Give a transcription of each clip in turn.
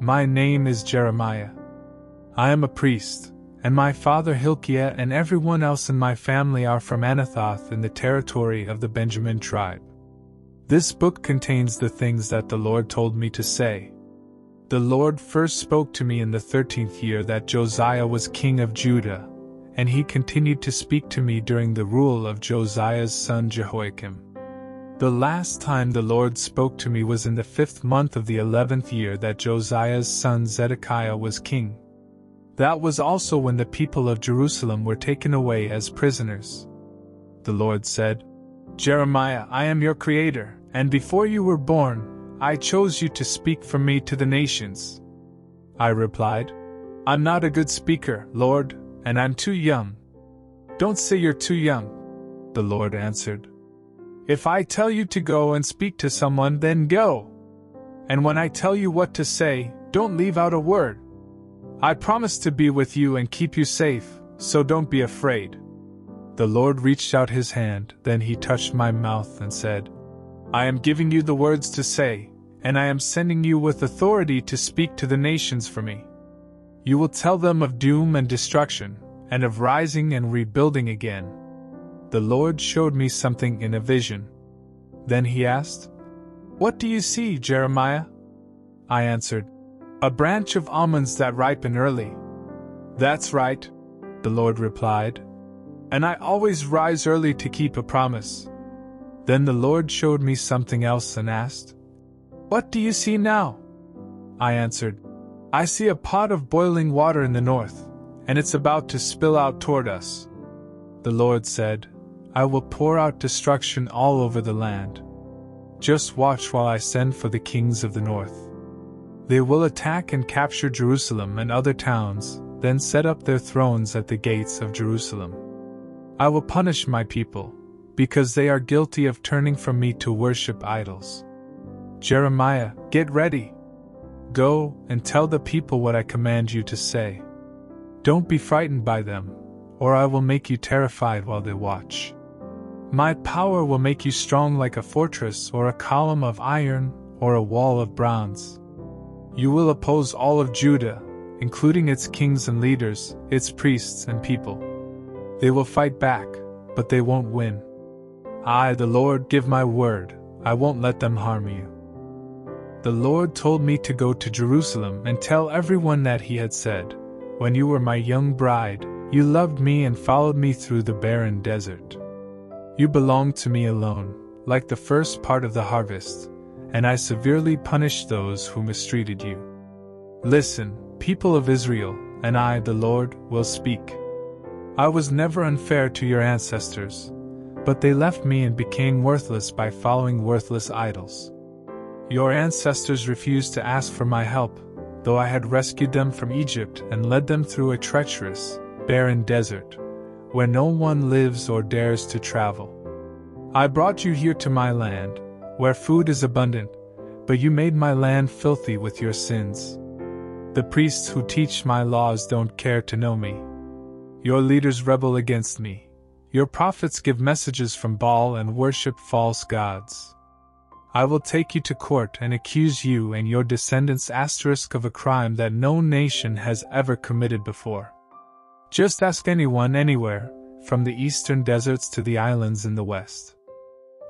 My name is Jeremiah. I am a priest, and my father Hilkiah and everyone else in my family are from Anathoth in the territory of the Benjamin tribe. This book contains the things that the Lord told me to say. The Lord first spoke to me in the thirteenth year that Josiah was king of Judah, and he continued to speak to me during the rule of Josiah's son Jehoiakim. The last time the Lord spoke to me was in the fifth month of the eleventh year that Josiah's son Zedekiah was king. That was also when the people of Jerusalem were taken away as prisoners. The Lord said, Jeremiah, I am your creator, and before you were born, I chose you to speak for me to the nations. I replied, I'm not a good speaker, Lord, and I'm too young. Don't say you're too young, the Lord answered. If I tell you to go and speak to someone, then go. And when I tell you what to say, don't leave out a word. I promise to be with you and keep you safe, so don't be afraid. The Lord reached out his hand, then he touched my mouth and said, I am giving you the words to say, and I am sending you with authority to speak to the nations for me. You will tell them of doom and destruction, and of rising and rebuilding again the Lord showed me something in a vision. Then he asked, What do you see, Jeremiah? I answered, A branch of almonds that ripen early. That's right, the Lord replied. And I always rise early to keep a promise. Then the Lord showed me something else and asked, What do you see now? I answered, I see a pot of boiling water in the north, and it's about to spill out toward us. The Lord said, I will pour out destruction all over the land. Just watch while I send for the kings of the north. They will attack and capture Jerusalem and other towns, then set up their thrones at the gates of Jerusalem. I will punish my people, because they are guilty of turning from me to worship idols. Jeremiah, get ready. Go and tell the people what I command you to say. Don't be frightened by them, or I will make you terrified while they watch. My power will make you strong like a fortress or a column of iron or a wall of bronze. You will oppose all of Judah, including its kings and leaders, its priests and people. They will fight back, but they won't win. I, the Lord, give my word, I won't let them harm you. The Lord told me to go to Jerusalem and tell everyone that He had said, When you were my young bride, you loved me and followed me through the barren desert. You belonged to me alone, like the first part of the harvest, and I severely punished those who mistreated you. Listen, people of Israel, and I, the Lord, will speak. I was never unfair to your ancestors, but they left me and became worthless by following worthless idols. Your ancestors refused to ask for my help, though I had rescued them from Egypt and led them through a treacherous, barren desert where no one lives or dares to travel. I brought you here to my land, where food is abundant, but you made my land filthy with your sins. The priests who teach my laws don't care to know me. Your leaders rebel against me. Your prophets give messages from Baal and worship false gods. I will take you to court and accuse you and your descendants asterisk of a crime that no nation has ever committed before. Just ask anyone anywhere, from the eastern deserts to the islands in the west.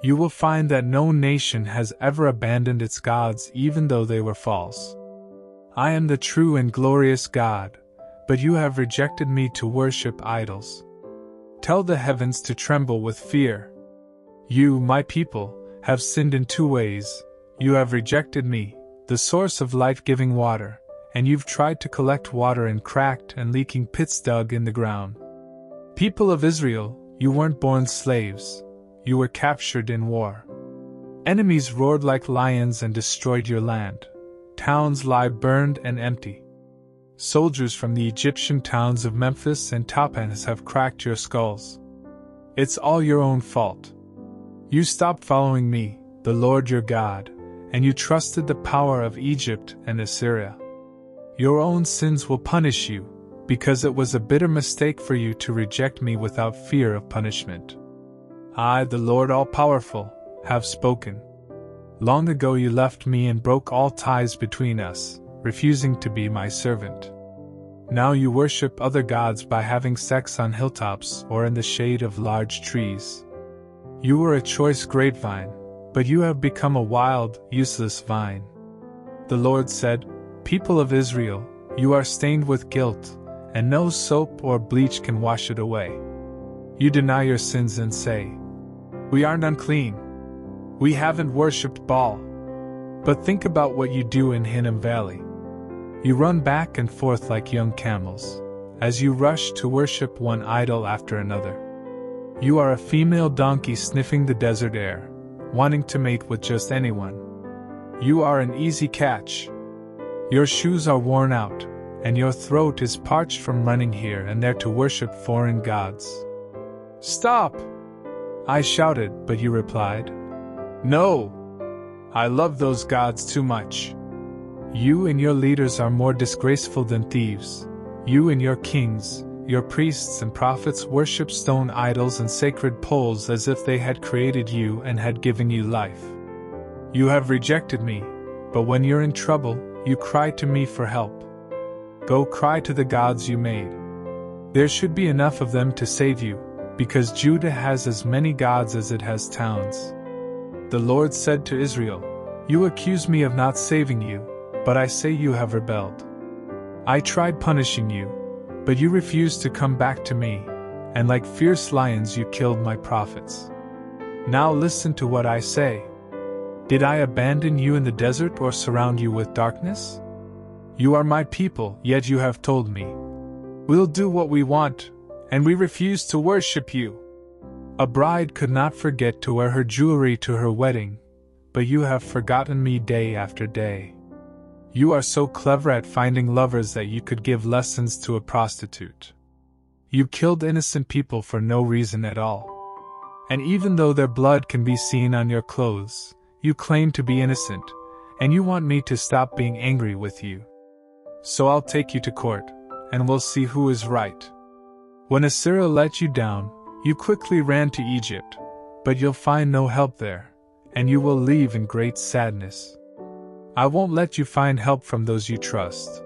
You will find that no nation has ever abandoned its gods even though they were false. I am the true and glorious God, but you have rejected me to worship idols. Tell the heavens to tremble with fear. You, my people, have sinned in two ways. You have rejected me, the source of life giving water, and you've tried to collect water in cracked and leaking pits dug in the ground. People of Israel, you weren't born slaves, you were captured in war. Enemies roared like lions and destroyed your land. Towns lie burned and empty. Soldiers from the Egyptian towns of Memphis and Tahpanhes have cracked your skulls. It's all your own fault. You stopped following me, the Lord your God, and you trusted the power of Egypt and Assyria. Your own sins will punish you, because it was a bitter mistake for you to reject me without fear of punishment. I, the Lord All Powerful, have spoken. Long ago you left me and broke all ties between us, refusing to be my servant. Now you worship other gods by having sex on hilltops or in the shade of large trees. You were a choice grapevine, but you have become a wild, useless vine. The Lord said, People of Israel, you are stained with guilt, and no soap or bleach can wash it away. You deny your sins and say, We aren't unclean. We haven't worshipped Baal. But think about what you do in Hinnom Valley. You run back and forth like young camels, as you rush to worship one idol after another. You are a female donkey sniffing the desert air, wanting to mate with just anyone. You are an easy catch. Your shoes are worn out, and your throat is parched from running here and there to worship foreign gods. Stop! I shouted, but you replied, No! I love those gods too much. You and your leaders are more disgraceful than thieves. You and your kings, your priests and prophets worship stone idols and sacred poles as if they had created you and had given you life. You have rejected me, but when you're in trouble, you cry to me for help. Go cry to the gods you made. There should be enough of them to save you, because Judah has as many gods as it has towns. The Lord said to Israel, You accuse me of not saving you, but I say you have rebelled. I tried punishing you, but you refused to come back to me, and like fierce lions you killed my prophets. Now listen to what I say. Did I abandon you in the desert or surround you with darkness? You are my people, yet you have told me. We'll do what we want, and we refuse to worship you. A bride could not forget to wear her jewelry to her wedding, but you have forgotten me day after day. You are so clever at finding lovers that you could give lessons to a prostitute. You killed innocent people for no reason at all. And even though their blood can be seen on your clothes, you claim to be innocent, and you want me to stop being angry with you. So I'll take you to court, and we'll see who is right. When Assyria let you down, you quickly ran to Egypt, but you'll find no help there, and you will leave in great sadness. I won't let you find help from those you trust.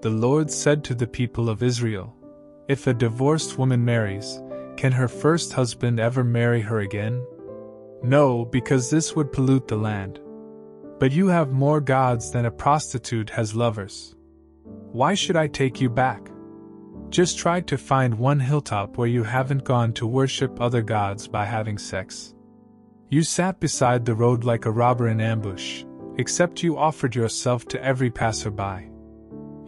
The Lord said to the people of Israel If a divorced woman marries, can her first husband ever marry her again? No, because this would pollute the land. But you have more gods than a prostitute has lovers. Why should I take you back? Just try to find one hilltop where you haven't gone to worship other gods by having sex. You sat beside the road like a robber in ambush, except you offered yourself to every passerby.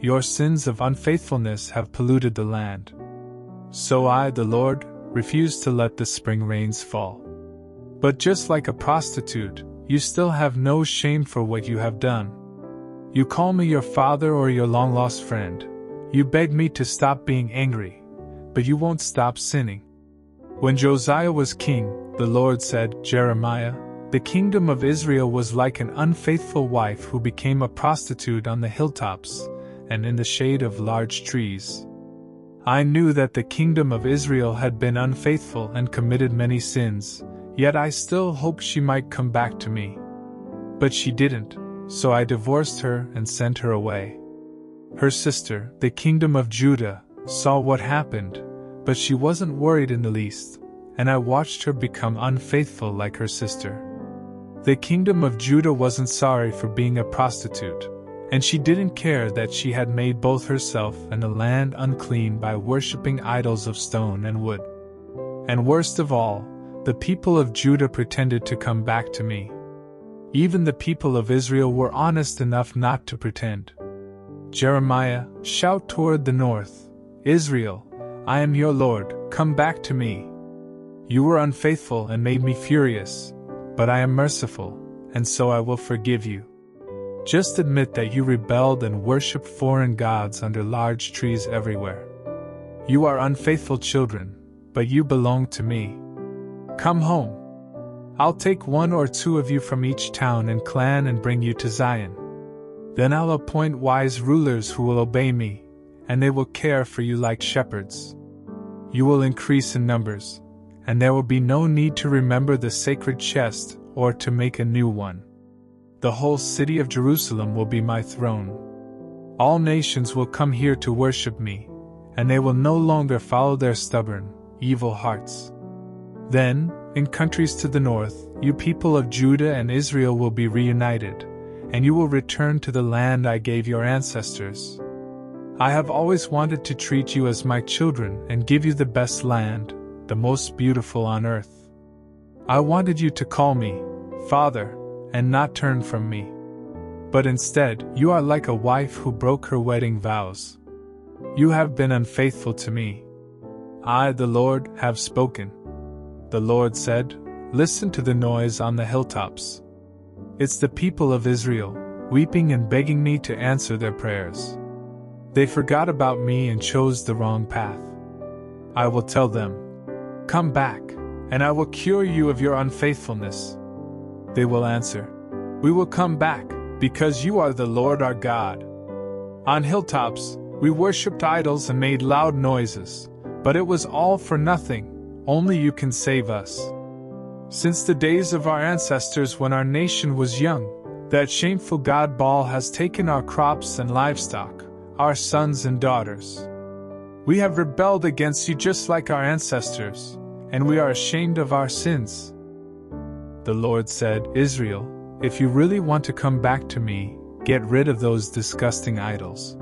Your sins of unfaithfulness have polluted the land. So I, the Lord, refuse to let the spring rains fall. But just like a prostitute, you still have no shame for what you have done. You call me your father or your long lost friend. You beg me to stop being angry, but you won't stop sinning. When Josiah was king, the Lord said, Jeremiah, the kingdom of Israel was like an unfaithful wife who became a prostitute on the hilltops and in the shade of large trees. I knew that the kingdom of Israel had been unfaithful and committed many sins, yet I still hoped she might come back to me. But she didn't, so I divorced her and sent her away. Her sister, the kingdom of Judah, saw what happened, but she wasn't worried in the least, and I watched her become unfaithful like her sister. The kingdom of Judah wasn't sorry for being a prostitute, and she didn't care that she had made both herself and the land unclean by worshipping idols of stone and wood. And worst of all, the people of Judah pretended to come back to me. Even the people of Israel were honest enough not to pretend. Jeremiah, shout toward the north Israel, I am your Lord, come back to me. You were unfaithful and made me furious, but I am merciful, and so I will forgive you. Just admit that you rebelled and worshipped foreign gods under large trees everywhere. You are unfaithful children, but you belong to me. Come home. I'll take one or two of you from each town and clan and bring you to Zion. Then I'll appoint wise rulers who will obey me, and they will care for you like shepherds. You will increase in numbers, and there will be no need to remember the sacred chest or to make a new one. The whole city of Jerusalem will be my throne. All nations will come here to worship me, and they will no longer follow their stubborn, evil hearts. Then, in countries to the north, you people of Judah and Israel will be reunited, and you will return to the land I gave your ancestors. I have always wanted to treat you as my children and give you the best land, the most beautiful on earth. I wanted you to call me, Father, and not turn from me. But instead, you are like a wife who broke her wedding vows. You have been unfaithful to me. I, the Lord, have spoken. The Lord said, Listen to the noise on the hilltops. It's the people of Israel, weeping and begging me to answer their prayers. They forgot about me and chose the wrong path. I will tell them, Come back, and I will cure you of your unfaithfulness. They will answer, We will come back, because you are the Lord our God. On hilltops, we worshipped idols and made loud noises, but it was all for nothing, only you can save us. Since the days of our ancestors when our nation was young, that shameful god Baal has taken our crops and livestock, our sons and daughters. We have rebelled against you just like our ancestors, and we are ashamed of our sins. The Lord said, Israel, if you really want to come back to me, get rid of those disgusting idols.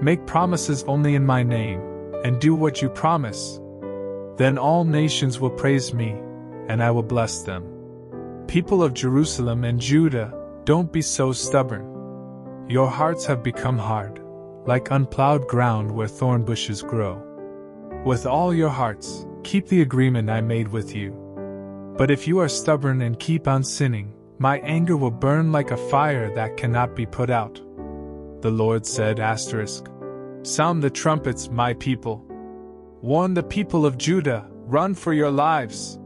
Make promises only in my name, and do what you promise. Then all nations will praise me, and I will bless them. People of Jerusalem and Judah, don't be so stubborn. Your hearts have become hard, like unplowed ground where thorn bushes grow. With all your hearts, keep the agreement I made with you. But if you are stubborn and keep on sinning, my anger will burn like a fire that cannot be put out. The Lord said, asterisk, Sound the trumpets, my people. Warn the people of Judah, run for your lives.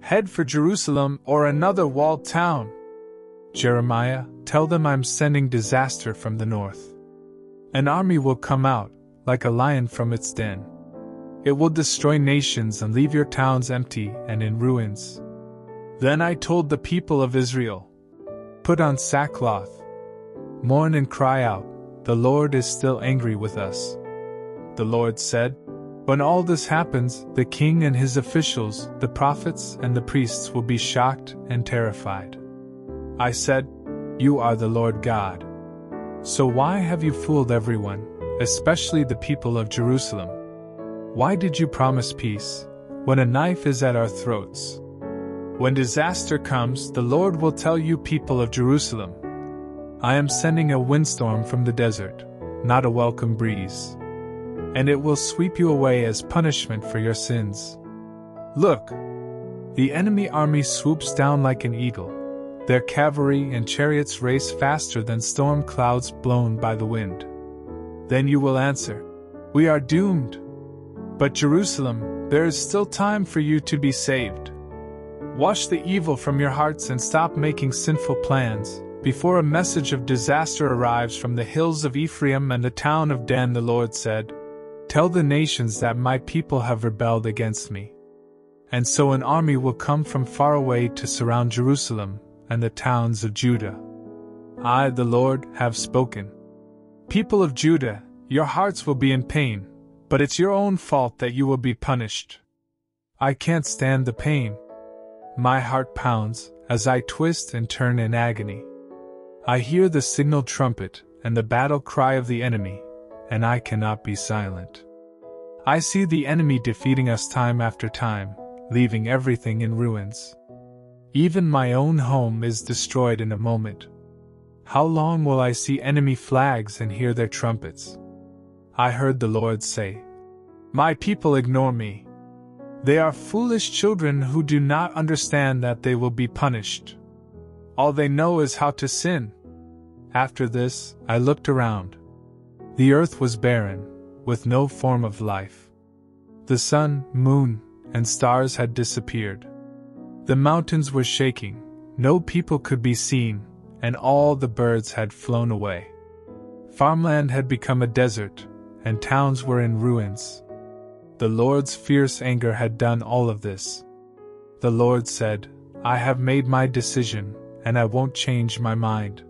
Head for Jerusalem or another walled town. Jeremiah, tell them I'm sending disaster from the north. An army will come out, like a lion from its den. It will destroy nations and leave your towns empty and in ruins. Then I told the people of Israel Put on sackcloth, mourn and cry out, the Lord is still angry with us. The Lord said, when all this happens, the king and his officials, the prophets and the priests will be shocked and terrified. I said, You are the Lord God. So why have you fooled everyone, especially the people of Jerusalem? Why did you promise peace, when a knife is at our throats? When disaster comes, the Lord will tell you, people of Jerusalem, I am sending a windstorm from the desert, not a welcome breeze and it will sweep you away as punishment for your sins. Look! The enemy army swoops down like an eagle. Their cavalry and chariots race faster than storm clouds blown by the wind. Then you will answer, We are doomed. But Jerusalem, there is still time for you to be saved. Wash the evil from your hearts and stop making sinful plans. Before a message of disaster arrives from the hills of Ephraim and the town of Dan, the Lord said, Tell the nations that my people have rebelled against me. And so an army will come from far away to surround Jerusalem and the towns of Judah. I, the Lord, have spoken. People of Judah, your hearts will be in pain, but it's your own fault that you will be punished. I can't stand the pain. My heart pounds as I twist and turn in agony. I hear the signal trumpet and the battle cry of the enemy and I cannot be silent. I see the enemy defeating us time after time, leaving everything in ruins. Even my own home is destroyed in a moment. How long will I see enemy flags and hear their trumpets? I heard the Lord say, My people ignore me. They are foolish children who do not understand that they will be punished. All they know is how to sin. After this, I looked around. The earth was barren, with no form of life. The sun, moon, and stars had disappeared. The mountains were shaking, no people could be seen, and all the birds had flown away. Farmland had become a desert, and towns were in ruins. The Lord's fierce anger had done all of this. The Lord said, I have made my decision, and I won't change my mind.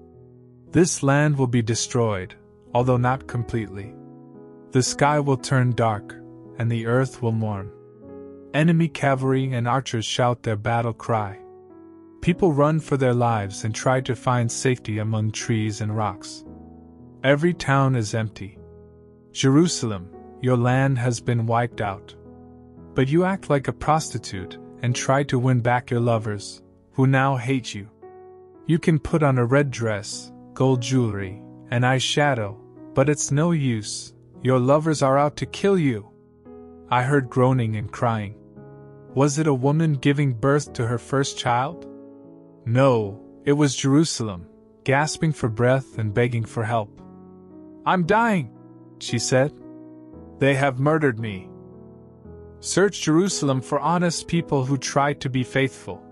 This land will be destroyed, although not completely. The sky will turn dark, and the earth will mourn. Enemy cavalry and archers shout their battle cry. People run for their lives and try to find safety among trees and rocks. Every town is empty. Jerusalem, your land has been wiped out. But you act like a prostitute and try to win back your lovers, who now hate you. You can put on a red dress, gold jewelry, and eyeshadow, but it's no use. Your lovers are out to kill you. I heard groaning and crying. Was it a woman giving birth to her first child? No, it was Jerusalem, gasping for breath and begging for help. I'm dying, she said. They have murdered me. Search Jerusalem for honest people who try to be faithful.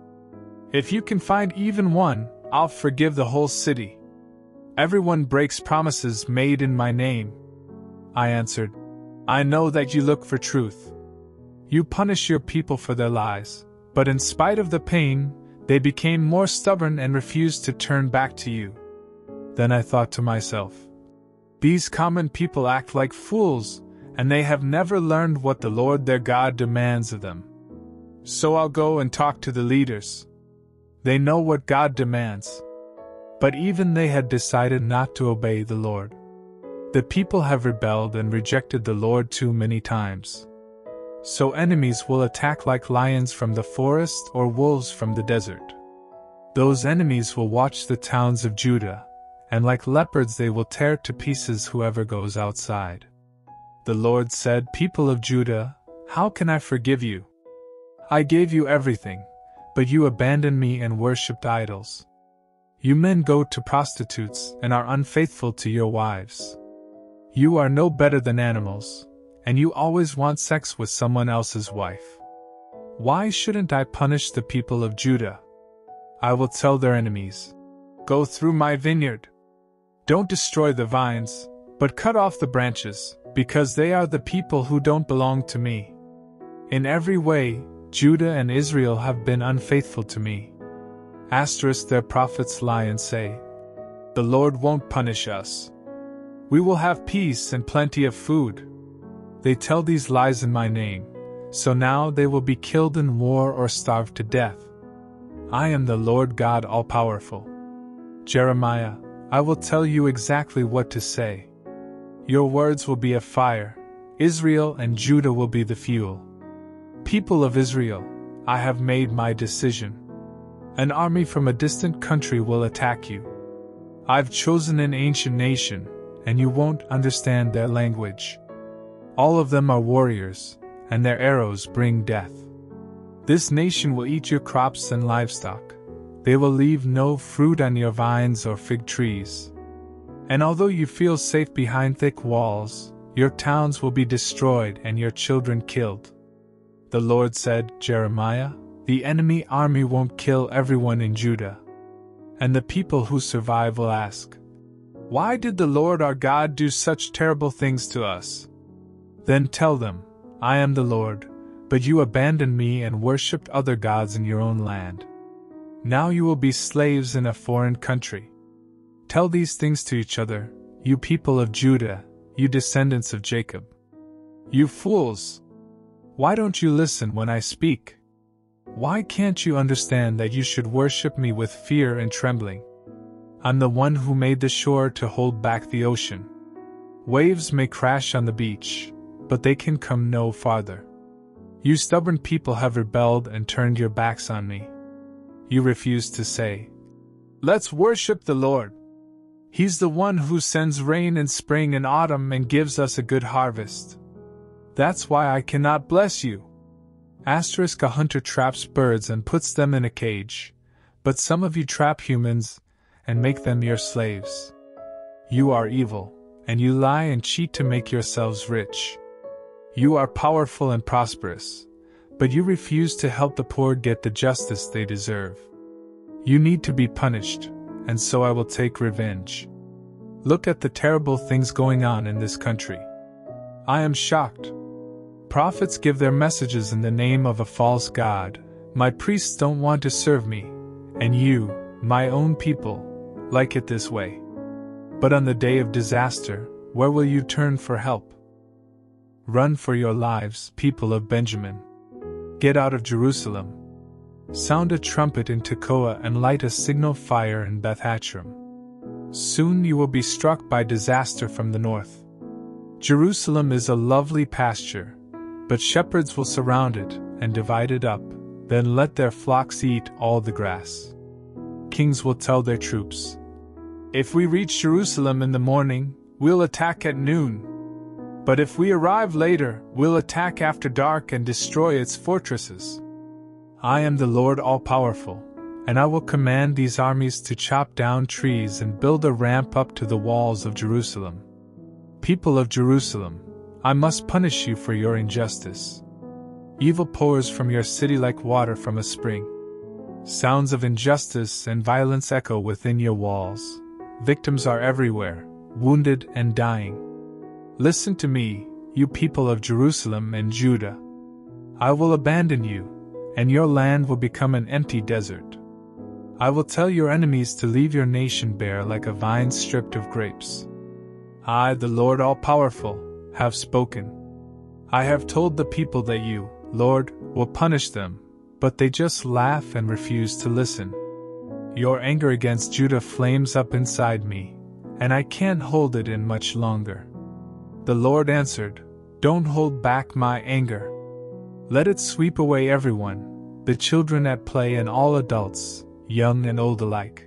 If you can find even one, I'll forgive the whole city. Everyone breaks promises made in my name. I answered, I know that you look for truth. You punish your people for their lies, but in spite of the pain, they became more stubborn and refused to turn back to you. Then I thought to myself, These common people act like fools and they have never learned what the Lord their God demands of them. So I'll go and talk to the leaders. They know what God demands. But even they had decided not to obey the Lord. The people have rebelled and rejected the Lord too many times. So enemies will attack like lions from the forest or wolves from the desert. Those enemies will watch the towns of Judah, and like leopards they will tear to pieces whoever goes outside. The Lord said, People of Judah, how can I forgive you? I gave you everything, but you abandoned me and worshipped idols. You men go to prostitutes and are unfaithful to your wives. You are no better than animals, and you always want sex with someone else's wife. Why shouldn't I punish the people of Judah? I will tell their enemies Go through my vineyard. Don't destroy the vines, but cut off the branches because they are the people who don't belong to me. In every way, Judah and Israel have been unfaithful to me. Asterisk their prophets lie and say, The Lord won't punish us. We will have peace and plenty of food. They tell these lies in my name, so now they will be killed in war or starved to death. I am the Lord God All Powerful. Jeremiah, I will tell you exactly what to say. Your words will be a fire, Israel and Judah will be the fuel. People of Israel, I have made my decision. An army from a distant country will attack you. I've chosen an ancient nation, and you won't understand their language. All of them are warriors, and their arrows bring death. This nation will eat your crops and livestock. They will leave no fruit on your vines or fig trees. And although you feel safe behind thick walls, your towns will be destroyed and your children killed. The Lord said, Jeremiah, the enemy army won't kill everyone in Judah. And the people who survive will ask, Why did the Lord our God do such terrible things to us? Then tell them, I am the Lord, but you abandoned me and worshipped other gods in your own land. Now you will be slaves in a foreign country. Tell these things to each other, you people of Judah, you descendants of Jacob. You fools! Why don't you listen when I speak? Why can't you understand that you should worship me with fear and trembling? I'm the one who made the shore to hold back the ocean. Waves may crash on the beach, but they can come no farther. You stubborn people have rebelled and turned your backs on me. You refuse to say, Let's worship the Lord. He's the one who sends rain in spring and autumn and gives us a good harvest. That's why I cannot bless you. Asterisk a hunter traps birds and puts them in a cage, but some of you trap humans and make them your slaves. You are evil, and you lie and cheat to make yourselves rich. You are powerful and prosperous, but you refuse to help the poor get the justice they deserve. You need to be punished, and so I will take revenge. Look at the terrible things going on in this country. I am shocked. Prophets give their messages in the name of a false God. My priests don't want to serve me, and you, my own people, like it this way. But on the day of disaster, where will you turn for help? Run for your lives, people of Benjamin. Get out of Jerusalem. Sound a trumpet in Tekoa and light a signal fire in Beth Soon you will be struck by disaster from the north. Jerusalem is a lovely pasture, but shepherds will surround it and divide it up, then let their flocks eat all the grass. Kings will tell their troops If we reach Jerusalem in the morning, we'll attack at noon. But if we arrive later, we'll attack after dark and destroy its fortresses. I am the Lord All Powerful and I will command these armies to chop down trees and build a ramp up to the walls of Jerusalem. People of Jerusalem, I must punish you for your injustice. Evil pours from your city like water from a spring. Sounds of injustice and violence echo within your walls. Victims are everywhere, wounded and dying. Listen to me, you people of Jerusalem and Judah. I will abandon you, and your land will become an empty desert. I will tell your enemies to leave your nation bare like a vine stripped of grapes. I, the Lord All Powerful, have spoken. I have told the people that you, Lord, will punish them, but they just laugh and refuse to listen. Your anger against Judah flames up inside me, and I can't hold it in much longer. The Lord answered, Don't hold back my anger. Let it sweep away everyone, the children at play and all adults, young and old alike.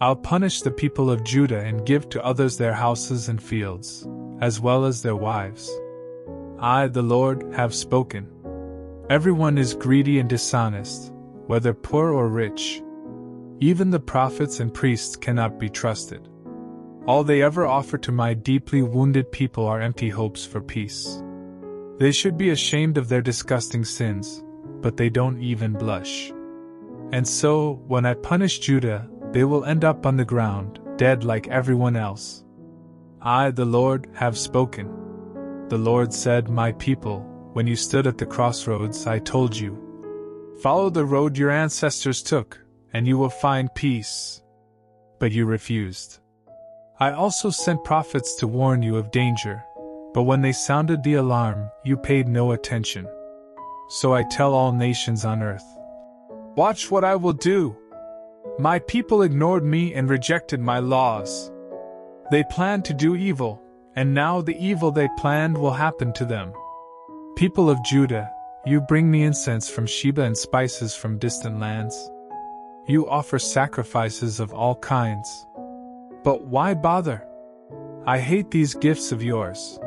I'll punish the people of Judah and give to others their houses and fields, as well as their wives. I, the Lord, have spoken. Everyone is greedy and dishonest, whether poor or rich. Even the prophets and priests cannot be trusted. All they ever offer to my deeply wounded people are empty hopes for peace. They should be ashamed of their disgusting sins, but they don't even blush. And so, when I punish Judah, they will end up on the ground, dead like everyone else. I, the Lord, have spoken. The Lord said, My people, when you stood at the crossroads, I told you, Follow the road your ancestors took, and you will find peace. But you refused. I also sent prophets to warn you of danger, but when they sounded the alarm, you paid no attention. So I tell all nations on earth Watch what I will do. My people ignored me and rejected my laws. They planned to do evil, and now the evil they planned will happen to them. People of Judah, you bring me incense from Sheba and spices from distant lands. You offer sacrifices of all kinds. But why bother? I hate these gifts of yours.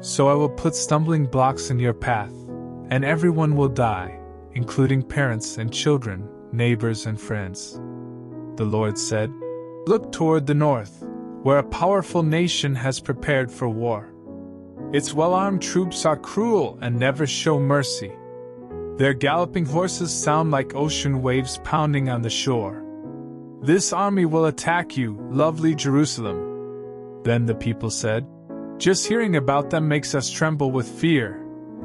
So I will put stumbling blocks in your path, and everyone will die including parents and children, neighbors and friends. The Lord said, Look toward the north, where a powerful nation has prepared for war. Its well armed troops are cruel and never show mercy. Their galloping horses sound like ocean waves pounding on the shore. This army will attack you, lovely Jerusalem. Then the people said, Just hearing about them makes us tremble with fear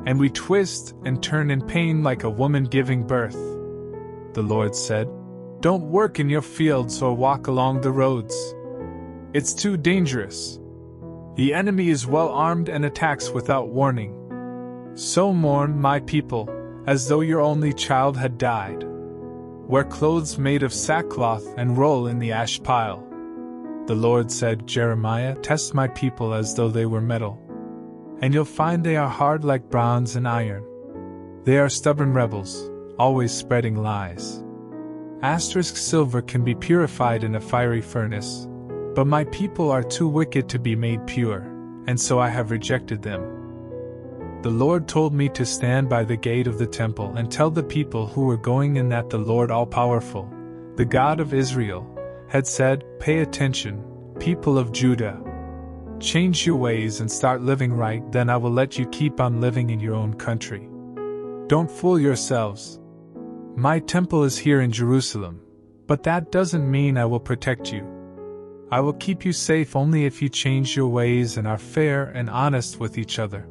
and we twist and turn in pain like a woman giving birth. The Lord said, Don't work in your fields or walk along the roads. It's too dangerous. The enemy is well armed and attacks without warning. So mourn, my people, as though your only child had died. Wear clothes made of sackcloth and roll in the ash pile. The Lord said, Jeremiah, test my people as though they were metal and you'll find they are hard like bronze and iron. They are stubborn rebels, always spreading lies. Asterisk silver can be purified in a fiery furnace, but my people are too wicked to be made pure, and so I have rejected them. The Lord told me to stand by the gate of the temple and tell the people who were going in that the Lord All Powerful, the God of Israel, had said, Pay attention, people of Judah, Change your ways and start living right, then I will let you keep on living in your own country. Don't fool yourselves. My temple is here in Jerusalem, but that doesn't mean I will protect you. I will keep you safe only if you change your ways and are fair and honest with each other.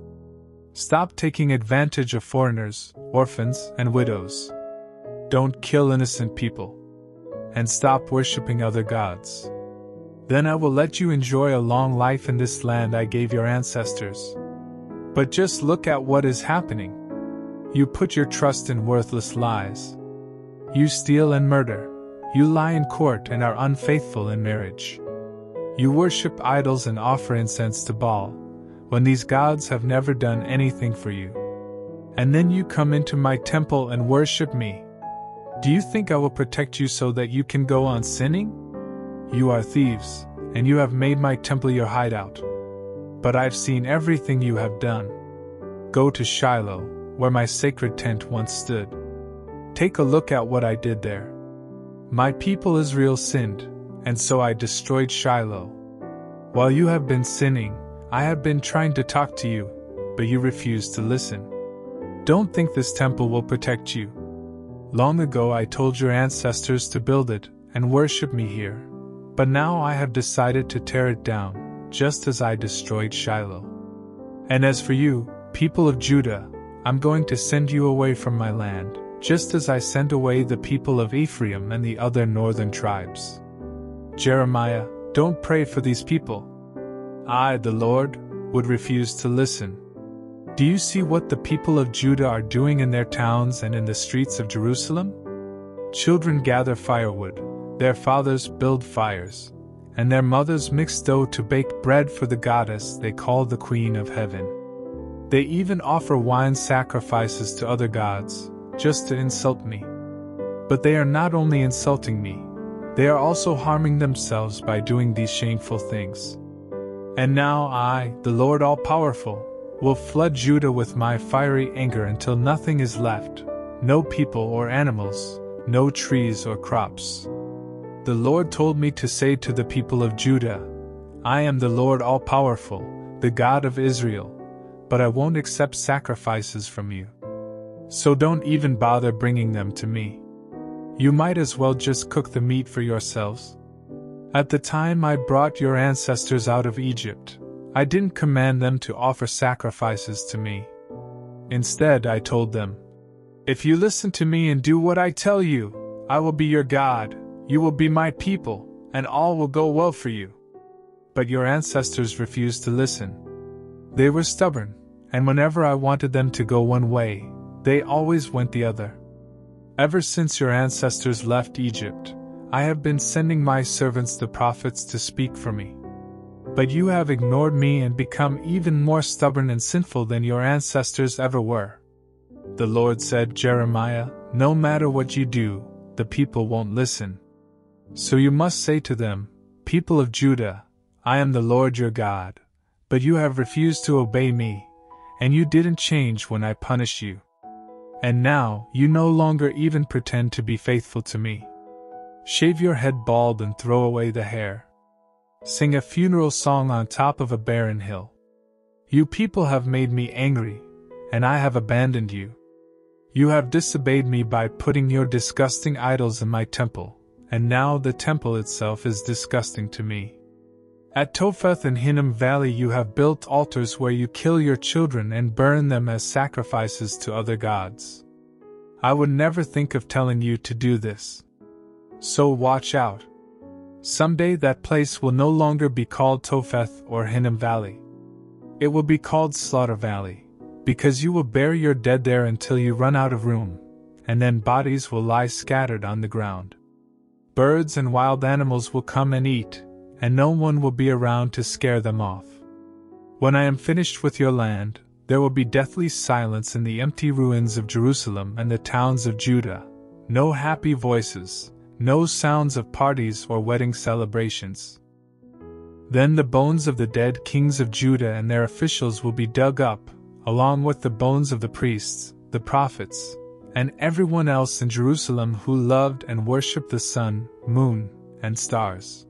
Stop taking advantage of foreigners, orphans, and widows. Don't kill innocent people. And stop worshipping other gods. Then I will let you enjoy a long life in this land I gave your ancestors. But just look at what is happening. You put your trust in worthless lies. You steal and murder. You lie in court and are unfaithful in marriage. You worship idols and offer incense to Baal, when these gods have never done anything for you. And then you come into my temple and worship me. Do you think I will protect you so that you can go on sinning? You are thieves, and you have made my temple your hideout. But I've seen everything you have done. Go to Shiloh, where my sacred tent once stood. Take a look at what I did there. My people Israel sinned, and so I destroyed Shiloh. While you have been sinning, I have been trying to talk to you, but you refuse to listen. Don't think this temple will protect you. Long ago I told your ancestors to build it and worship me here, but now I have decided to tear it down, just as I destroyed Shiloh. And as for you, people of Judah, I'm going to send you away from my land just as I sent away the people of Ephraim and the other northern tribes. Jeremiah, don't pray for these people. I, the Lord, would refuse to listen. Do you see what the people of Judah are doing in their towns and in the streets of Jerusalem? Children gather firewood, their fathers build fires, and their mothers mix dough to bake bread for the goddess they call the Queen of Heaven. They even offer wine sacrifices to other gods, just to insult me. But they are not only insulting me, they are also harming themselves by doing these shameful things. And now I, the Lord All Powerful, will flood Judah with my fiery anger until nothing is left no people or animals, no trees or crops. The Lord told me to say to the people of Judah, I am the Lord All Powerful, the God of Israel, but I won't accept sacrifices from you. So don't even bother bringing them to me. You might as well just cook the meat for yourselves. At the time I brought your ancestors out of Egypt, I didn't command them to offer sacrifices to me. Instead, I told them, If you listen to me and do what I tell you, I will be your God, you will be my people, and all will go well for you. But your ancestors refused to listen. They were stubborn, and whenever I wanted them to go one way, they always went the other. Ever since your ancestors left Egypt, I have been sending my servants the prophets to speak for me. But you have ignored me and become even more stubborn and sinful than your ancestors ever were. The Lord said, Jeremiah, no matter what you do, the people won't listen. So you must say to them, People of Judah, I am the Lord your God, but you have refused to obey me, and you didn't change when I punished you. And now, you no longer even pretend to be faithful to me. Shave your head bald and throw away the hair. Sing a funeral song on top of a barren hill. You people have made me angry, and I have abandoned you. You have disobeyed me by putting your disgusting idols in my temple, and now the temple itself is disgusting to me. At Topheth and Hinnom Valley, you have built altars where you kill your children and burn them as sacrifices to other gods. I would never think of telling you to do this. So watch out. Someday that place will no longer be called Topheth or Hinnom Valley. It will be called Slaughter Valley, because you will bury your dead there until you run out of room, and then bodies will lie scattered on the ground. Birds and wild animals will come and eat, and no one will be around to scare them off. When I am finished with your land, there will be deathly silence in the empty ruins of Jerusalem and the towns of Judah. No happy voices, no sounds of parties or wedding celebrations. Then the bones of the dead kings of Judah and their officials will be dug up, along with the bones of the priests, the prophets, and everyone else in Jerusalem who loved and worshipped the sun, moon, and stars.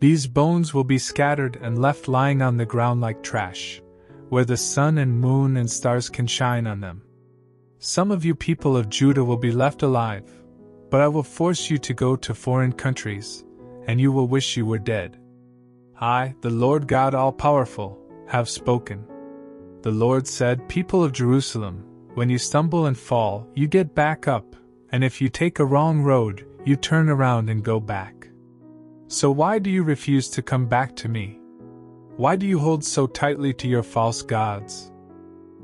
These bones will be scattered and left lying on the ground like trash, where the sun and moon and stars can shine on them. Some of you people of Judah will be left alive, but I will force you to go to foreign countries, and you will wish you were dead. I, the Lord God All Powerful, have spoken. The Lord said, People of Jerusalem, when you stumble and fall, you get back up, and if you take a wrong road, you turn around and go back. So why do you refuse to come back to me? Why do you hold so tightly to your false gods?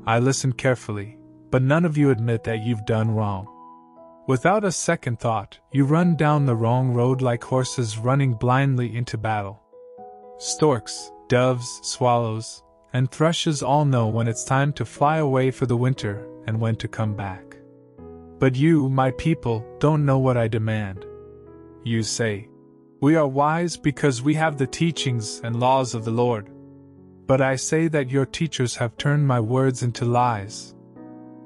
I listened carefully, but none of you admit that you've done wrong. Without a second thought, you run down the wrong road like horses running blindly into battle. Storks, doves, swallows, and thrushes all know when it's time to fly away for the winter and when to come back. But you, my people, don't know what I demand. You say, We are wise because we have the teachings and laws of the Lord. But I say that your teachers have turned my words into lies.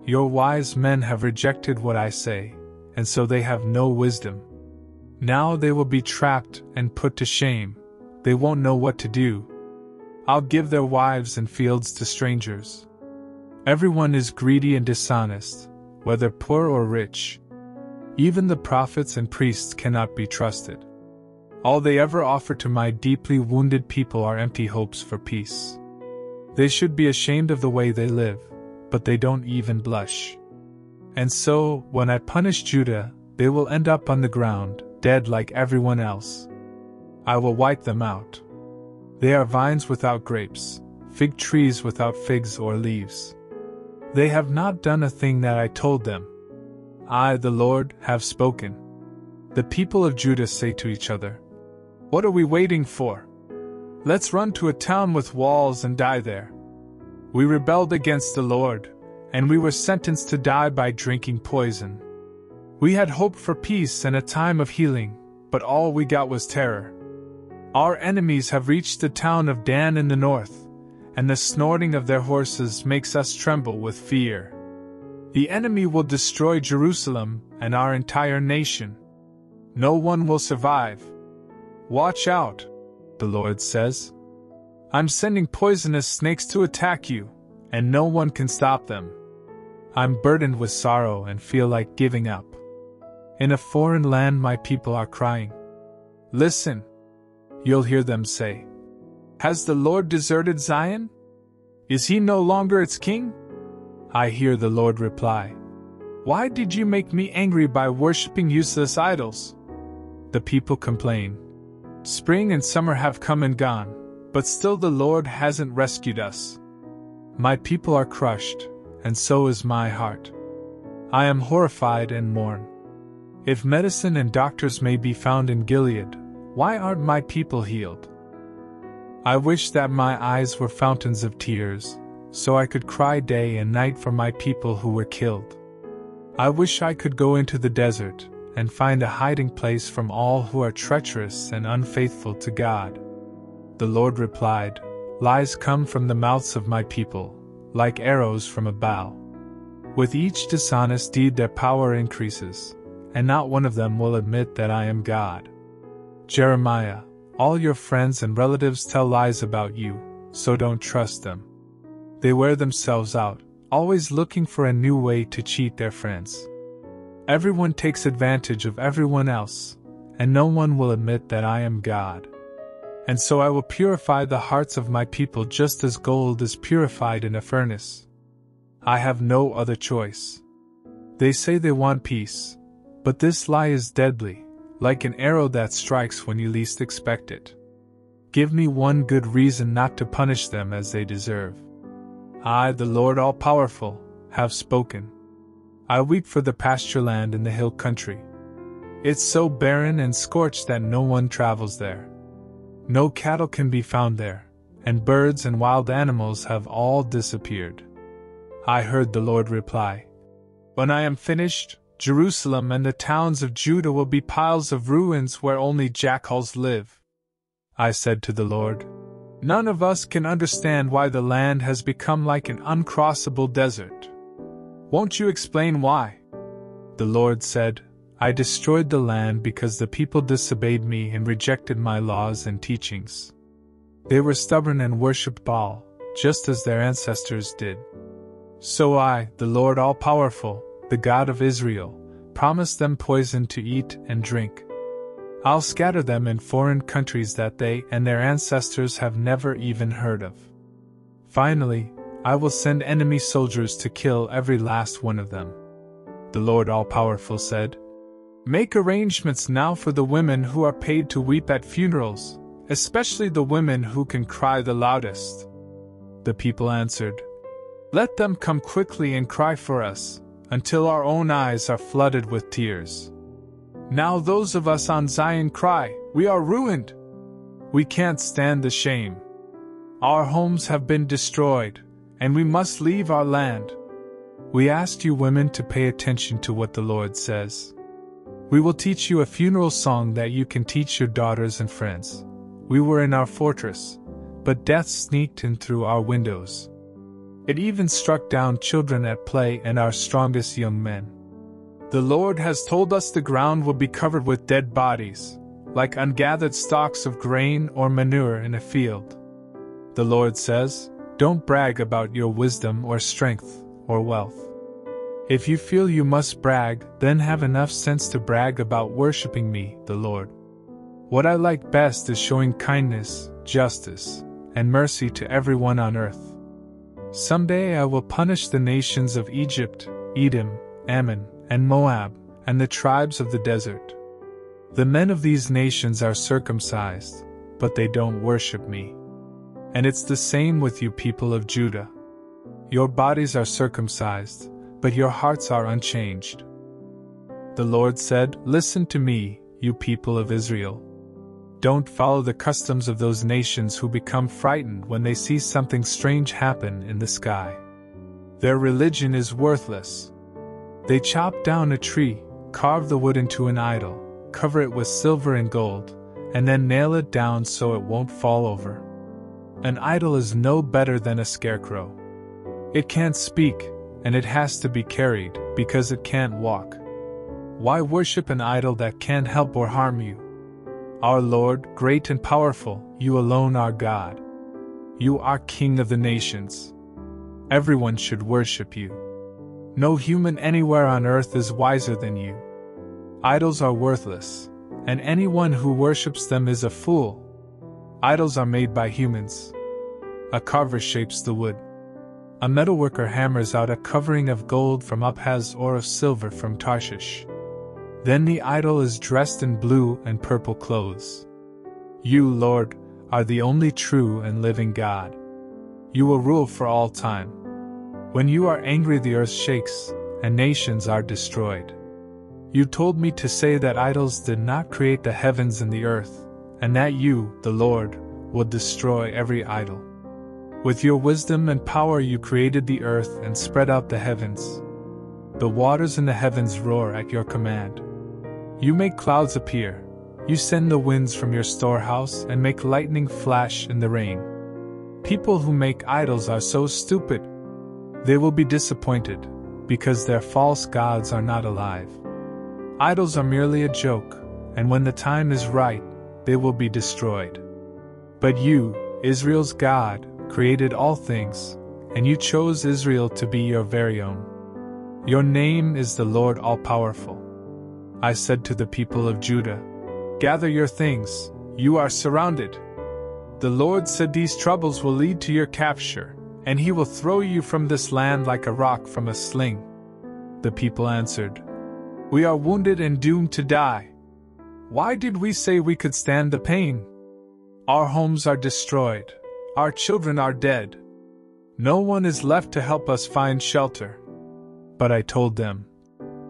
Your wise men have rejected what I say, and so they have no wisdom. Now they will be trapped and put to shame. They won't know what to do. I'll give their wives and fields to strangers. Everyone is greedy and dishonest, whether poor or rich. Even the prophets and priests cannot be trusted. All they ever offer to my deeply wounded people are empty hopes for peace. They should be ashamed of the way they live, but they don't even blush. And so, when I punish Judah, they will end up on the ground, dead like everyone else. I will wipe them out. They are vines without grapes, fig trees without figs or leaves. They have not done a thing that I told them. I, the Lord, have spoken. The people of Judah say to each other, What are we waiting for? Let's run to a town with walls and die there. We rebelled against the Lord, and we were sentenced to die by drinking poison. We had hoped for peace and a time of healing, but all we got was terror. Our enemies have reached the town of Dan in the north, and the snorting of their horses makes us tremble with fear. The enemy will destroy Jerusalem and our entire nation. No one will survive. Watch out, the Lord says. I'm sending poisonous snakes to attack you, and no one can stop them. I'm burdened with sorrow and feel like giving up. In a foreign land, my people are crying. Listen. You'll hear them say, Has the Lord deserted Zion? Is he no longer its king? I hear the Lord reply, Why did you make me angry by worshipping useless idols? The people complain, Spring and summer have come and gone, but still the Lord hasn't rescued us. My people are crushed, and so is my heart. I am horrified and mourn. If medicine and doctors may be found in Gilead, why aren't my people healed? I wish that my eyes were fountains of tears, so I could cry day and night for my people who were killed. I wish I could go into the desert and find a hiding place from all who are treacherous and unfaithful to God. The Lord replied, Lies come from the mouths of my people like arrows from a bow. With each dishonest deed, their power increases, and not one of them will admit that I am God. Jeremiah, all your friends and relatives tell lies about you, so don't trust them. They wear themselves out, always looking for a new way to cheat their friends. Everyone takes advantage of everyone else, and no one will admit that I am God. And so I will purify the hearts of my people just as gold is purified in a furnace. I have no other choice. They say they want peace, but this lie is deadly, like an arrow that strikes when you least expect it. Give me one good reason not to punish them as they deserve. I, the Lord All Powerful, have spoken. I weep for the pasture land in the hill country. It's so barren and scorched that no one travels there. No cattle can be found there, and birds and wild animals have all disappeared. I heard the Lord reply, When I am finished, Jerusalem and the towns of Judah will be piles of ruins where only jackals live. I said to the Lord, None of us can understand why the land has become like an uncrossable desert. Won't you explain why? The Lord said, I destroyed the land because the people disobeyed me and rejected my laws and teachings. They were stubborn and worshipped Baal, just as their ancestors did. So I, the Lord All Powerful, the God of Israel, promised them poison to eat and drink. I'll scatter them in foreign countries that they and their ancestors have never even heard of. Finally, I will send enemy soldiers to kill every last one of them. The Lord All Powerful said, Make arrangements now for the women who are paid to weep at funerals, especially the women who can cry the loudest. The people answered, Let them come quickly and cry for us, until our own eyes are flooded with tears. Now those of us on Zion cry, We are ruined! We can't stand the shame. Our homes have been destroyed, and we must leave our land. We asked you women to pay attention to what the Lord says. We will teach you a funeral song that you can teach your daughters and friends. We were in our fortress, but death sneaked in through our windows. It even struck down children at play and our strongest young men. The Lord has told us the ground will be covered with dead bodies, like ungathered stalks of grain or manure in a field. The Lord says, Don't brag about your wisdom or strength or wealth. If you feel you must brag, then have enough sense to brag about worshiping me, the Lord. What I like best is showing kindness, justice, and mercy to everyone on earth. Someday I will punish the nations of Egypt, Edom, Ammon, and Moab, and the tribes of the desert. The men of these nations are circumcised, but they don't worship me. And it's the same with you people of Judah. Your bodies are circumcised, but your hearts are unchanged. The Lord said, Listen to me, you people of Israel. Don't follow the customs of those nations who become frightened when they see something strange happen in the sky. Their religion is worthless. They chop down a tree, carve the wood into an idol, cover it with silver and gold, and then nail it down so it won't fall over. An idol is no better than a scarecrow. It can't speak, and it has to be carried, because it can't walk. Why worship an idol that can't help or harm you? Our Lord, great and powerful, you alone are God. You are King of the nations. Everyone should worship you. No human anywhere on earth is wiser than you. Idols are worthless, and anyone who worships them is a fool. Idols are made by humans. A carver shapes the wood. A metalworker hammers out a covering of gold from Uphaz or of silver from Tarshish. Then the idol is dressed in blue and purple clothes. You, Lord, are the only true and living God. You will rule for all time. When you are angry, the earth shakes, and nations are destroyed. You told me to say that idols did not create the heavens and the earth, and that you, the Lord, will destroy every idol. With your wisdom and power, you created the earth and spread out the heavens. The waters in the heavens roar at your command. You make clouds appear. You send the winds from your storehouse and make lightning flash in the rain. People who make idols are so stupid, they will be disappointed, because their false gods are not alive. Idols are merely a joke, and when the time is right, they will be destroyed. But you, Israel's God, created all things, and you chose Israel to be your very own. Your name is the Lord All Powerful. I said to the people of Judah, Gather your things, you are surrounded. The Lord said these troubles will lead to your capture and he will throw you from this land like a rock from a sling. The people answered, We are wounded and doomed to die. Why did we say we could stand the pain? Our homes are destroyed, our children are dead. No one is left to help us find shelter. But I told them,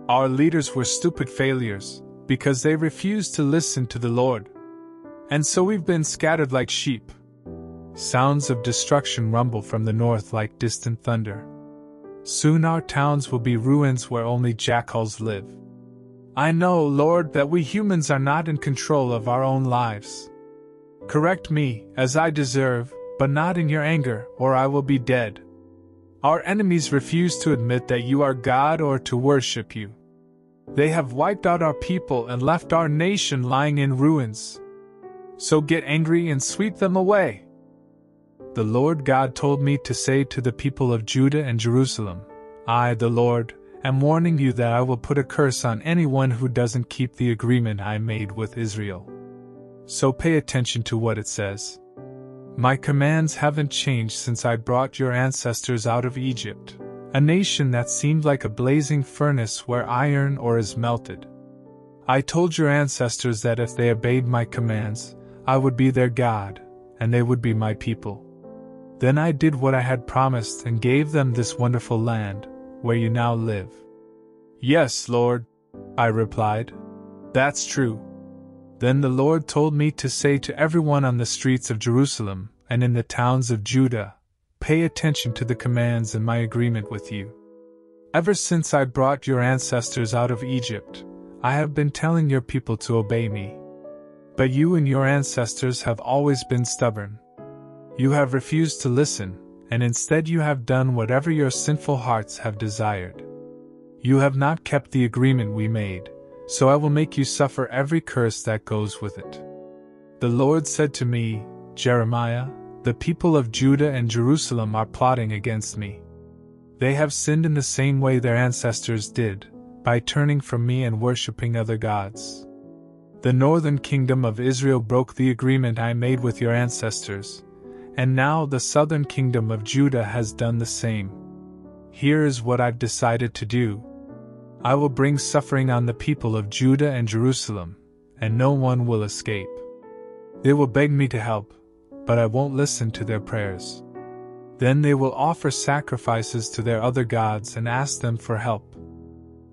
Our leaders were stupid failures, because they refused to listen to the Lord. And so we've been scattered like sheep. Sounds of destruction rumble from the north like distant thunder. Soon our towns will be ruins where only jackals live. I know, Lord, that we humans are not in control of our own lives. Correct me, as I deserve, but not in your anger, or I will be dead. Our enemies refuse to admit that you are God or to worship you. They have wiped out our people and left our nation lying in ruins. So get angry and sweep them away the Lord God told me to say to the people of Judah and Jerusalem, I, the Lord, am warning you that I will put a curse on anyone who doesn't keep the agreement I made with Israel. So pay attention to what it says. My commands haven't changed since I brought your ancestors out of Egypt, a nation that seemed like a blazing furnace where iron ore is melted. I told your ancestors that if they obeyed my commands, I would be their God, and they would be my people. Then I did what I had promised and gave them this wonderful land, where you now live. Yes, Lord, I replied. That's true. Then the Lord told me to say to everyone on the streets of Jerusalem and in the towns of Judah, Pay attention to the commands in my agreement with you. Ever since I brought your ancestors out of Egypt, I have been telling your people to obey me. But you and your ancestors have always been stubborn. You have refused to listen, and instead you have done whatever your sinful hearts have desired. You have not kept the agreement we made, so I will make you suffer every curse that goes with it. The Lord said to me, Jeremiah, the people of Judah and Jerusalem are plotting against me. They have sinned in the same way their ancestors did, by turning from me and worshipping other gods. The northern kingdom of Israel broke the agreement I made with your ancestors, and now the southern kingdom of Judah has done the same. Here is what I've decided to do I will bring suffering on the people of Judah and Jerusalem, and no one will escape. They will beg me to help, but I won't listen to their prayers. Then they will offer sacrifices to their other gods and ask them for help.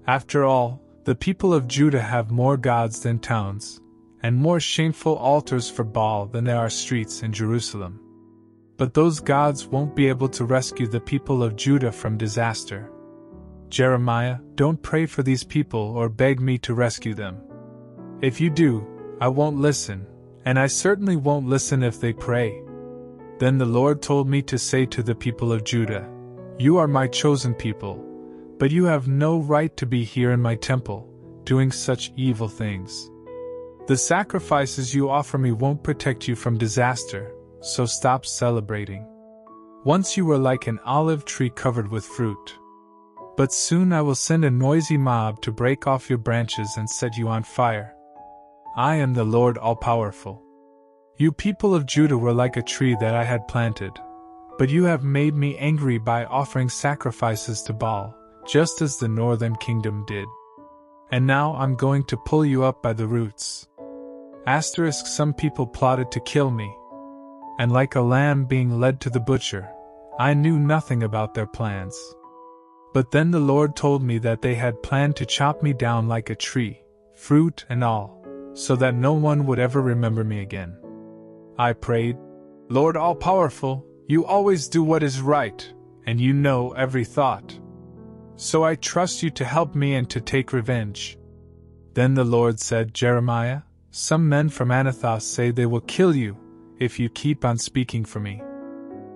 After all, the people of Judah have more gods than towns, and more shameful altars for Baal than there are streets in Jerusalem. But those gods won't be able to rescue the people of Judah from disaster. Jeremiah, don't pray for these people or beg me to rescue them. If you do, I won't listen, and I certainly won't listen if they pray. Then the Lord told me to say to the people of Judah, You are my chosen people, but you have no right to be here in my temple, doing such evil things. The sacrifices you offer me won't protect you from disaster, so stop celebrating. Once you were like an olive tree covered with fruit. But soon I will send a noisy mob to break off your branches and set you on fire. I am the Lord all powerful. You people of Judah were like a tree that I had planted, but you have made me angry by offering sacrifices to Baal, just as the northern kingdom did. And now I'm going to pull you up by the roots. Asterisk some people plotted to kill me, and like a lamb being led to the butcher, I knew nothing about their plans. But then the Lord told me that they had planned to chop me down like a tree, fruit and all, so that no one would ever remember me again. I prayed, Lord all powerful, you always do what is right, and you know every thought. So I trust you to help me and to take revenge. Then the Lord said, Jeremiah, some men from Anathoth say they will kill you if you keep on speaking for me.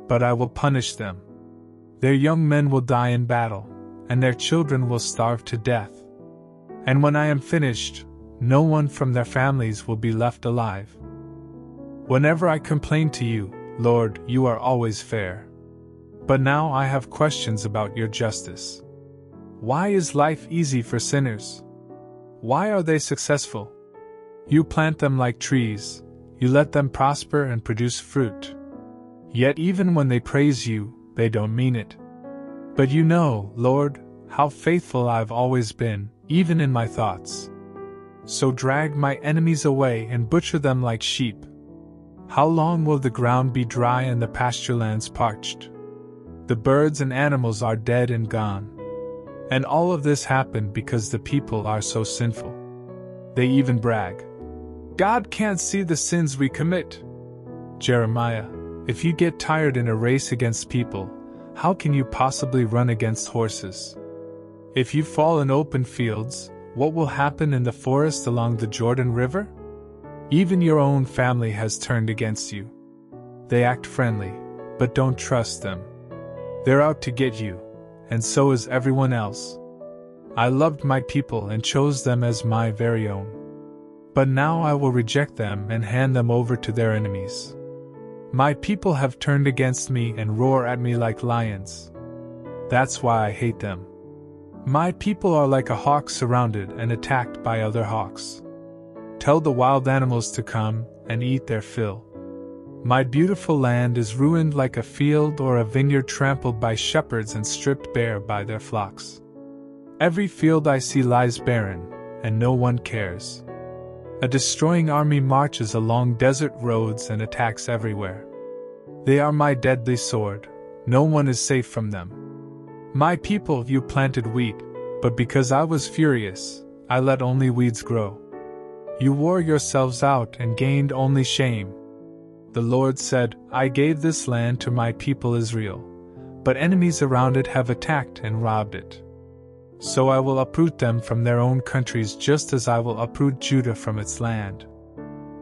But I will punish them. Their young men will die in battle, and their children will starve to death. And when I am finished, no one from their families will be left alive. Whenever I complain to you, Lord, you are always fair. But now I have questions about your justice. Why is life easy for sinners? Why are they successful? You plant them like trees, you let them prosper and produce fruit. Yet even when they praise you, they don't mean it. But you know, Lord, how faithful I've always been, even in my thoughts. So drag my enemies away and butcher them like sheep. How long will the ground be dry and the pasture lands parched? The birds and animals are dead and gone. And all of this happened because the people are so sinful. They even brag. God can't see the sins we commit. Jeremiah, if you get tired in a race against people, how can you possibly run against horses? If you fall in open fields, what will happen in the forest along the Jordan River? Even your own family has turned against you. They act friendly, but don't trust them. They're out to get you, and so is everyone else. I loved my people and chose them as my very own. But now I will reject them and hand them over to their enemies. My people have turned against me and roar at me like lions. That's why I hate them. My people are like a hawk surrounded and attacked by other hawks. Tell the wild animals to come and eat their fill. My beautiful land is ruined like a field or a vineyard trampled by shepherds and stripped bare by their flocks. Every field I see lies barren, and no one cares. A destroying army marches along desert roads and attacks everywhere. They are my deadly sword, no one is safe from them. My people, you planted wheat, but because I was furious, I let only weeds grow. You wore yourselves out and gained only shame the Lord said, I gave this land to my people Israel, but enemies around it have attacked and robbed it. So I will uproot them from their own countries just as I will uproot Judah from its land.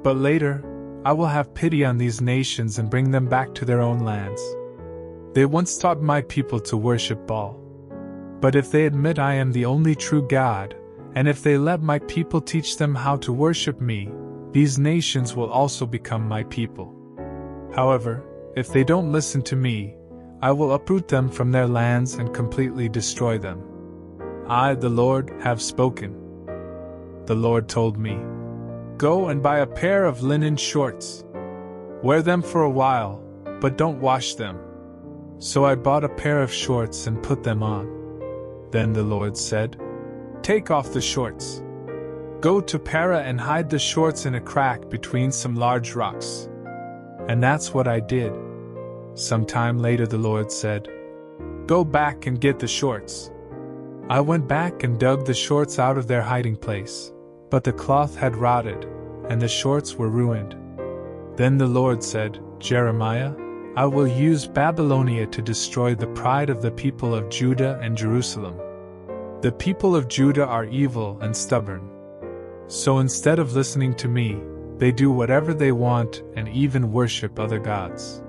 But later, I will have pity on these nations and bring them back to their own lands. They once taught my people to worship Baal. But if they admit I am the only true God, and if they let my people teach them how to worship me, these nations will also become my people. However, if they don't listen to me, I will uproot them from their lands and completely destroy them. I, the Lord, have spoken. The Lord told me, Go and buy a pair of linen shorts. Wear them for a while, but don't wash them. So I bought a pair of shorts and put them on. Then the Lord said, Take off the shorts. Go to Perath and hide the shorts in a crack between some large rocks. And that's what I did. Some time later, the Lord said, Go back and get the shorts. I went back and dug the shorts out of their hiding place, but the cloth had rotted, and the shorts were ruined. Then the Lord said, Jeremiah, I will use Babylonia to destroy the pride of the people of Judah and Jerusalem. The people of Judah are evil and stubborn. So instead of listening to me, they do whatever they want and even worship other gods.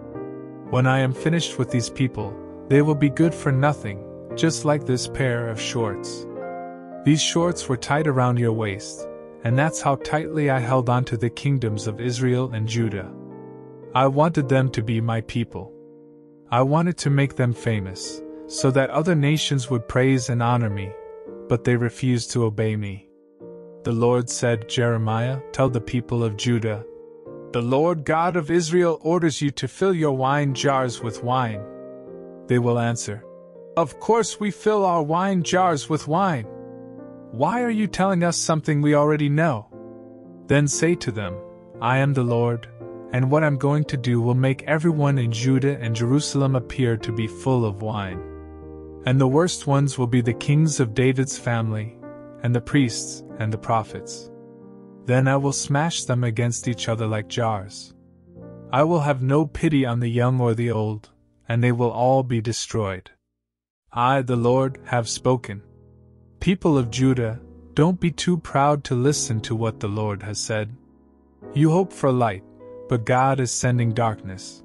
When I am finished with these people, they will be good for nothing, just like this pair of shorts. These shorts were tied around your waist, and that's how tightly I held on to the kingdoms of Israel and Judah. I wanted them to be my people. I wanted to make them famous, so that other nations would praise and honor me, but they refused to obey me. The Lord said, Jeremiah, tell the people of Judah, The Lord God of Israel orders you to fill your wine jars with wine. They will answer, Of course we fill our wine jars with wine. Why are you telling us something we already know? Then say to them, I am the Lord, and what I'm going to do will make everyone in Judah and Jerusalem appear to be full of wine. And the worst ones will be the kings of David's family, and the priests, and the prophets. Then I will smash them against each other like jars. I will have no pity on the young or the old, and they will all be destroyed. I, the Lord, have spoken. People of Judah, don't be too proud to listen to what the Lord has said. You hope for light, but God is sending darkness.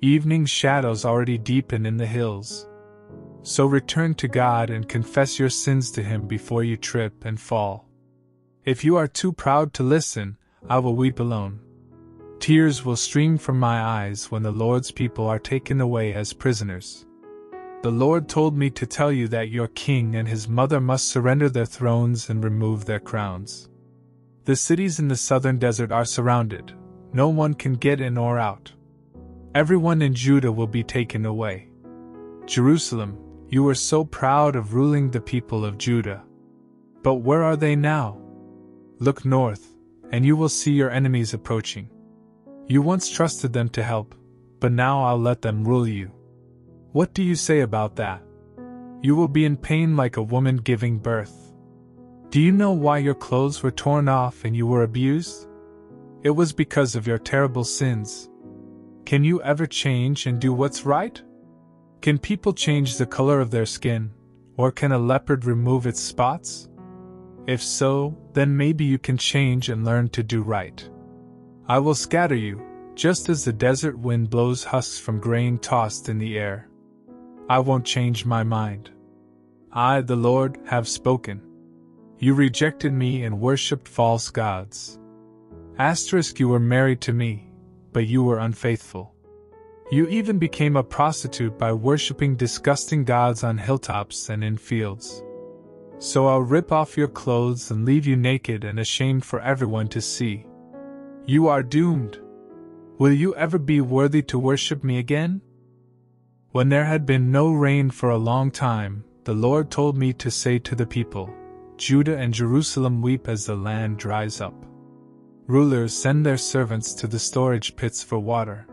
Evening shadows already deepen in the hills. So return to God and confess your sins to Him before you trip and fall. If you are too proud to listen, I will weep alone. Tears will stream from my eyes when the Lord's people are taken away as prisoners. The Lord told me to tell you that your king and his mother must surrender their thrones and remove their crowns. The cities in the southern desert are surrounded, no one can get in or out. Everyone in Judah will be taken away. Jerusalem, you were so proud of ruling the people of Judah. But where are they now? Look north, and you will see your enemies approaching. You once trusted them to help, but now I'll let them rule you. What do you say about that? You will be in pain like a woman giving birth. Do you know why your clothes were torn off and you were abused? It was because of your terrible sins. Can you ever change and do what's right? Can people change the color of their skin, or can a leopard remove its spots? If so, then maybe you can change and learn to do right. I will scatter you, just as the desert wind blows husks from grain tossed in the air. I won't change my mind. I, the Lord, have spoken. You rejected me and worshipped false gods. Asterisk, you were married to me, but you were unfaithful. You even became a prostitute by worshipping disgusting gods on hilltops and in fields. So I'll rip off your clothes and leave you naked and ashamed for everyone to see. You are doomed. Will you ever be worthy to worship me again? When there had been no rain for a long time, the Lord told me to say to the people, Judah and Jerusalem weep as the land dries up. Rulers send their servants to the storage pits for water.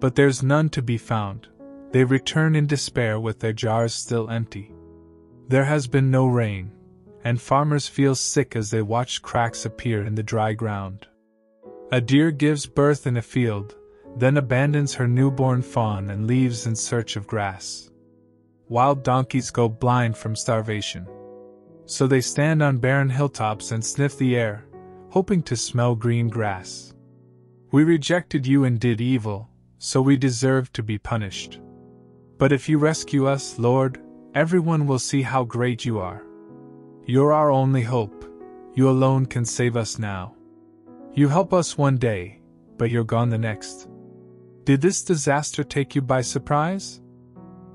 But there's none to be found. They return in despair with their jars still empty. There has been no rain, and farmers feel sick as they watch cracks appear in the dry ground. A deer gives birth in a field, then abandons her newborn fawn and leaves in search of grass. Wild donkeys go blind from starvation. So they stand on barren hilltops and sniff the air, hoping to smell green grass. We rejected you and did evil, so we deserve to be punished. But if you rescue us, Lord, everyone will see how great you are. You're our only hope. You alone can save us now. You help us one day, but you're gone the next. Did this disaster take you by surprise?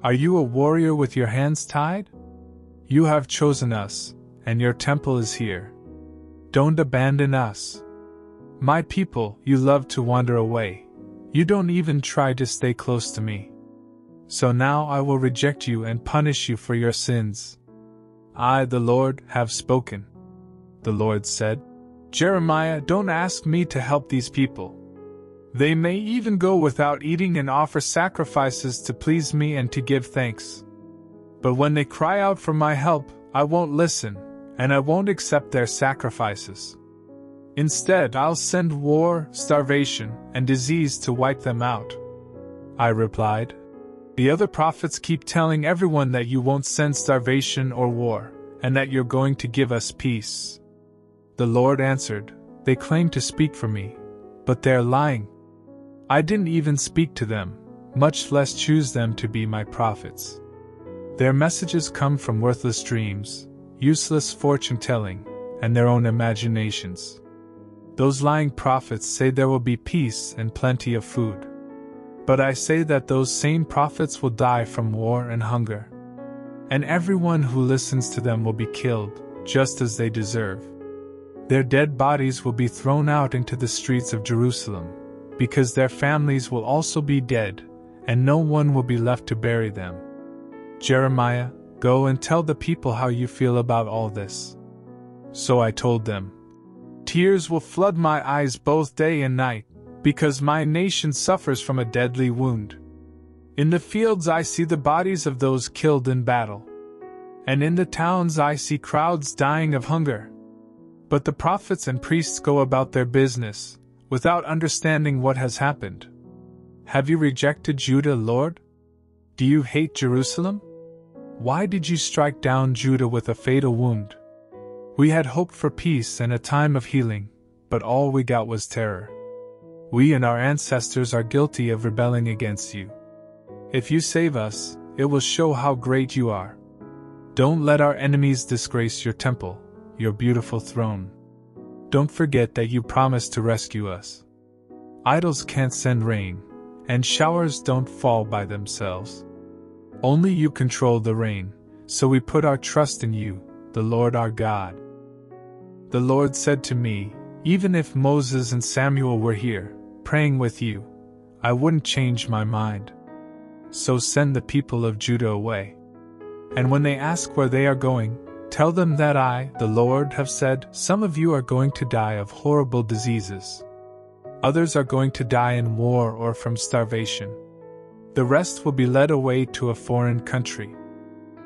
Are you a warrior with your hands tied? You have chosen us, and your temple is here. Don't abandon us. My people, you love to wander away. You don't even try to stay close to me. So now I will reject you and punish you for your sins. I, the Lord, have spoken. The Lord said, Jeremiah, don't ask me to help these people. They may even go without eating and offer sacrifices to please me and to give thanks. But when they cry out for my help, I won't listen, and I won't accept their sacrifices. Instead, I'll send war, starvation, and disease to wipe them out. I replied. The other prophets keep telling everyone that you won't send starvation or war, and that you're going to give us peace. The Lord answered, They claim to speak for me, but they're lying. I didn't even speak to them, much less choose them to be my prophets. Their messages come from worthless dreams, useless fortune telling, and their own imaginations. Those lying prophets say there will be peace and plenty of food. But I say that those same prophets will die from war and hunger. And everyone who listens to them will be killed, just as they deserve. Their dead bodies will be thrown out into the streets of Jerusalem, because their families will also be dead, and no one will be left to bury them. Jeremiah, go and tell the people how you feel about all this. So I told them. Tears will flood my eyes both day and night, because my nation suffers from a deadly wound. In the fields I see the bodies of those killed in battle. And in the towns I see crowds dying of hunger. But the prophets and priests go about their business, without understanding what has happened. Have you rejected Judah, Lord? Do you hate Jerusalem? Why did you strike down Judah with a fatal wound? We had hoped for peace and a time of healing, but all we got was terror. We and our ancestors are guilty of rebelling against you. If you save us, it will show how great you are. Don't let our enemies disgrace your temple, your beautiful throne. Don't forget that you promised to rescue us. Idols can't send rain, and showers don't fall by themselves. Only you control the rain, so we put our trust in you, the Lord our God. The Lord said to me, Even if Moses and Samuel were here, praying with you, I wouldn't change my mind. So send the people of Judah away. And when they ask where they are going, tell them that I, the Lord, have said, Some of you are going to die of horrible diseases. Others are going to die in war or from starvation. The rest will be led away to a foreign country.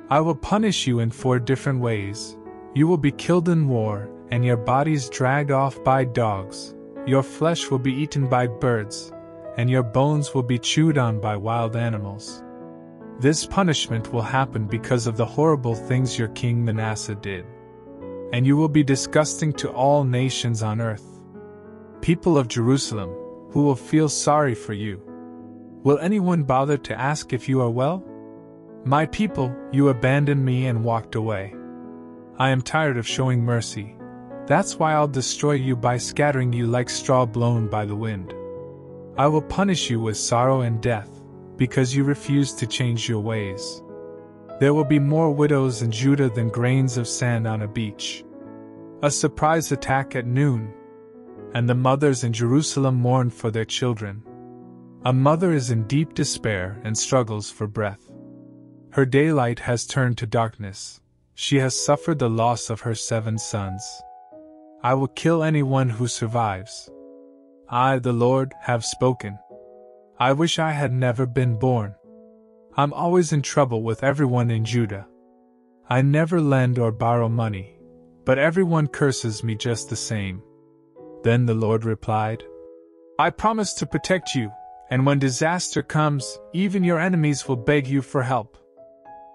I will punish you in four different ways. You will be killed in war, and your bodies dragged off by dogs. Your flesh will be eaten by birds, and your bones will be chewed on by wild animals. This punishment will happen because of the horrible things your king Manasseh did. And you will be disgusting to all nations on earth. People of Jerusalem, who will feel sorry for you, Will anyone bother to ask if you are well? My people, you abandoned me and walked away. I am tired of showing mercy. That's why I'll destroy you by scattering you like straw blown by the wind. I will punish you with sorrow and death, because you refuse to change your ways. There will be more widows in Judah than grains of sand on a beach. A surprise attack at noon. And the mothers in Jerusalem mourn for their children. A mother is in deep despair and struggles for breath. Her daylight has turned to darkness. She has suffered the loss of her seven sons. I will kill anyone who survives. I, the Lord, have spoken. I wish I had never been born. I'm always in trouble with everyone in Judah. I never lend or borrow money, but everyone curses me just the same. Then the Lord replied, I promise to protect you, and when disaster comes, even your enemies will beg you for help.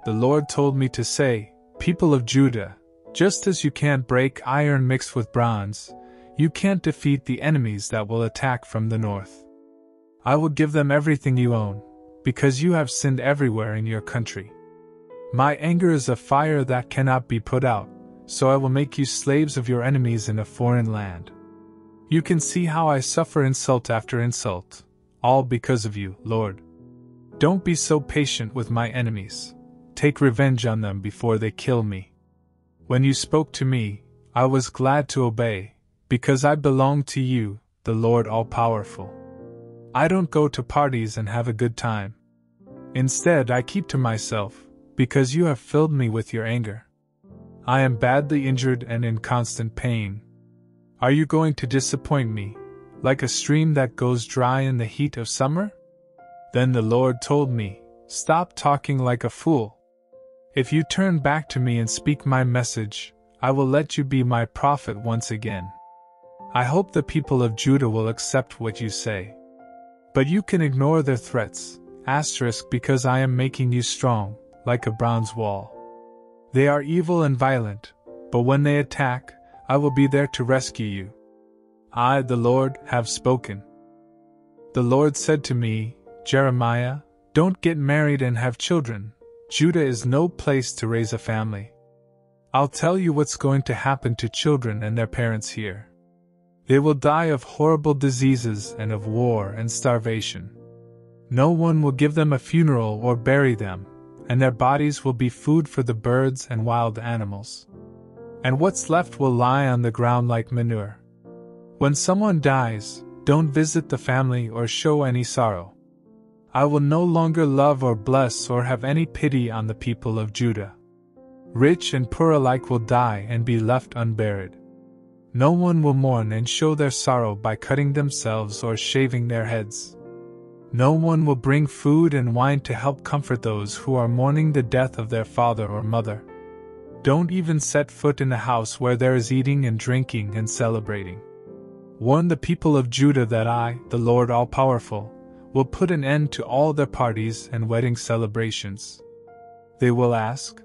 The Lord told me to say, People of Judah, just as you can't break iron mixed with bronze, you can't defeat the enemies that will attack from the north. I will give them everything you own, because you have sinned everywhere in your country. My anger is a fire that cannot be put out, so I will make you slaves of your enemies in a foreign land. You can see how I suffer insult after insult, all because of you, Lord. Don't be so patient with my enemies. Take revenge on them before they kill me. When you spoke to me, I was glad to obey, because I belong to you, the Lord All Powerful. I don't go to parties and have a good time. Instead, I keep to myself, because you have filled me with your anger. I am badly injured and in constant pain. Are you going to disappoint me, like a stream that goes dry in the heat of summer? Then the Lord told me, Stop talking like a fool. If you turn back to me and speak my message, I will let you be my prophet once again. I hope the people of Judah will accept what you say. But you can ignore their threats, asterisk because I am making you strong, like a bronze wall. They are evil and violent, but when they attack, I will be there to rescue you. I, the Lord, have spoken. The Lord said to me, Jeremiah, don't get married and have children. Judah is no place to raise a family. I'll tell you what's going to happen to children and their parents here. They will die of horrible diseases and of war and starvation. No one will give them a funeral or bury them, and their bodies will be food for the birds and wild animals. And what's left will lie on the ground like manure. When someone dies, don't visit the family or show any sorrow. I will no longer love or bless or have any pity on the people of Judah. Rich and poor alike will die and be left unburied. No one will mourn and show their sorrow by cutting themselves or shaving their heads. No one will bring food and wine to help comfort those who are mourning the death of their father or mother. Don't even set foot in a house where there is eating and drinking and celebrating. Warn the people of Judah that I, the Lord All Powerful, will put an end to all their parties and wedding celebrations. They will ask,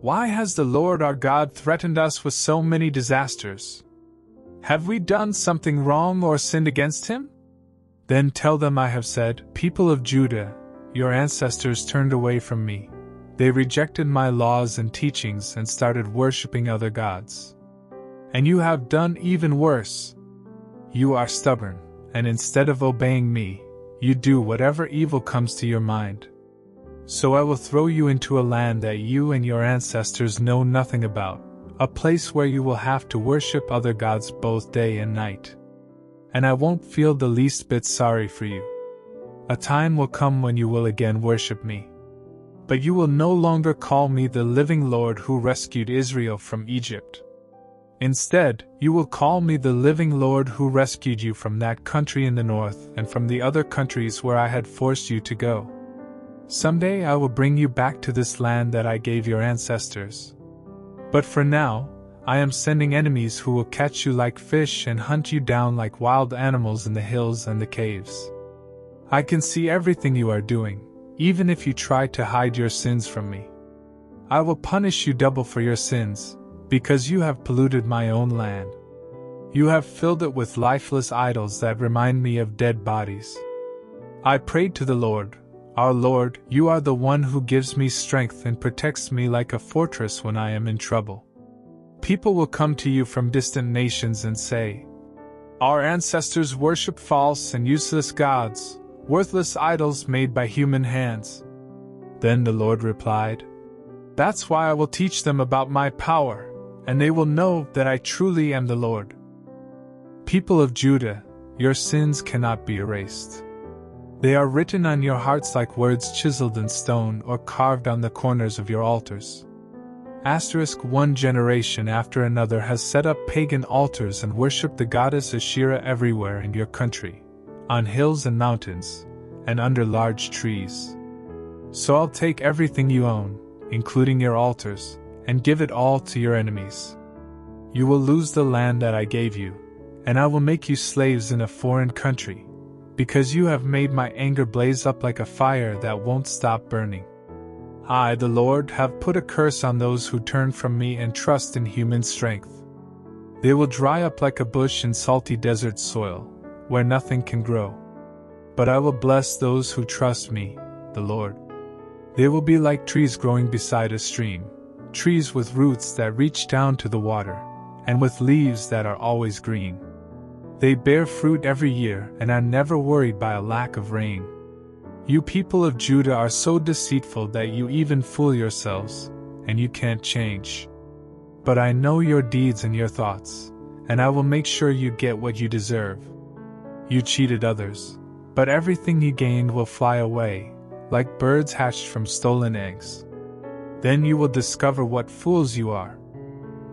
Why has the Lord our God threatened us with so many disasters? Have we done something wrong or sinned against him? Then tell them I have said, People of Judah, your ancestors turned away from me. They rejected my laws and teachings and started worshipping other gods. And you have done even worse. You are stubborn, and instead of obeying me, you do whatever evil comes to your mind. So I will throw you into a land that you and your ancestors know nothing about a place where you will have to worship other gods both day and night. And I won't feel the least bit sorry for you. A time will come when you will again worship me. But you will no longer call me the living Lord who rescued Israel from Egypt. Instead, you will call me the living Lord who rescued you from that country in the north and from the other countries where I had forced you to go. Someday I will bring you back to this land that I gave your ancestors. But for now, I am sending enemies who will catch you like fish and hunt you down like wild animals in the hills and the caves. I can see everything you are doing, even if you try to hide your sins from me. I will punish you double for your sins, because you have polluted my own land. You have filled it with lifeless idols that remind me of dead bodies. I prayed to the Lord, our Lord, you are the one who gives me strength and protects me like a fortress when I am in trouble. People will come to you from distant nations and say, Our ancestors worship false and useless gods, worthless idols made by human hands. Then the Lord replied, That's why I will teach them about my power, and they will know that I truly am the Lord. People of Judah, your sins cannot be erased. They are written on your hearts like words chiseled in stone or carved on the corners of your altars. Asterisk one generation after another has set up pagan altars and worshipped the goddess Asherah everywhere in your country, on hills and mountains, and under large trees. So I'll take everything you own, including your altars, and give it all to your enemies. You will lose the land that I gave you, and I will make you slaves in a foreign country, because you have made my anger blaze up like a fire that won't stop burning. I, the Lord, have put a curse on those who turn from me and trust in human strength. They will dry up like a bush in salty desert soil, where nothing can grow. But I will bless those who trust me, the Lord. They will be like trees growing beside a stream, trees with roots that reach down to the water, and with leaves that are always green. They bear fruit every year and are never worried by a lack of rain. You people of Judah are so deceitful that you even fool yourselves, and you can't change. But I know your deeds and your thoughts, and I will make sure you get what you deserve. You cheated others, but everything you gained will fly away, like birds hatched from stolen eggs. Then you will discover what fools you are.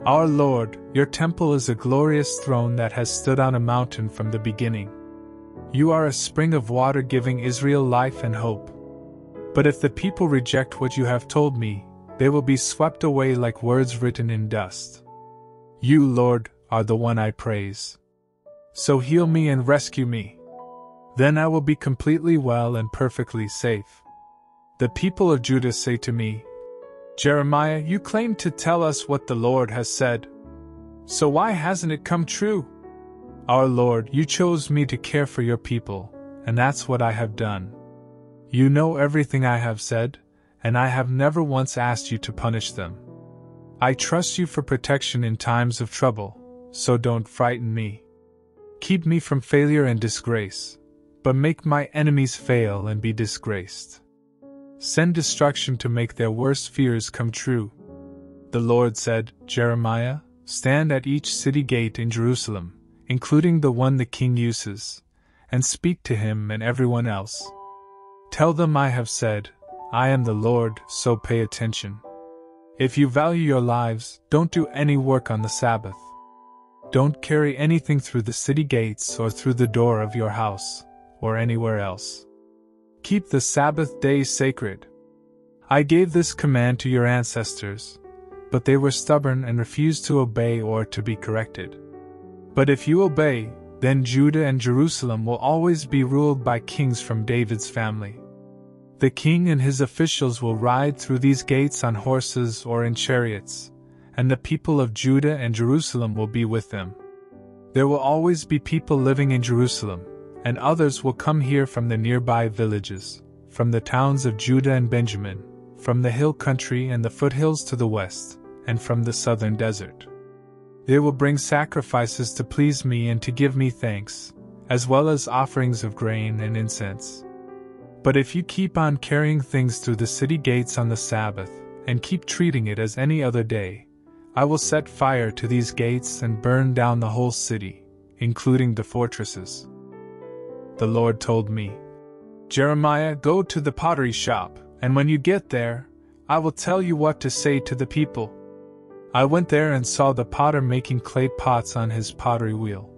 Our Lord, your temple is a glorious throne that has stood on a mountain from the beginning. You are a spring of water giving Israel life and hope. But if the people reject what you have told me, they will be swept away like words written in dust. You, Lord, are the one I praise. So heal me and rescue me. Then I will be completely well and perfectly safe. The people of Judah say to me, Jeremiah, you claim to tell us what the Lord has said. So why hasn't it come true? Our Lord, you chose me to care for your people, and that's what I have done. You know everything I have said, and I have never once asked you to punish them. I trust you for protection in times of trouble, so don't frighten me. Keep me from failure and disgrace, but make my enemies fail and be disgraced. Send destruction to make their worst fears come true. The Lord said, Jeremiah, stand at each city gate in Jerusalem, including the one the king uses, and speak to him and everyone else. Tell them I have said, I am the Lord, so pay attention. If you value your lives, don't do any work on the Sabbath. Don't carry anything through the city gates or through the door of your house, or anywhere else. Keep the Sabbath day sacred. I gave this command to your ancestors, but they were stubborn and refused to obey or to be corrected. But if you obey, then Judah and Jerusalem will always be ruled by kings from David's family. The king and his officials will ride through these gates on horses or in chariots, and the people of Judah and Jerusalem will be with them. There will always be people living in Jerusalem, and others will come here from the nearby villages, from the towns of Judah and Benjamin, from the hill country and the foothills to the west, and from the southern desert. They will bring sacrifices to please me and to give me thanks, as well as offerings of grain and incense. But if you keep on carrying things through the city gates on the Sabbath, and keep treating it as any other day, I will set fire to these gates and burn down the whole city, including the fortresses the Lord told me. Jeremiah, go to the pottery shop, and when you get there, I will tell you what to say to the people. I went there and saw the potter making clay pots on his pottery wheel.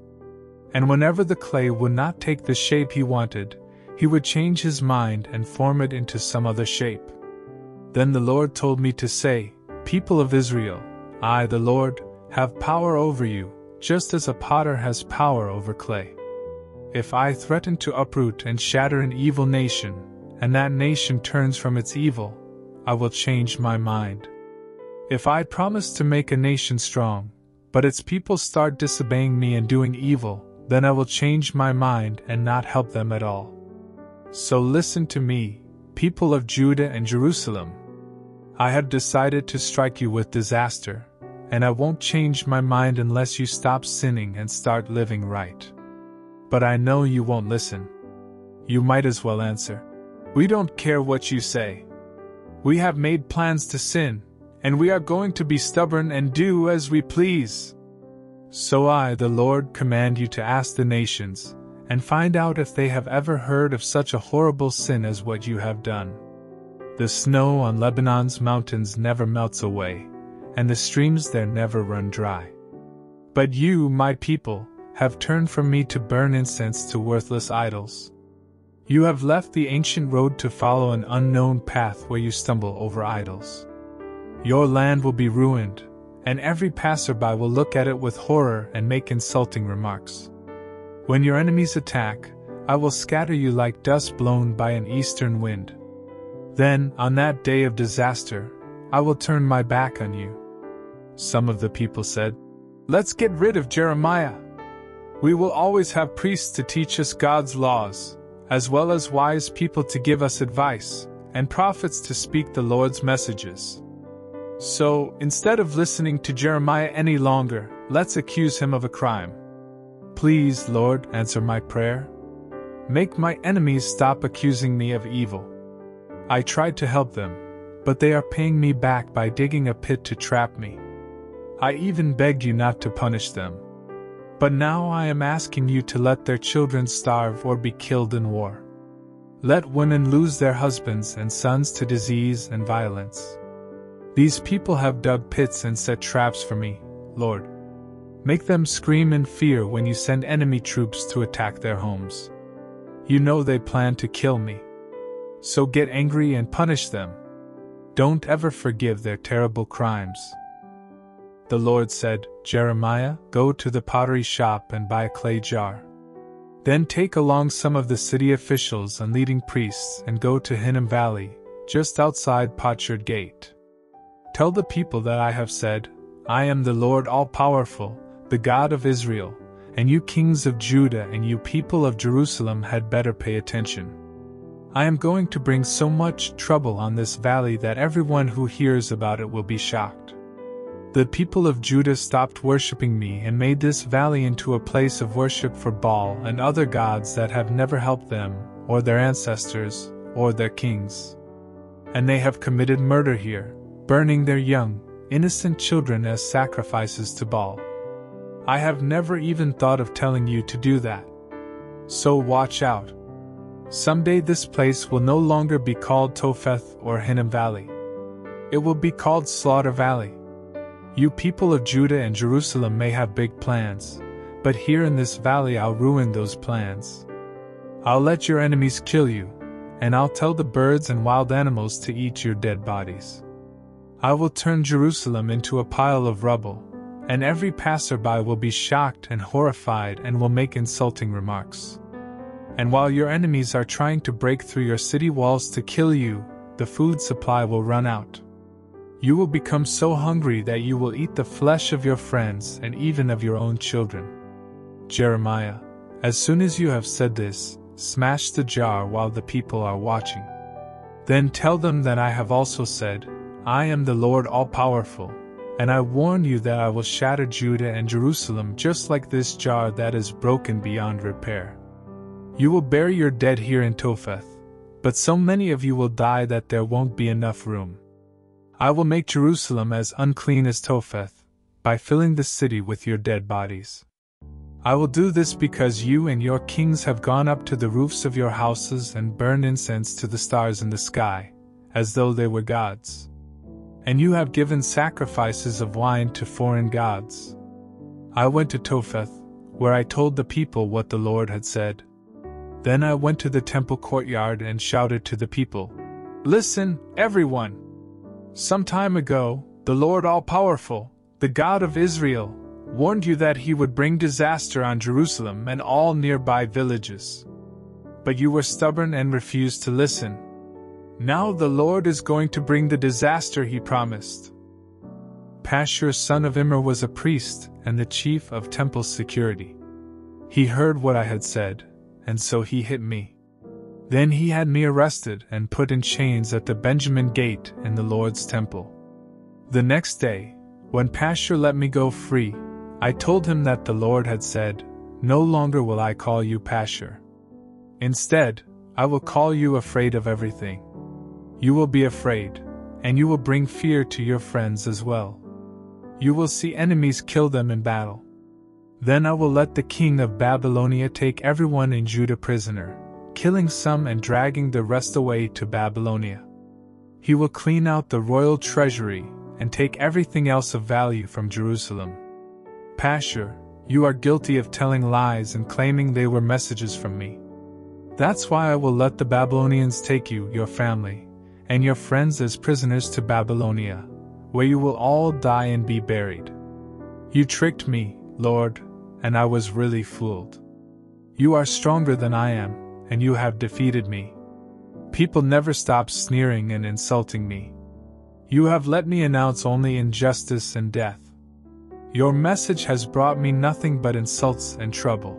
And whenever the clay would not take the shape he wanted, he would change his mind and form it into some other shape. Then the Lord told me to say, People of Israel, I, the Lord, have power over you, just as a potter has power over clay. If I threaten to uproot and shatter an evil nation, and that nation turns from its evil, I will change my mind. If I promise to make a nation strong, but its people start disobeying me and doing evil, then I will change my mind and not help them at all. So listen to me, people of Judah and Jerusalem. I have decided to strike you with disaster, and I won't change my mind unless you stop sinning and start living right. But I know you won't listen. You might as well answer. We don't care what you say. We have made plans to sin, and we are going to be stubborn and do as we please. So I, the Lord, command you to ask the nations, and find out if they have ever heard of such a horrible sin as what you have done. The snow on Lebanon's mountains never melts away, and the streams there never run dry. But you, my people, have turned from me to burn incense to worthless idols. You have left the ancient road to follow an unknown path where you stumble over idols. Your land will be ruined, and every passerby will look at it with horror and make insulting remarks. When your enemies attack, I will scatter you like dust blown by an eastern wind. Then, on that day of disaster, I will turn my back on you. Some of the people said, Let's get rid of Jeremiah. We will always have priests to teach us God's laws, as well as wise people to give us advice, and prophets to speak the Lord's messages. So, instead of listening to Jeremiah any longer, let's accuse him of a crime. Please, Lord, answer my prayer. Make my enemies stop accusing me of evil. I tried to help them, but they are paying me back by digging a pit to trap me. I even begged you not to punish them. But now I am asking you to let their children starve or be killed in war. Let women lose their husbands and sons to disease and violence. These people have dug pits and set traps for me, Lord. Make them scream in fear when you send enemy troops to attack their homes. You know they plan to kill me. So get angry and punish them. Don't ever forgive their terrible crimes. The Lord said, Jeremiah, go to the pottery shop and buy a clay jar. Then take along some of the city officials and leading priests and go to Hinnom Valley, just outside Potsherd Gate. Tell the people that I have said, I am the Lord all powerful, the God of Israel, and you kings of Judah and you people of Jerusalem had better pay attention. I am going to bring so much trouble on this valley that everyone who hears about it will be shocked. The people of Judah stopped worshipping me and made this valley into a place of worship for Baal and other gods that have never helped them, or their ancestors, or their kings. And they have committed murder here, burning their young, innocent children as sacrifices to Baal. I have never even thought of telling you to do that. So watch out. Someday this place will no longer be called Topheth or Hinnom Valley. It will be called Slaughter Valley. You people of Judah and Jerusalem may have big plans, but here in this valley I'll ruin those plans. I'll let your enemies kill you, and I'll tell the birds and wild animals to eat your dead bodies. I will turn Jerusalem into a pile of rubble, and every passerby will be shocked and horrified and will make insulting remarks. And while your enemies are trying to break through your city walls to kill you, the food supply will run out. You will become so hungry that you will eat the flesh of your friends and even of your own children. Jeremiah, as soon as you have said this, smash the jar while the people are watching. Then tell them that I have also said, I am the Lord all powerful, and I warn you that I will shatter Judah and Jerusalem just like this jar that is broken beyond repair. You will bury your dead here in Topheth, but so many of you will die that there won't be enough room. I will make Jerusalem as unclean as Topheth, by filling the city with your dead bodies. I will do this because you and your kings have gone up to the roofs of your houses and burned incense to the stars in the sky, as though they were gods and you have given sacrifices of wine to foreign gods. I went to Topheth, where I told the people what the Lord had said. Then I went to the temple courtyard and shouted to the people Listen, everyone! Some time ago, the Lord All Powerful, the God of Israel, warned you that he would bring disaster on Jerusalem and all nearby villages. But you were stubborn and refused to listen. Now the Lord is going to bring the disaster he promised. Pashur son of Immer was a priest and the chief of temple security. He heard what I had said, and so he hit me. Then he had me arrested and put in chains at the Benjamin gate in the Lord's temple. The next day, when Pashur let me go free, I told him that the Lord had said, No longer will I call you Pashur. Instead, I will call you afraid of everything. You will be afraid, and you will bring fear to your friends as well. You will see enemies kill them in battle. Then I will let the king of Babylonia take everyone in Judah prisoner, killing some and dragging the rest away to Babylonia. He will clean out the royal treasury and take everything else of value from Jerusalem. Pashur, you are guilty of telling lies and claiming they were messages from me. That's why I will let the Babylonians take you, your family, and your friends as prisoners to Babylonia, where you will all die and be buried. You tricked me, Lord, and I was really fooled. You are stronger than I am, and you have defeated me. People never stop sneering and insulting me. You have let me announce only injustice and death. Your message has brought me nothing but insults and trouble.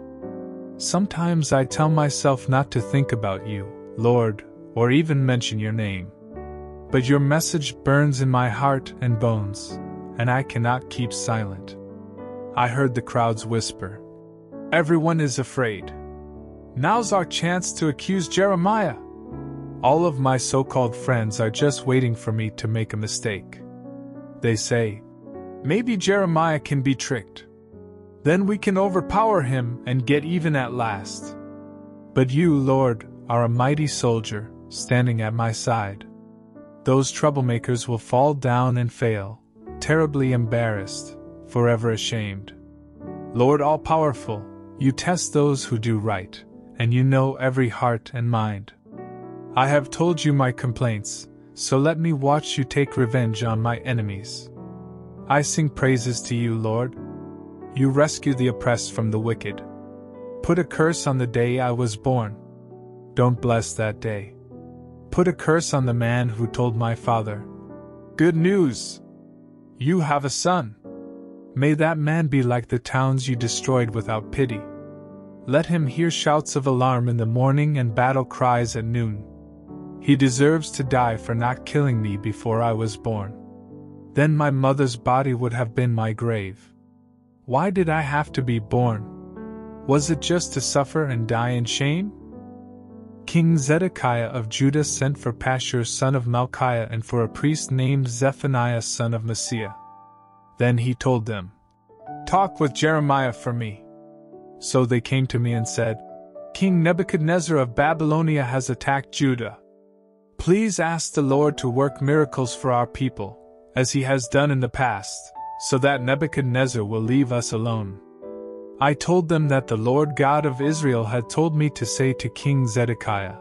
Sometimes I tell myself not to think about you, Lord, or even mention your name. But your message burns in my heart and bones, and I cannot keep silent. I heard the crowds whisper. Everyone is afraid. Now's our chance to accuse Jeremiah. All of my so called friends are just waiting for me to make a mistake. They say, maybe Jeremiah can be tricked. Then we can overpower him and get even at last. But you, Lord, are a mighty soldier, standing at my side. Those troublemakers will fall down and fail, terribly embarrassed, forever ashamed. Lord all powerful, you test those who do right, and you know every heart and mind. I have told you my complaints, so let me watch you take revenge on my enemies. I sing praises to you, Lord. You rescue the oppressed from the wicked. Put a curse on the day I was born. Don't bless that day. Put a curse on the man who told my father, Good news! You have a son. May that man be like the towns you destroyed without pity. Let him hear shouts of alarm in the morning and battle cries at noon. He deserves to die for not killing me before I was born. Then my mother's body would have been my grave. Why did I have to be born? Was it just to suffer and die in shame? King Zedekiah of Judah sent for Pashur son of Malchiah and for a priest named Zephaniah son of Maaseiah. Then he told them, Talk with Jeremiah for me. So they came to me and said, King Nebuchadnezzar of Babylonia has attacked Judah. Please ask the Lord to work miracles for our people, as he has done in the past so that Nebuchadnezzar will leave us alone. I told them that the Lord God of Israel had told me to say to King Zedekiah,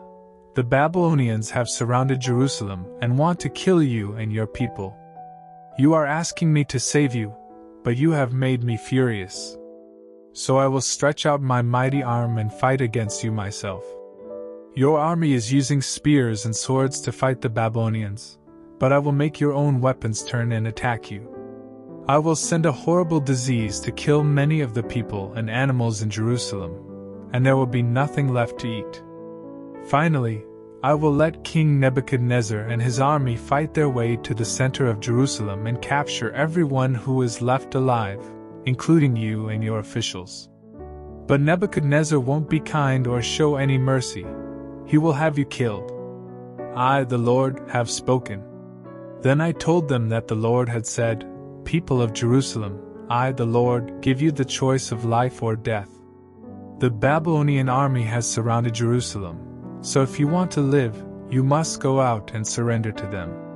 The Babylonians have surrounded Jerusalem and want to kill you and your people. You are asking me to save you, but you have made me furious. So I will stretch out my mighty arm and fight against you myself. Your army is using spears and swords to fight the Babylonians, but I will make your own weapons turn and attack you. I will send a horrible disease to kill many of the people and animals in Jerusalem, and there will be nothing left to eat. Finally, I will let King Nebuchadnezzar and his army fight their way to the center of Jerusalem and capture everyone who is left alive, including you and your officials. But Nebuchadnezzar won't be kind or show any mercy. He will have you killed. I, the Lord, have spoken. Then I told them that the Lord had said, people of Jerusalem, I, the Lord, give you the choice of life or death. The Babylonian army has surrounded Jerusalem, so if you want to live, you must go out and surrender to them.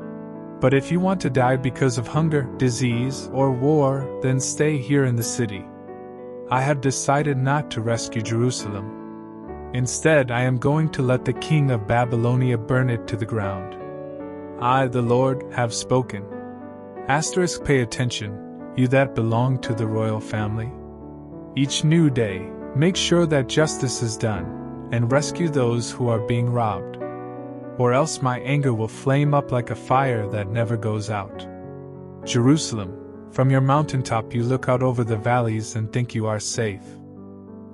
But if you want to die because of hunger, disease, or war, then stay here in the city. I have decided not to rescue Jerusalem. Instead, I am going to let the king of Babylonia burn it to the ground. I, the Lord, have spoken. Asterisk pay attention, you that belong to the royal family. Each new day, make sure that justice is done, and rescue those who are being robbed. Or else my anger will flame up like a fire that never goes out. Jerusalem, from your mountaintop you look out over the valleys and think you are safe.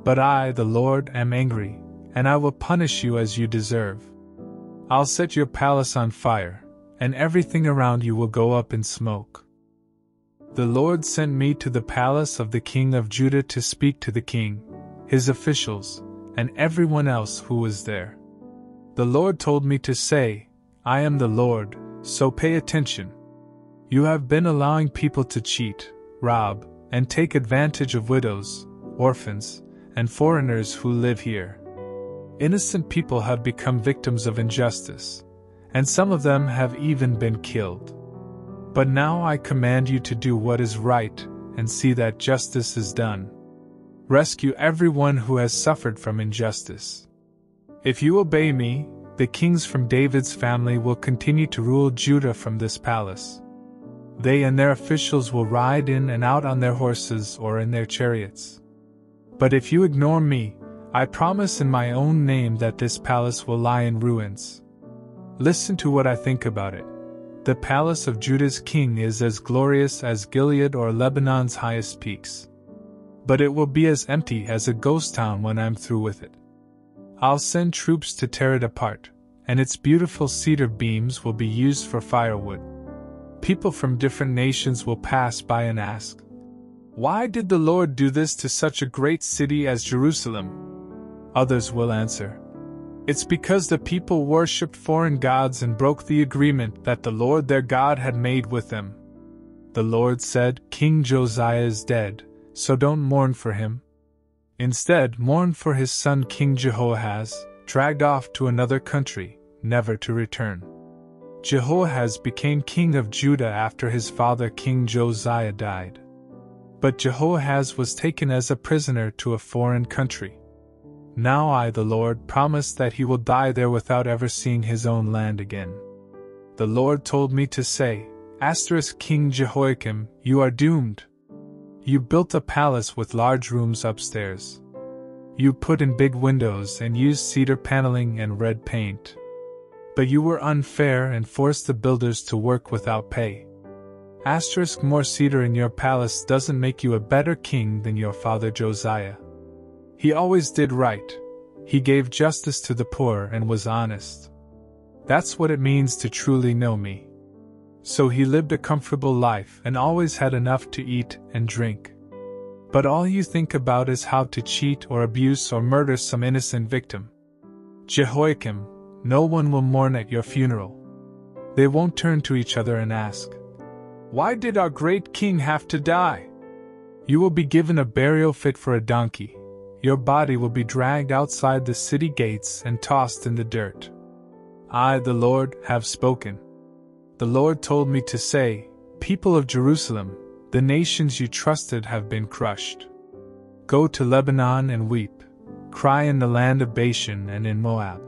But I, the Lord, am angry, and I will punish you as you deserve. I'll set your palace on fire and everything around you will go up in smoke. The Lord sent me to the palace of the king of Judah to speak to the king, his officials, and everyone else who was there. The Lord told me to say, I am the Lord, So pay attention. You have been allowing people to cheat, rob, and take advantage of widows, orphans, and foreigners who live here. Innocent people have become victims of injustice, and some of them have even been killed. But now I command you to do what is right and see that justice is done. Rescue everyone who has suffered from injustice. If you obey me, the kings from David's family will continue to rule Judah from this palace. They and their officials will ride in and out on their horses or in their chariots. But if you ignore me, I promise in my own name that this palace will lie in ruins. Listen to what I think about it. The palace of Judah's king is as glorious as Gilead or Lebanon's highest peaks. But it will be as empty as a ghost town when I'm through with it. I'll send troops to tear it apart, and its beautiful cedar beams will be used for firewood. People from different nations will pass by and ask, Why did the Lord do this to such a great city as Jerusalem? Others will answer, It's because the people worshipped foreign gods and broke the agreement that the Lord their God had made with them. The Lord said, King Josiah is dead, so don't mourn for him. Instead, mourn for his son King Jehoahaz, dragged off to another country, never to return. Jehoahaz became king of Judah after his father King Josiah died. But Jehoahaz was taken as a prisoner to a foreign country. Now I, the Lord, promise that he will die there without ever seeing his own land again. The Lord told me to say, Asterisk King Jehoiakim, you are doomed. You built a palace with large rooms upstairs. You put in big windows and used cedar paneling and red paint. But you were unfair and forced the builders to work without pay. Asterisk more cedar in your palace doesn't make you a better king than your father Josiah. He always did right. He gave justice to the poor and was honest. That's what it means to truly know me so he lived a comfortable life and always had enough to eat and drink. But all you think about is how to cheat or abuse or murder some innocent victim. Jehoiakim, no one will mourn at your funeral. They won't turn to each other and ask, Why did our great king have to die? You will be given a burial fit for a donkey. Your body will be dragged outside the city gates and tossed in the dirt. I, the Lord, have spoken the Lord told me to say, People of Jerusalem, the nations you trusted have been crushed. Go to Lebanon and weep, cry in the land of Bashan and in Moab.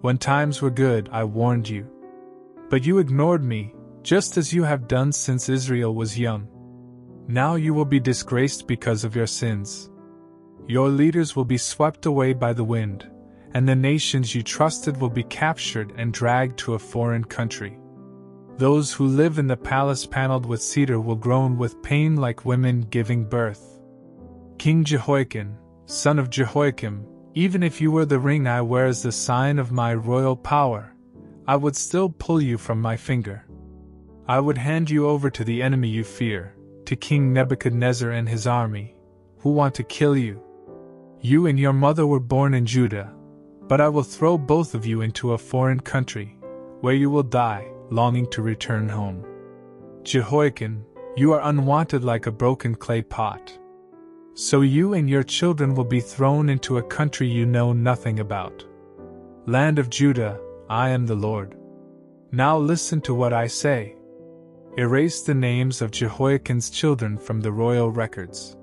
When times were good, I warned you. But you ignored me, just as you have done since Israel was young. Now you will be disgraced because of your sins. Your leaders will be swept away by the wind, and the nations you trusted will be captured and dragged to a foreign country. Those who live in the palace paneled with cedar will groan with pain like women giving birth. King Jehoiachin, son of Jehoiakim, even if you were the ring I wear as the sign of my royal power, I would still pull you from my finger. I would hand you over to the enemy you fear, to King Nebuchadnezzar and his army, who want to kill you. You and your mother were born in Judah, but I will throw both of you into a foreign country, where you will die longing to return home. Jehoiachin, you are unwanted like a broken clay pot. So you and your children will be thrown into a country you know nothing about. Land of Judah, I am the Lord. Now listen to what I say. Erase the names of Jehoiachin's children from the royal records.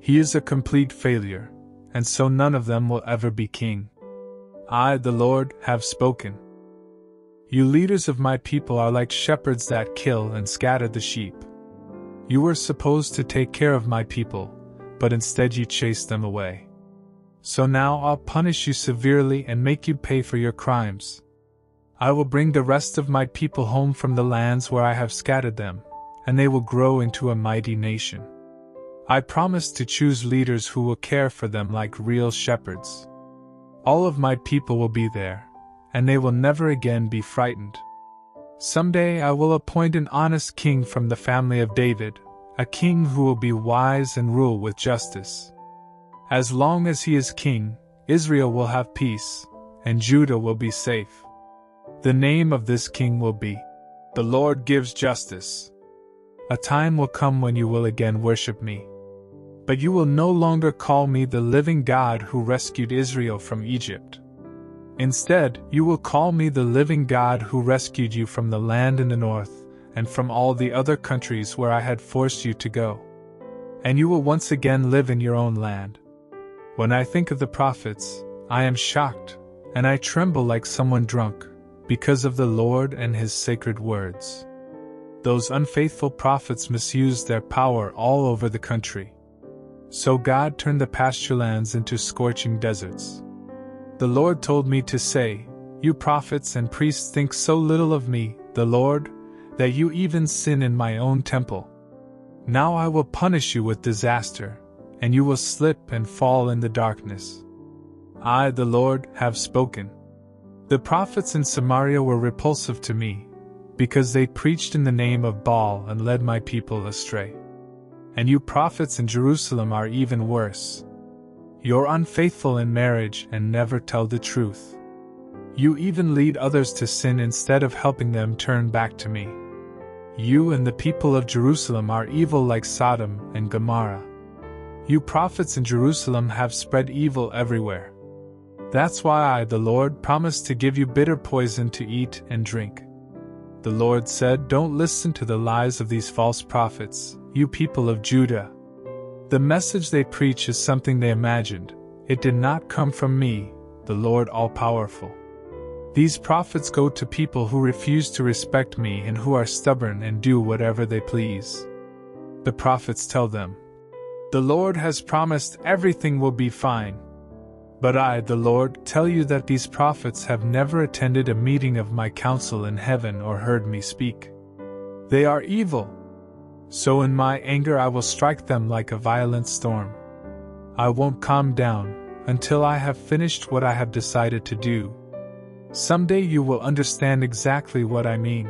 He is a complete failure, and so none of them will ever be king. I, the Lord, have spoken. You leaders of my people are like shepherds that kill and scatter the sheep. You were supposed to take care of my people, but instead you chased them away. So now I'll punish you severely and make you pay for your crimes. I will bring the rest of my people home from the lands where I have scattered them, and they will grow into a mighty nation. I promise to choose leaders who will care for them like real shepherds. All of my people will be there, and they will never again be frightened. Someday I will appoint an honest king from the family of David, a king who will be wise and rule with justice. As long as he is king, Israel will have peace, and Judah will be safe. The name of this king will be The Lord gives justice. A time will come when you will again worship me. But you will no longer call me the living God who rescued Israel from Egypt. Instead, you will call me the living God who rescued you from the land in the north, and from all the other countries where I had forced you to go. And you will once again live in your own land. When I think of the prophets, I am shocked, and I tremble like someone drunk, because of the Lord and his sacred words. Those unfaithful prophets misused their power all over the country. So God turned the pasture lands into scorching deserts. The Lord told me to say, You prophets and priests think so little of me, the Lord, that you even sin in my own temple. Now I will punish you with disaster, and you will slip and fall in the darkness. I, the Lord, have spoken. The prophets in Samaria were repulsive to me, because they preached in the name of Baal and led my people astray. And you prophets in Jerusalem are even worse. You're unfaithful in marriage and never tell the truth. You even lead others to sin instead of helping them turn back to me. You and the people of Jerusalem are evil like Sodom and Gomorrah. You prophets in Jerusalem have spread evil everywhere. That's why I, the Lord, promised to give you bitter poison to eat and drink. The Lord said, Don't listen to the lies of these false prophets, you people of Judah. The message they preach is something they imagined. It did not come from me, the Lord All Powerful. These prophets go to people who refuse to respect me and who are stubborn and do whatever they please. The prophets tell them, The Lord has promised everything will be fine. But I, the Lord, tell you that these prophets have never attended a meeting of my council in heaven or heard me speak. They are evil, so in my anger I will strike them like a violent storm. I won't calm down until I have finished what I have decided to do. Someday you will understand exactly what I mean.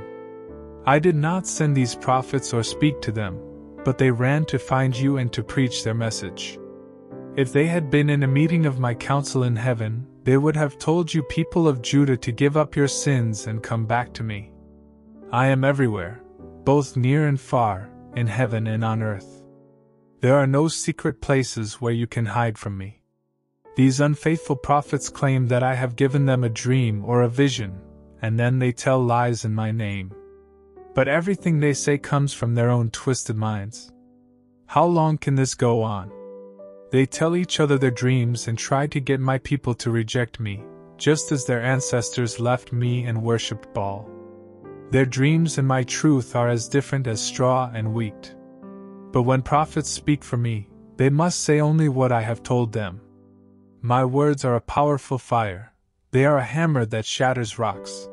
I did not send these prophets or speak to them, but they ran to find you and to preach their message. If they had been in a meeting of my council in heaven, they would have told you, people of Judah, to give up your sins and come back to me. I am everywhere, both near and far, in heaven and on earth. There are no secret places where you can hide from me. These unfaithful prophets claim that I have given them a dream or a vision, and then they tell lies in my name. But everything they say comes from their own twisted minds. How long can this go on? They tell each other their dreams and try to get my people to reject me, just as their ancestors left me and worshipped Baal. Their dreams and my truth are as different as straw and wheat. But when prophets speak for me, they must say only what I have told them. My words are a powerful fire, they are a hammer that shatters rocks.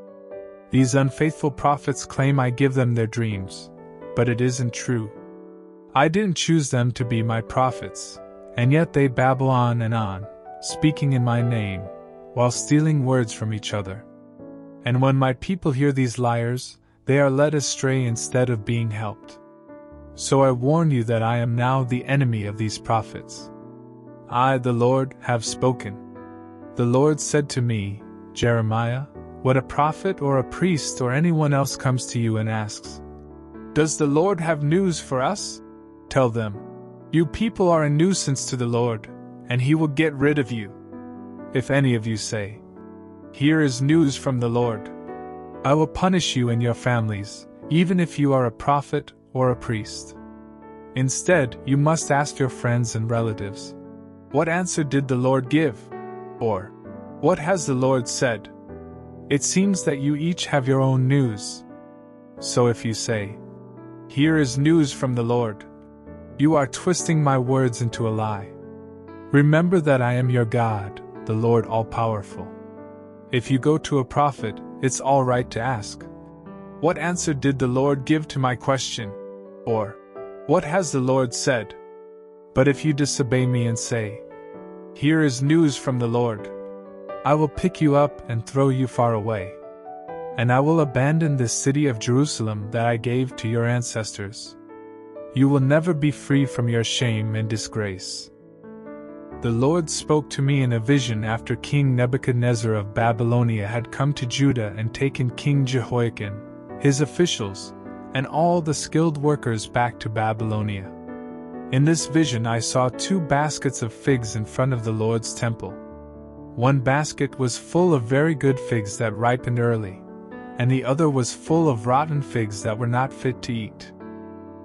These unfaithful prophets claim I give them their dreams, but it isn't true. I didn't choose them to be my prophets, and yet they babble on and on, speaking in my name, while stealing words from each other. And when my people hear these liars, they are led astray instead of being helped. So I warn you that I am now the enemy of these prophets. I, the Lord, have spoken. The Lord said to me, Jeremiah, when a prophet or a priest or anyone else comes to you and asks, Does the Lord have news for us? Tell them, You people are a nuisance to the Lord, and he will get rid of you. If any of you say, here is news from the Lord. I will punish you and your families, even if you are a prophet or a priest. Instead, you must ask your friends and relatives, What answer did the Lord give? Or, What has the Lord said? It seems that you each have your own news. So if you say, Here is news from the Lord, you are twisting my words into a lie. Remember that I am your God, the Lord All Powerful. If you go to a prophet, it's all right to ask, What answer did the Lord give to my question? Or, What has the Lord said? But if you disobey me and say, Here is news from the Lord, I will pick you up and throw you far away. And I will abandon this city of Jerusalem that I gave to your ancestors. You will never be free from your shame and disgrace. The Lord spoke to me in a vision after King Nebuchadnezzar of Babylonia had come to Judah and taken King Jehoiachin, his officials, and all the skilled workers back to Babylonia. In this vision, I saw two baskets of figs in front of the Lord's temple. One basket was full of very good figs that ripened early, and the other was full of rotten figs that were not fit to eat.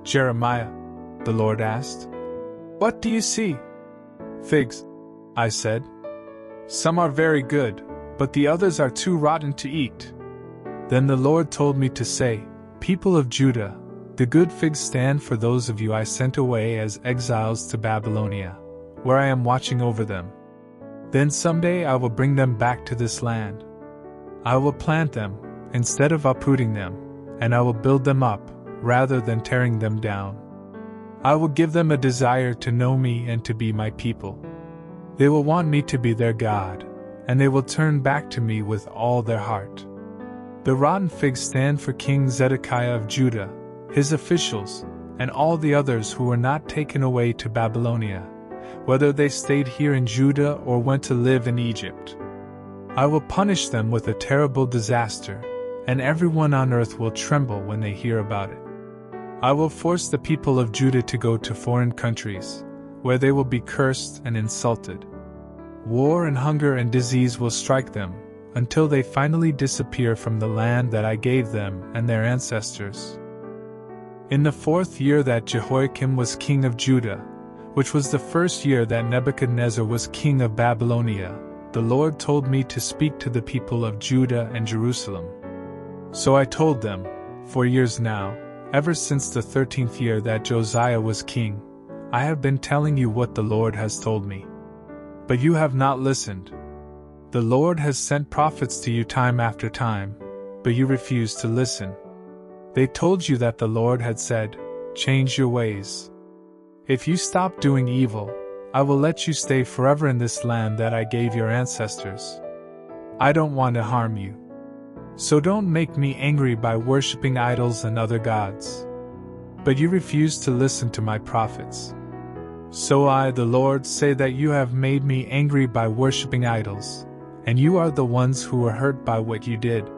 Jeremiah, the Lord asked, What do you see? Figs, I said. Some are very good, but the others are too rotten to eat. Then the Lord told me to say, People of Judah, the good figs stand for those of you I sent away as exiles to Babylonia, where I am watching over them. Then someday I will bring them back to this land. I will plant them, instead of uprooting them, and I will build them up, rather than tearing them down. I will give them a desire to know me and to be my people. They will want me to be their God, and they will turn back to me with all their heart. The rotten figs stand for King Zedekiah of Judah, his officials, and all the others who were not taken away to Babylonia, whether they stayed here in Judah or went to live in Egypt. I will punish them with a terrible disaster, and everyone on earth will tremble when they hear about it. I will force the people of Judah to go to foreign countries, where they will be cursed and insulted. War and hunger and disease will strike them, until they finally disappear from the land that I gave them and their ancestors. In the fourth year that Jehoiakim was king of Judah, which was the first year that Nebuchadnezzar was king of Babylonia, the Lord told me to speak to the people of Judah and Jerusalem. So I told them, For years now, ever since the thirteenth year that Josiah was king, I have been telling you what the Lord has told me. But you have not listened. The Lord has sent prophets to you time after time, but you refused to listen. They told you that the Lord had said, Change your ways. If you stop doing evil, I will let you stay forever in this land that I gave your ancestors. I don't want to harm you. So don't make me angry by worshipping idols and other gods. But you refuse to listen to my prophets. So I, the Lord, say that you have made me angry by worshipping idols, and you are the ones who were hurt by what you did.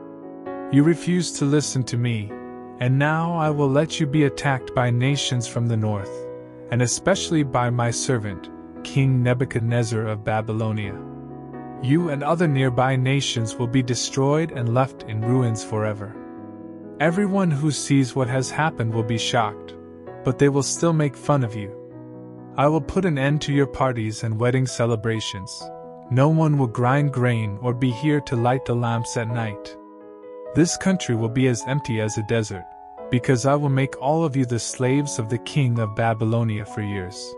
You refused to listen to me, and now I will let you be attacked by nations from the north, and especially by my servant, King Nebuchadnezzar of Babylonia. You and other nearby nations will be destroyed and left in ruins forever. Everyone who sees what has happened will be shocked, but they will still make fun of you. I will put an end to your parties and wedding celebrations. No one will grind grain or be here to light the lamps at night. This country will be as empty as a desert, because I will make all of you the slaves of the king of Babylonia for years.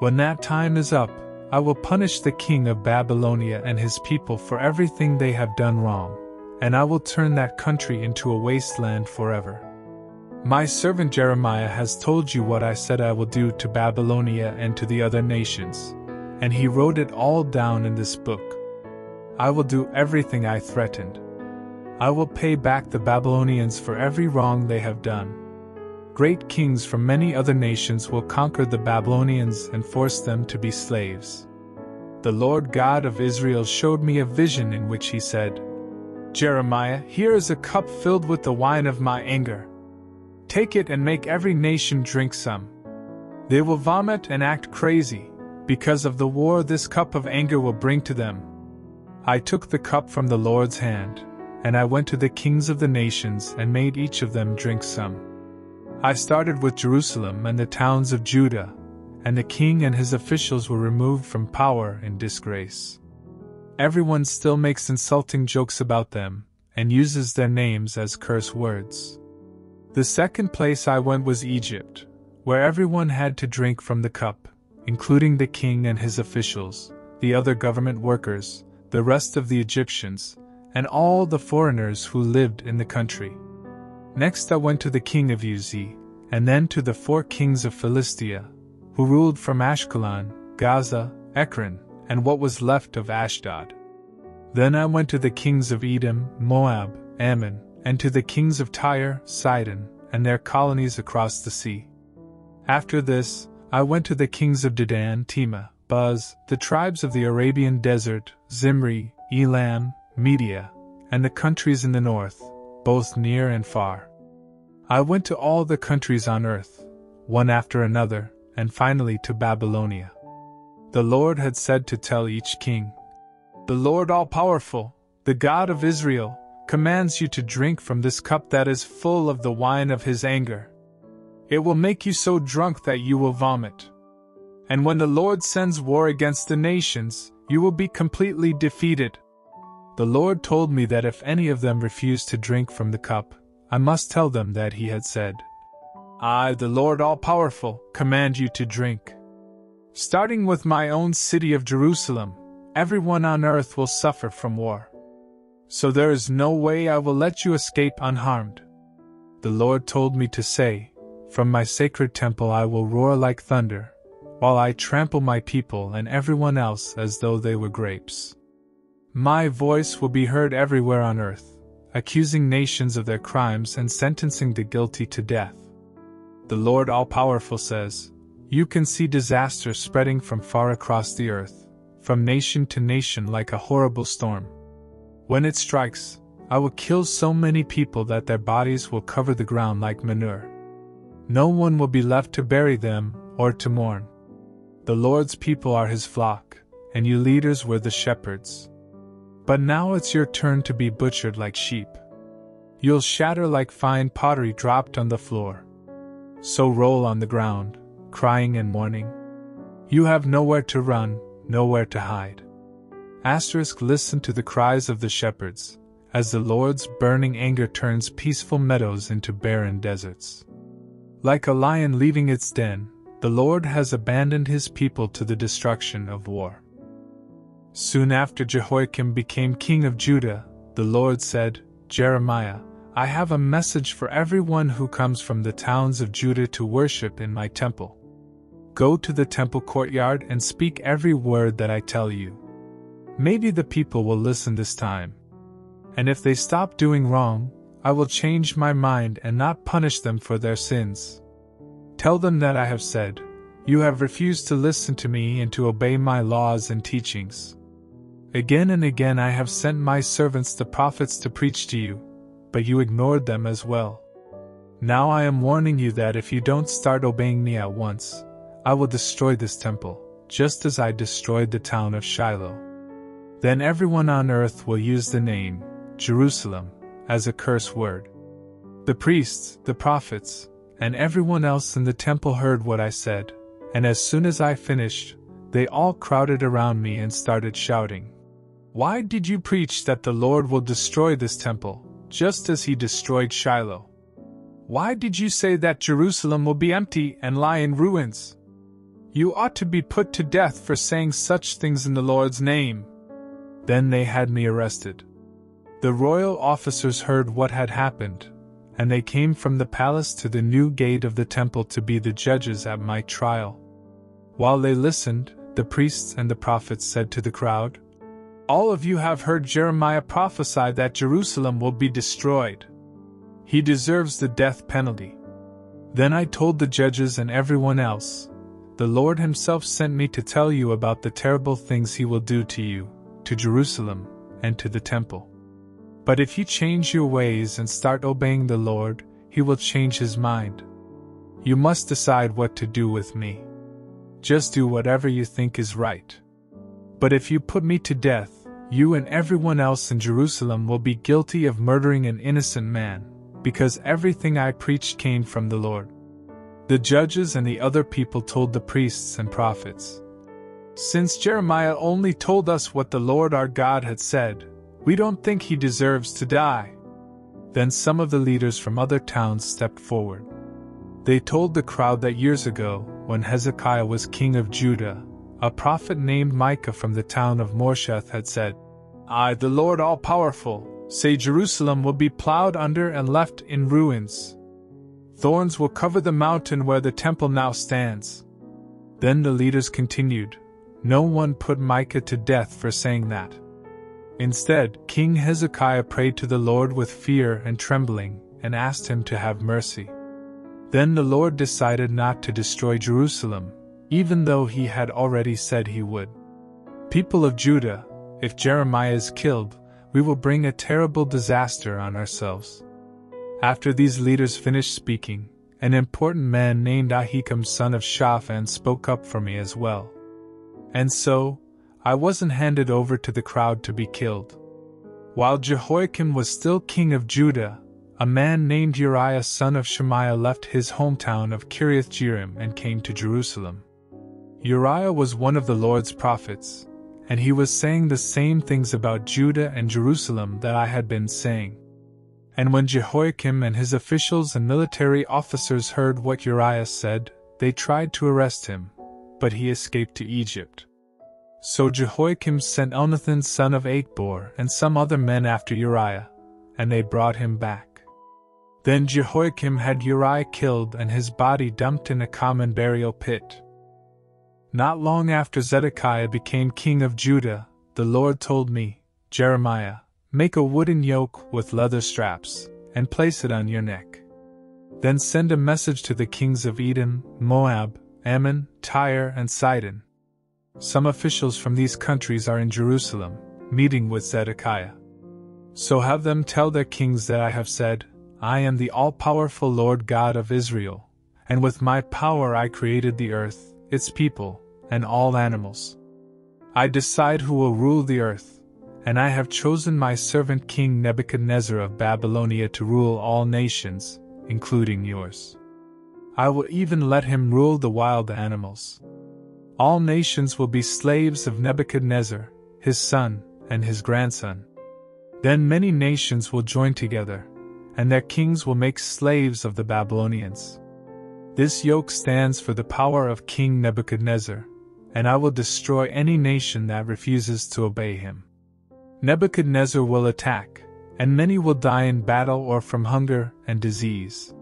When that time is up, I will punish the king of Babylonia and his people for everything they have done wrong, and I will turn that country into a wasteland forever. My servant Jeremiah has told you what I said I will do to Babylonia and to the other nations, and he wrote it all down in this book. I will do everything I threatened. I will pay back the Babylonians for every wrong they have done. Great kings from many other nations will conquer the Babylonians and force them to be slaves. The Lord God of Israel showed me a vision in which he said, Jeremiah, here is a cup filled with the wine of my anger. Take it and make every nation drink some. They will vomit and act crazy, because of the war this cup of anger will bring to them. I took the cup from the Lord's hand, and I went to the kings of the nations and made each of them drink some. I started with Jerusalem and the towns of Judah, and the king and his officials were removed from power in disgrace. Everyone still makes insulting jokes about them and uses their names as curse words. The second place I went was Egypt, where everyone had to drink from the cup, including the king and his officials, the other government workers, the rest of the Egyptians, and all the foreigners who lived in the country. Next, I went to the king of Uz, and then to the four kings of Philistia, who ruled from Ashkelon, Gaza, Ekron, and what was left of Ashdod. Then I went to the kings of Edom, Moab, Ammon, and to the kings of Tyre, Sidon, and their colonies across the sea. After this, I went to the kings of Dedan, Tema, Buz, the tribes of the Arabian desert, Zimri, Elam, Media, and the countries in the north, both near and far. I went to all the countries on earth, one after another, and finally to Babylonia. The Lord had said to tell each king, The Lord all powerful, the God of Israel, commands you to drink from this cup that is full of the wine of his anger. It will make you so drunk that you will vomit. And when the Lord sends war against the nations, you will be completely defeated. The Lord told me that if any of them refused to drink from the cup, I must tell them that he had said, I, the Lord All Powerful, command you to drink. Starting with my own city of Jerusalem, everyone on earth will suffer from war. So there is no way I will let you escape unharmed. The Lord told me to say, From my sacred temple I will roar like thunder, while I trample my people and everyone else as though they were grapes. My voice will be heard everywhere on earth, accusing nations of their crimes and sentencing the guilty to death. The Lord All Powerful says, You can see disaster spreading from far across the earth, from nation to nation like a horrible storm. When it strikes, I will kill so many people that their bodies will cover the ground like manure. No one will be left to bury them or to mourn. The Lord's people are his flock, and you leaders were the shepherds. But now it's your turn to be butchered like sheep. You'll shatter like fine pottery dropped on the floor so roll on the ground, crying and mourning. You have nowhere to run, nowhere to hide. Asterisk listen to the cries of the shepherds, as the Lord's burning anger turns peaceful meadows into barren deserts. Like a lion leaving its den, the Lord has abandoned his people to the destruction of war. Soon after Jehoiakim became king of Judah, the Lord said, Jeremiah, I have a message for everyone who comes from the towns of Judah to worship in my temple. Go to the temple courtyard and speak every word that I tell you. Maybe the people will listen this time. And if they stop doing wrong, I will change my mind and not punish them for their sins. Tell them that I have said, You have refused to listen to me and to obey my laws and teachings. Again and again I have sent my servants the prophets to preach to you but you ignored them as well. Now I am warning you that if you don't start obeying me at once, I will destroy this temple, just as I destroyed the town of Shiloh. Then everyone on earth will use the name, Jerusalem, as a curse word. The priests, the prophets, and everyone else in the temple heard what I said, and as soon as I finished, they all crowded around me and started shouting, Why did you preach that the Lord will destroy this temple? just as he destroyed Shiloh. Why did you say that Jerusalem will be empty and lie in ruins? You ought to be put to death for saying such things in the Lord's name. Then they had me arrested. The royal officers heard what had happened, and they came from the palace to the new gate of the temple to be the judges at my trial. While they listened, the priests and the prophets said to the crowd, all of you have heard Jeremiah prophesy that Jerusalem will be destroyed. He deserves the death penalty. Then I told the judges and everyone else, The Lord Himself sent me to tell you about the terrible things He will do to you, to Jerusalem, and to the temple. But if you change your ways and start obeying the Lord, He will change His mind. You must decide what to do with me. Just do whatever you think is right. But if you put me to death, you and everyone else in Jerusalem will be guilty of murdering an innocent man, because everything I preached came from the Lord. The judges and the other people told the priests and prophets. Since Jeremiah only told us what the Lord our God had said, we don't think he deserves to die. Then some of the leaders from other towns stepped forward. They told the crowd that years ago, when Hezekiah was king of Judah, a prophet named Micah from the town of Moresheth had said, I, the Lord All Powerful, say Jerusalem will be plowed under and left in ruins. Thorns will cover the mountain where the temple now stands. Then the leaders continued, No one put Micah to death for saying that. Instead, King Hezekiah prayed to the Lord with fear and trembling and asked him to have mercy. Then the Lord decided not to destroy Jerusalem, even though he had already said he would. People of Judah, if Jeremiah is killed, we will bring a terrible disaster on ourselves. After these leaders finished speaking, an important man named Ahikam son of Shaphan spoke up for me as well. And so, I wasn't handed over to the crowd to be killed. While Jehoiakim was still king of Judah, a man named Uriah son of Shemaiah left his hometown of Kiriath Jearim and came to Jerusalem. Uriah was one of the Lord's prophets, and he was saying the same things about Judah and Jerusalem that I had been saying. And when Jehoiakim and his officials and military officers heard what Uriah said, they tried to arrest him, but he escaped to Egypt. So Jehoiakim sent Elnathan son of Achbor and some other men after Uriah, and they brought him back. Then Jehoiakim had Uriah killed and his body dumped in a common burial pit. Not long after Zedekiah became king of Judah, the Lord told me, Jeremiah, make a wooden yoke with leather straps, and place it on your neck. Then send a message to the kings of Edom, Moab, Ammon, Tyre, and Sidon. Some officials from these countries are in Jerusalem, meeting with Zedekiah. So have them tell their kings that I have said, I am the all powerful Lord God of Israel, and with my power I created the earth, its people, and all animals. I decide who will rule the earth, and I have chosen my servant King Nebuchadnezzar of Babylonia to rule all nations, including yours. I will even let him rule the wild animals. All nations will be slaves of Nebuchadnezzar, his son, and his grandson. Then many nations will join together and their kings will make slaves of the Babylonians. This yoke stands for the power of King Nebuchadnezzar, and I will destroy any nation that refuses to obey him. Nebuchadnezzar will attack, and many will die in battle or from hunger and disease.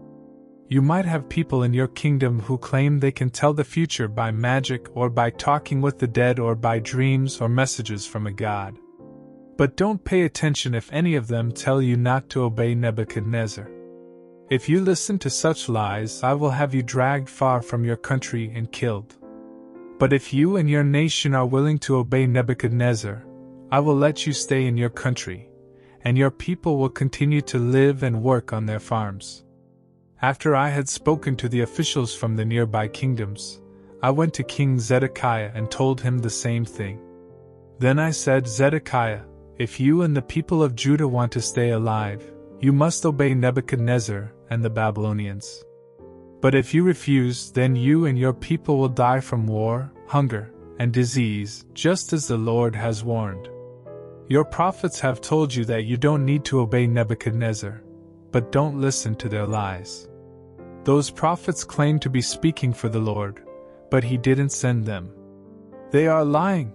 You might have people in your kingdom who claim they can tell the future by magic or by talking with the dead or by dreams or messages from a god. But don't pay attention if any of them tell you not to obey Nebuchadnezzar. If you listen to such lies, I will have you dragged far from your country and killed. But if you and your nation are willing to obey Nebuchadnezzar, I will let you stay in your country, and your people will continue to live and work on their farms. After I had spoken to the officials from the nearby kingdoms, I went to King Zedekiah and told him the same thing. Then I said, Zedekiah, if you and the people of Judah want to stay alive, you must obey Nebuchadnezzar and the Babylonians. But if you refuse, then you and your people will die from war, hunger, and disease, just as the Lord has warned. Your prophets have told you that you don't need to obey Nebuchadnezzar, but don't listen to their lies. Those prophets claim to be speaking for the Lord, but he didn't send them. They are lying.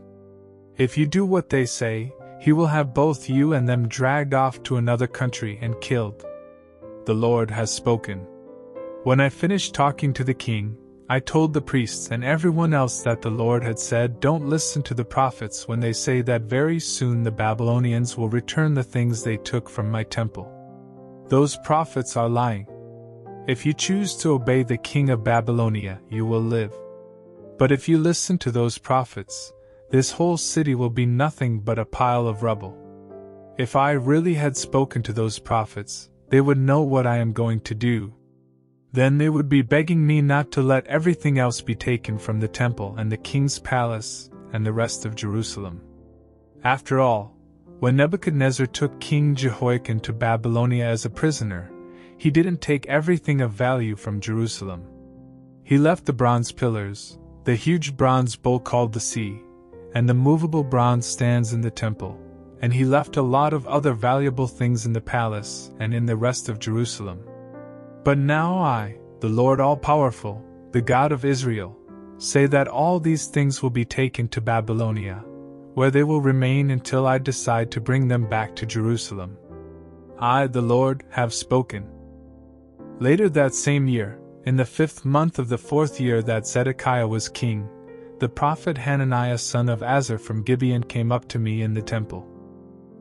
If you do what they say, he will have both you and them dragged off to another country and killed. The Lord has spoken. When I finished talking to the king, I told the priests and everyone else that the Lord had said, Don't listen to the prophets when they say that very soon the Babylonians will return the things they took from my temple. Those prophets are lying. If you choose to obey the king of Babylonia, you will live. But if you listen to those prophets, this whole city will be nothing but a pile of rubble. If I really had spoken to those prophets, they would know what I am going to do. Then they would be begging me not to let everything else be taken from the temple and the king's palace and the rest of Jerusalem. After all, when Nebuchadnezzar took King Jehoiachin to Babylonia as a prisoner, he didn't take everything of value from Jerusalem. He left the bronze pillars, the huge bronze bowl called the sea, and the movable bronze stands in the temple, and he left a lot of other valuable things in the palace and in the rest of Jerusalem. But now I, the Lord All Powerful, the God of Israel, say that all these things will be taken to Babylonia, where they will remain until I decide to bring them back to Jerusalem. I, the Lord, have spoken. Later that same year, in the fifth month of the fourth year that Zedekiah was king, the prophet Hananiah son of Azur from Gibeon came up to me in the temple.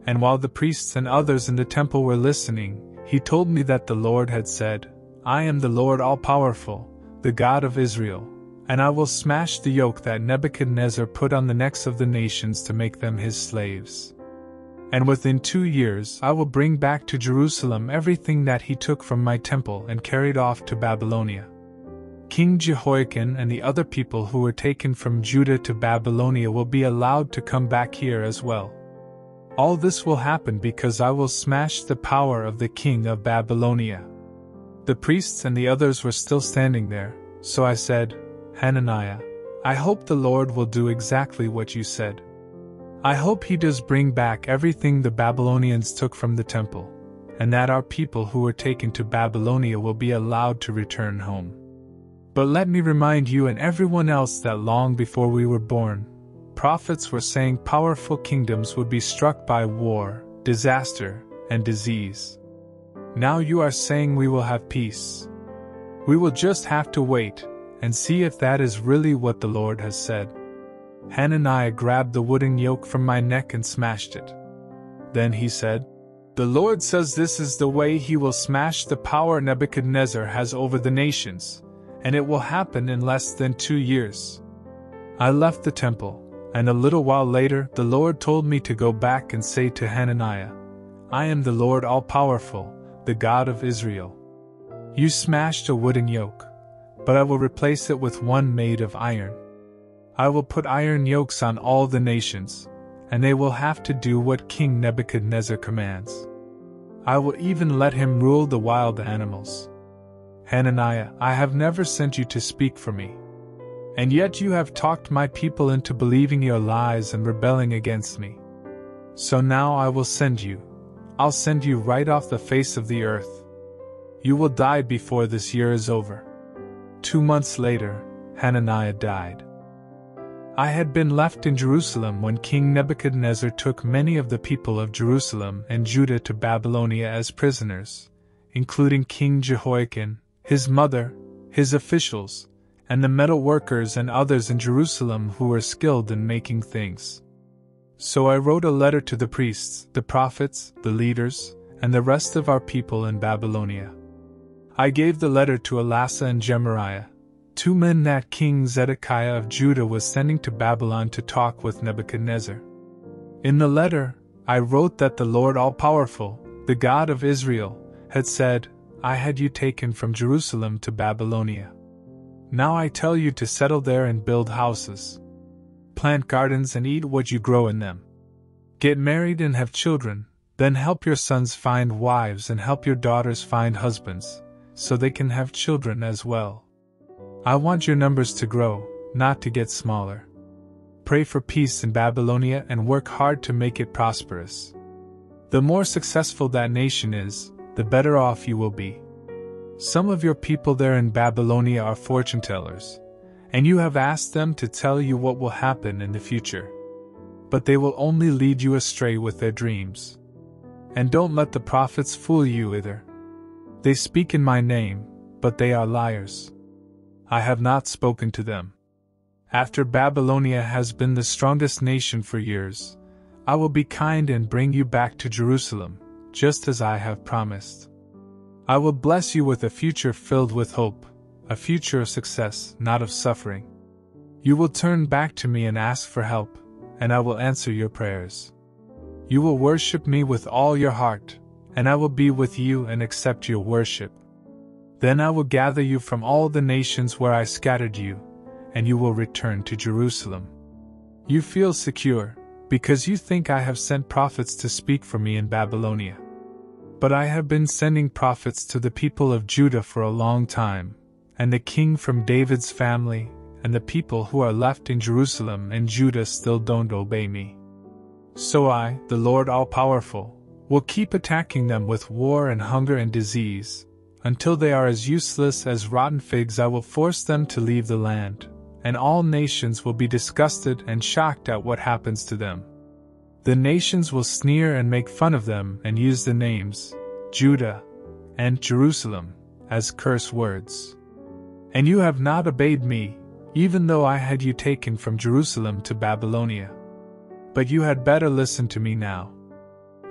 And while the priests and others in the temple were listening, he told me that the Lord had said, I am the Lord all powerful, the God of Israel, and I will smash the yoke that Nebuchadnezzar put on the necks of the nations to make them his slaves. And within two years I will bring back to Jerusalem everything that he took from my temple and carried off to Babylonia. King Jehoiachin and the other people who were taken from Judah to Babylonia will be allowed to come back here as well. All this will happen because I will smash the power of the king of Babylonia. The priests and the others were still standing there, so I said, Hananiah, I hope the Lord will do exactly what you said. I hope he does bring back everything the Babylonians took from the temple, and that our people who were taken to Babylonia will be allowed to return home. But let me remind you and everyone else that long before we were born, prophets were saying powerful kingdoms would be struck by war, disaster, and disease. Now you are saying we will have peace. We will just have to wait and see if that is really what the Lord has said. Hananiah grabbed the wooden yoke from my neck and smashed it. Then he said, The Lord says this is the way he will smash the power Nebuchadnezzar has over the nations, and it will happen in less than two years. I left the temple, and a little while later the Lord told me to go back and say to Hananiah, I am the Lord all powerful, the God of Israel. You smashed a wooden yoke, but I will replace it with one made of iron. I will put iron yokes on all the nations, and they will have to do what King Nebuchadnezzar commands. I will even let him rule the wild animals. Hananiah, I have never sent you to speak for me. And yet you have talked my people into believing your lies and rebelling against me. So now I will send you. I'll send you right off the face of the earth. You will die before this year is over. Two months later, Hananiah died. I had been left in Jerusalem when King Nebuchadnezzar took many of the people of Jerusalem and Judah to Babylonia as prisoners, including King Jehoiachin, his mother, his officials, and the metal workers and others in Jerusalem who were skilled in making things. So I wrote a letter to the priests, the prophets, the leaders, and the rest of our people in Babylonia. I gave the letter to Elasah and Gemariah, two men that King Zedekiah of Judah was sending to Babylon to talk with Nebuchadnezzar. In the letter, I wrote that the Lord All Powerful, the God of Israel, had said, I had you taken from Jerusalem to Babylonia. Now I tell you to settle there and build houses. Plant gardens and eat what you grow in them. Get married and have children, then help your sons find wives and help your daughters find husbands, so they can have children as well. I want your numbers to grow, not to get smaller. Pray for peace in Babylonia and work hard to make it prosperous. The more successful that nation is, the better off you will be. Some of your people there in Babylonia are fortune tellers, and you have asked them to tell you what will happen in the future. But they will only lead you astray with their dreams. And don't let the prophets fool you either. They speak in my name, but they are liars. I have not spoken to them. After Babylonia has been the strongest nation for years, I will be kind and bring you back to Jerusalem, just as I have promised. I will bless you with a future filled with hope, a future of success, not of suffering. You will turn back to me and ask for help, and I will answer your prayers. You will worship me with all your heart, and I will be with you and accept your worship. Then I will gather you from all the nations where I scattered you, and you will return to Jerusalem. You feel secure, because you think I have sent prophets to speak for me in Babylonia. But I have been sending prophets to the people of Judah for a long time, and the king from David's family, and the people who are left in Jerusalem and Judah still don't obey me. So I, the Lord All Powerful, will keep attacking them with war and hunger and disease, until they are as useless as rotten figs, I will force them to leave the land, and all nations will be disgusted and shocked at what happens to them. The nations will sneer and make fun of them and use the names Judah and Jerusalem as curse words. And you have not obeyed me, even though I had you taken from Jerusalem to Babylonia. But you had better listen to me now.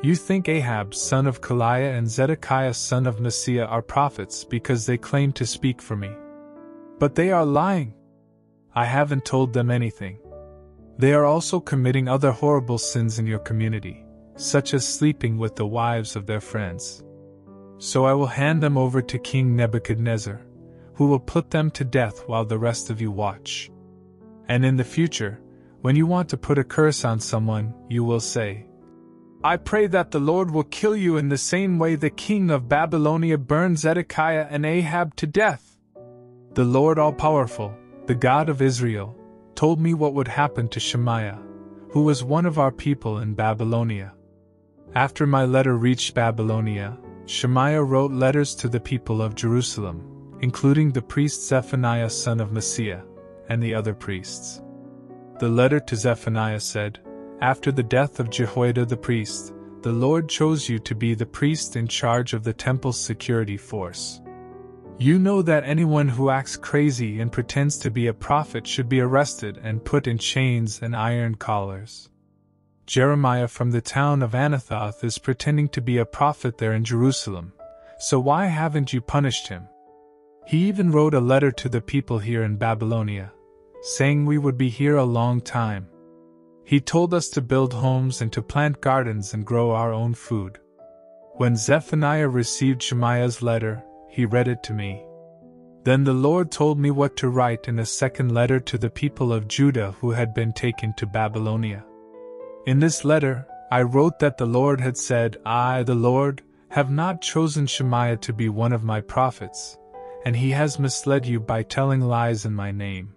You think Ahab, son of Kolaiah, and Zedekiah, son of Maaseiah, are prophets because they claim to speak for me. But they are lying. I haven't told them anything. They are also committing other horrible sins in your community, such as sleeping with the wives of their friends. So I will hand them over to King Nebuchadnezzar, who will put them to death while the rest of you watch. And in the future, when you want to put a curse on someone, you will say, I pray that the Lord will kill you in the same way the king of Babylonia burned Zedekiah and Ahab to death. The Lord All Powerful, the God of Israel, told me what would happen to Shemaiah, who was one of our people in Babylonia. After my letter reached Babylonia, Shemaiah wrote letters to the people of Jerusalem, including the priest Zephaniah son of Maaseiah, and the other priests. The letter to Zephaniah said, After the death of Jehoiada the priest, the Lord chose you to be the priest in charge of the temple's security force. You know that anyone who acts crazy and pretends to be a prophet should be arrested and put in chains and iron collars. Jeremiah from the town of Anathoth is pretending to be a prophet there in Jerusalem, so why haven't you punished him? He even wrote a letter to the people here in Babylonia, saying we would be here a long time. He told us to build homes and to plant gardens and grow our own food. When Zephaniah received Shemaiah's letter, he read it to me. Then the Lord told me what to write in a second letter to the people of Judah who had been taken to Babylonia. In this letter, I wrote that the Lord had said, I, the Lord, have not chosen Shemaiah to be one of my prophets, and he has misled you by telling lies in my name.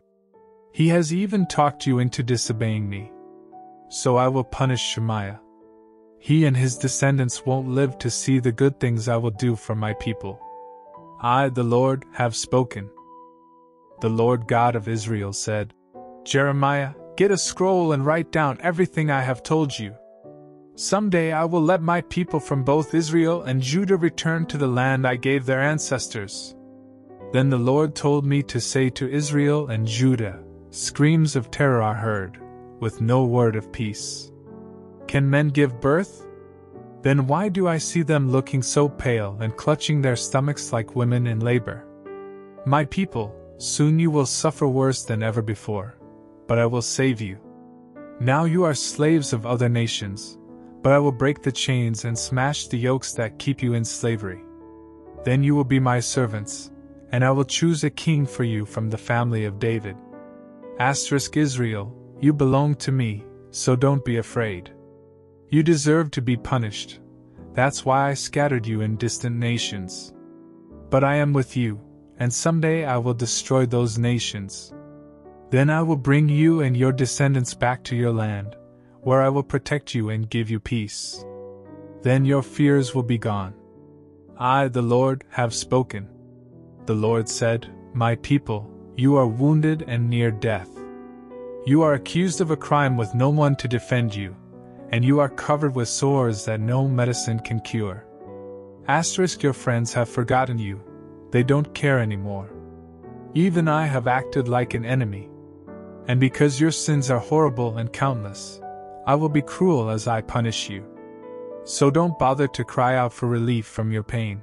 He has even talked you into disobeying me. So I will punish Shemaiah. He and his descendants won't live to see the good things I will do for my people. I, the Lord, have spoken. The Lord God of Israel said, Jeremiah, get a scroll and write down everything I have told you. Someday I will let my people from both Israel and Judah return to the land I gave their ancestors. Then the Lord told me to say to Israel and Judah, Screams of terror are heard, with no word of peace. Can men give birth? Then why do I see them looking so pale and clutching their stomachs like women in labor? My people, soon you will suffer worse than ever before, but I will save you. Now you are slaves of other nations, but I will break the chains and smash the yokes that keep you in slavery. Then you will be my servants, and I will choose a king for you from the family of David. Asterisk Israel, you belong to me, so don't be afraid. You deserve to be punished. That's why I scattered you in distant nations. But I am with you, and someday I will destroy those nations. Then I will bring you and your descendants back to your land, where I will protect you and give you peace. Then your fears will be gone. I, the Lord, have spoken. The Lord said, My people, you are wounded and near death. You are accused of a crime with no one to defend you and you are covered with sores that no medicine can cure. Asterisk your friends have forgotten you, they don't care anymore. Even I have acted like an enemy. And because your sins are horrible and countless, I will be cruel as I punish you. So don't bother to cry out for relief from your pain.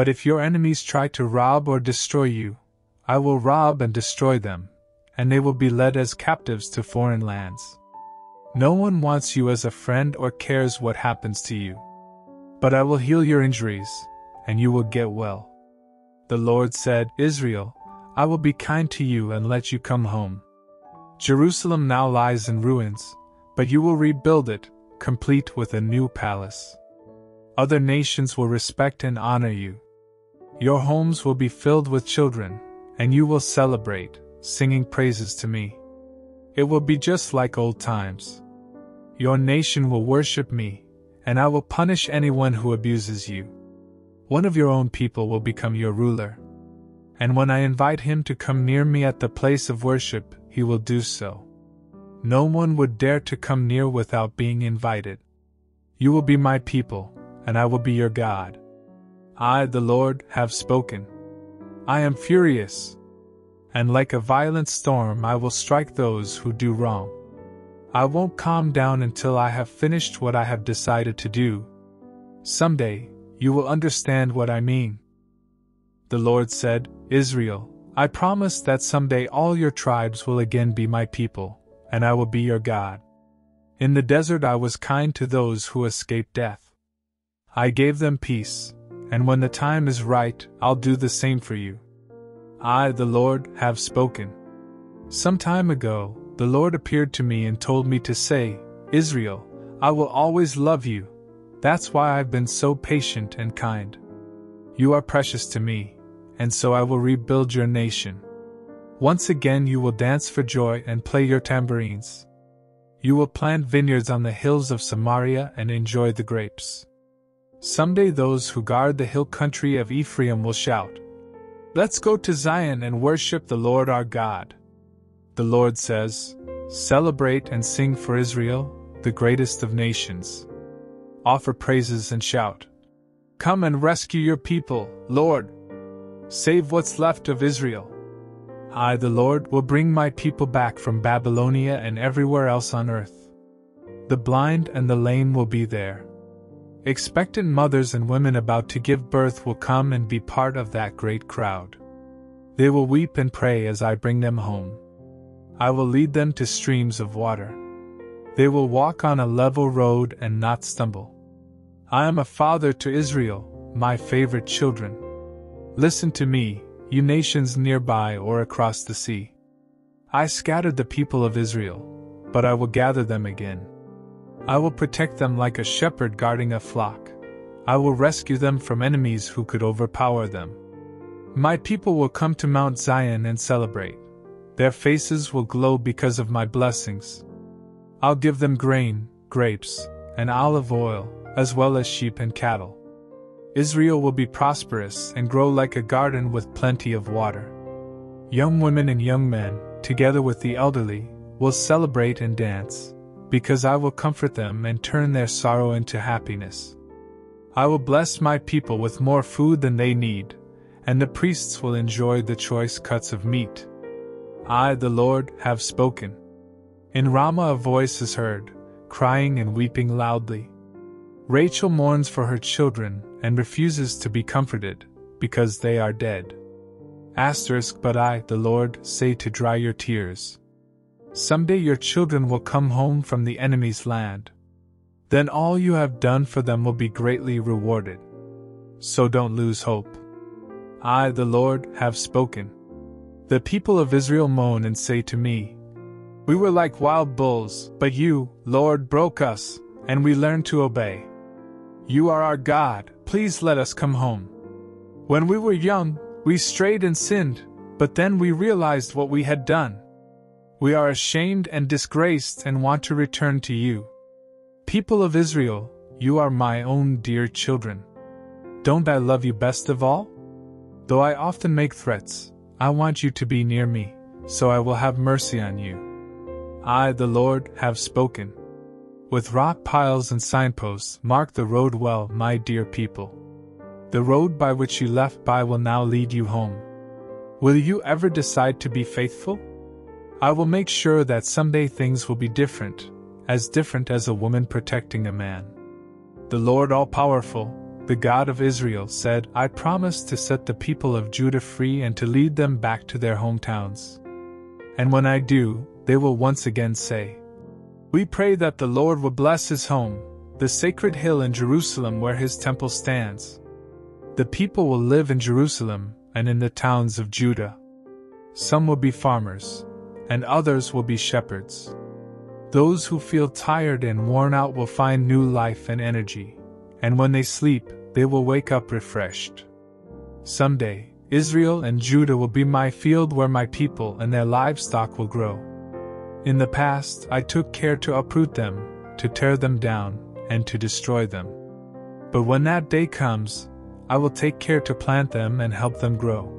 But if your enemies try to rob or destroy you, I will rob and destroy them, and they will be led as captives to foreign lands. No one wants you as a friend or cares what happens to you. But I will heal your injuries, and you will get well. The Lord said, Israel, I will be kind to you and let you come home. Jerusalem now lies in ruins, but you will rebuild it, complete with a new palace. Other nations will respect and honor you. Your homes will be filled with children, and you will celebrate, singing praises to me. It will be just like old times. Your nation will worship me, and I will punish anyone who abuses you. One of your own people will become your ruler. And when I invite him to come near me at the place of worship, he will do so. No one would dare to come near without being invited. You will be my people, and I will be your God. I, the Lord, have spoken. I am furious, and like a violent storm I will strike those who do wrong. I won't calm down until I have finished what I have decided to do. Someday, you will understand what I mean. The Lord said, Israel, I promise that someday all your tribes will again be my people, and I will be your God. In the desert I was kind to those who escaped death. I gave them peace, and when the time is right, I'll do the same for you. I, the Lord, have spoken. Some time ago, the Lord appeared to me and told me to say, Israel, I will always love you. That's why I've been so patient and kind. You are precious to me, and so I will rebuild your nation. Once again, you will dance for joy and play your tambourines. You will plant vineyards on the hills of Samaria and enjoy the grapes. Someday, those who guard the hill country of Ephraim will shout, Let's go to Zion and worship the Lord our God. The Lord says, Celebrate and sing for Israel, the greatest of nations. Offer praises and shout, Come and rescue your people, Lord. Save what's left of Israel. I, the Lord, will bring my people back from Babylonia and everywhere else on earth. The blind and the lame will be there. Expectant mothers and women about to give birth will come and be part of that great crowd. They will weep and pray as I bring them home. I will lead them to streams of water. They will walk on a level road and not stumble. I am a father to Israel, my favorite children. Listen to me, you nations nearby or across the sea. I scattered the people of Israel, but I will gather them again. I will protect them like a shepherd guarding a flock. I will rescue them from enemies who could overpower them. My people will come to Mount Zion and celebrate. Their faces will glow because of my blessings. I'll give them grain, grapes, and olive oil, as well as sheep and cattle. Israel will be prosperous and grow like a garden with plenty of water. Young women and young men, together with the elderly, will celebrate and dance, because I will comfort them and turn their sorrow into happiness. I will bless my people with more food than they need, and the priests will enjoy the choice cuts of meat. I, the Lord, have spoken. In Ramah a voice is heard, crying and weeping loudly. Rachel mourns for her children and refuses to be comforted, because they are dead. Asterisk, but I, the Lord, say to dry your tears. Someday your children will come home from the enemy's land. Then all you have done for them will be greatly rewarded. So don't lose hope. I, the Lord, have spoken. The people of Israel moan and say to me, We were like wild bulls, but you, Lord, broke us, and we learned to obey. You are our God, please let us come home. When we were young, we strayed and sinned, but then we realized what we had done. We are ashamed and disgraced and want to return to you. People of Israel, you are my own dear children. Don't I love you best of all? Though I often make threats, I want you to be near me, so I will have mercy on you. I, the Lord, have spoken. With rock piles and signposts, mark the road well, my dear people. The road by which you left by will now lead you home. Will you ever decide to be faithful? I will make sure that someday things will be different, as different as a woman protecting a man. The Lord All Powerful, the God of Israel, said, I promise to set the people of Judah free and to lead them back to their hometowns. And when I do, they will once again say, we pray that the Lord will bless his home, the sacred hill in Jerusalem where his temple stands. The people will live in Jerusalem and in the towns of Judah. Some will be farmers, and others will be shepherds. Those who feel tired and worn out will find new life and energy, and when they sleep, they will wake up refreshed. Someday, Israel and Judah will be my field where my people and their livestock will grow. In the past, I took care to uproot them, to tear them down, and to destroy them. But when that day comes, I will take care to plant them and help them grow.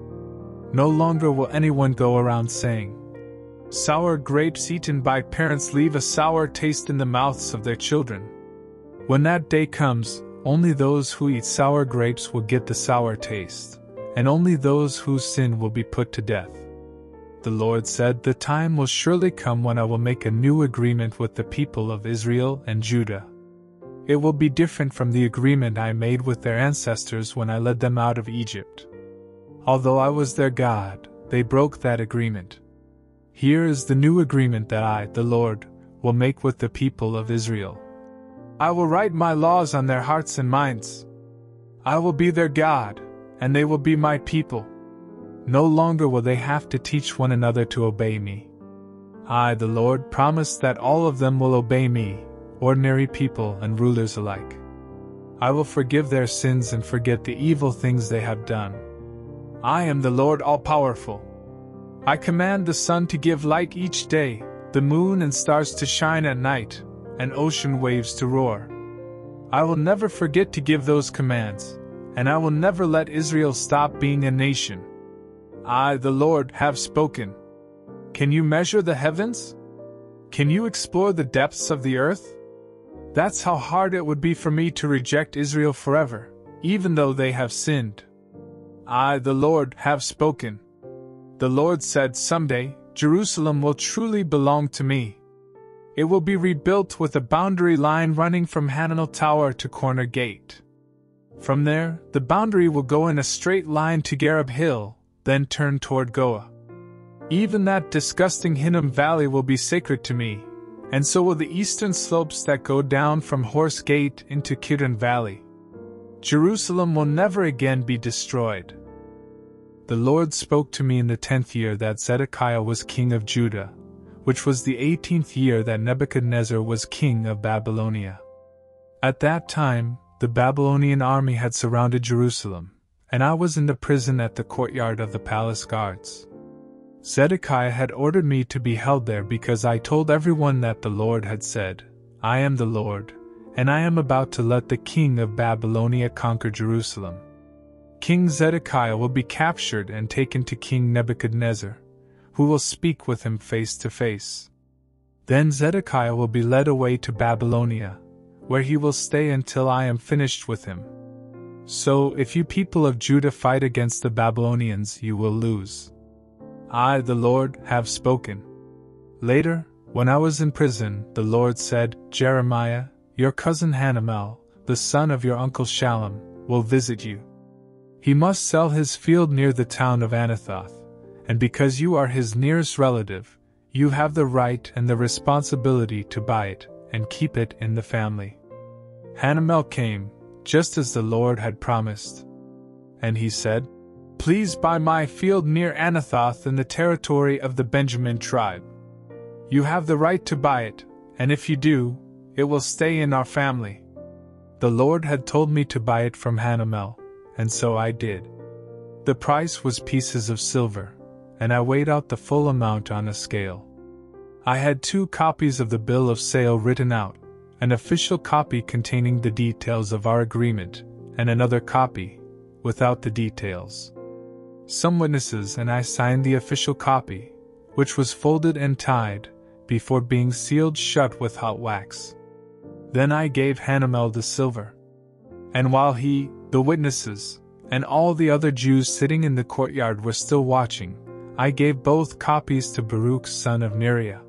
No longer will anyone go around saying, Sour grapes eaten by parents leave a sour taste in the mouths of their children. When that day comes, only those who eat sour grapes will get the sour taste, and only those whose sin will be put to death. The Lord said, The time will surely come when I will make a new agreement with the people of Israel and Judah. It will be different from the agreement I made with their ancestors when I led them out of Egypt. Although I was their God, they broke that agreement. Here is the new agreement that I, the Lord, will make with the people of Israel. I will write my laws on their hearts and minds. I will be their God, and they will be my people. No longer will they have to teach one another to obey me. I, the Lord, promise that all of them will obey me, ordinary people and rulers alike. I will forgive their sins and forget the evil things they have done. I am the Lord all powerful. I command the sun to give light each day, the moon and stars to shine at night, and ocean waves to roar. I will never forget to give those commands, and I will never let Israel stop being a nation. I, the Lord, have spoken. Can you measure the heavens? Can you explore the depths of the earth? That's how hard it would be for me to reject Israel forever, even though they have sinned. I, the Lord, have spoken. The Lord said, Someday, Jerusalem will truly belong to me. It will be rebuilt with a boundary line running from Hananel Tower to Corner Gate. From there, the boundary will go in a straight line to Gareb Hill, then turn toward Goah. Even that disgusting Hinnom Valley will be sacred to me, and so will the eastern slopes that go down from Horse Gate into Kidron Valley. Jerusalem will never again be destroyed. The Lord spoke to me in the tenth year that Zedekiah was king of Judah, which was the eighteenth year that Nebuchadnezzar was king of Babylonia. At that time, the Babylonian army had surrounded Jerusalem, and I was in the prison at the courtyard of the palace guards. Zedekiah had ordered me to be held there because I told everyone that the Lord had said, I am the Lord, and I am about to let the king of Babylonia conquer Jerusalem. King Zedekiah will be captured and taken to King Nebuchadnezzar, who will speak with him face to face. Then Zedekiah will be led away to Babylonia, where he will stay until I am finished with him. So, if you people of Judah fight against the Babylonians, you will lose. I, the Lord, have spoken. Later, when I was in prison, the Lord said, Jeremiah, your cousin Hanamel, the son of your uncle Shallum, will visit you. He must sell his field near the town of Anathoth, and because you are his nearest relative, you have the right and the responsibility to buy it and keep it in the family. Hanamel came, just as the Lord had promised. And he said, Please buy my field near Anathoth in the territory of the Benjamin tribe. You have the right to buy it, and if you do, it will stay in our family. The Lord had told me to buy it from Hanamel, and so I did. The price was pieces of silver, and I weighed out the full amount on a scale. I had two copies of the bill of sale written out, an official copy containing the details of our agreement, and another copy, without the details. Some witnesses and I signed the official copy, which was folded and tied, before being sealed shut with hot wax. Then I gave Hanamel the silver. And while he, the witnesses, and all the other Jews sitting in the courtyard were still watching, I gave both copies to Baruch son of Neriah.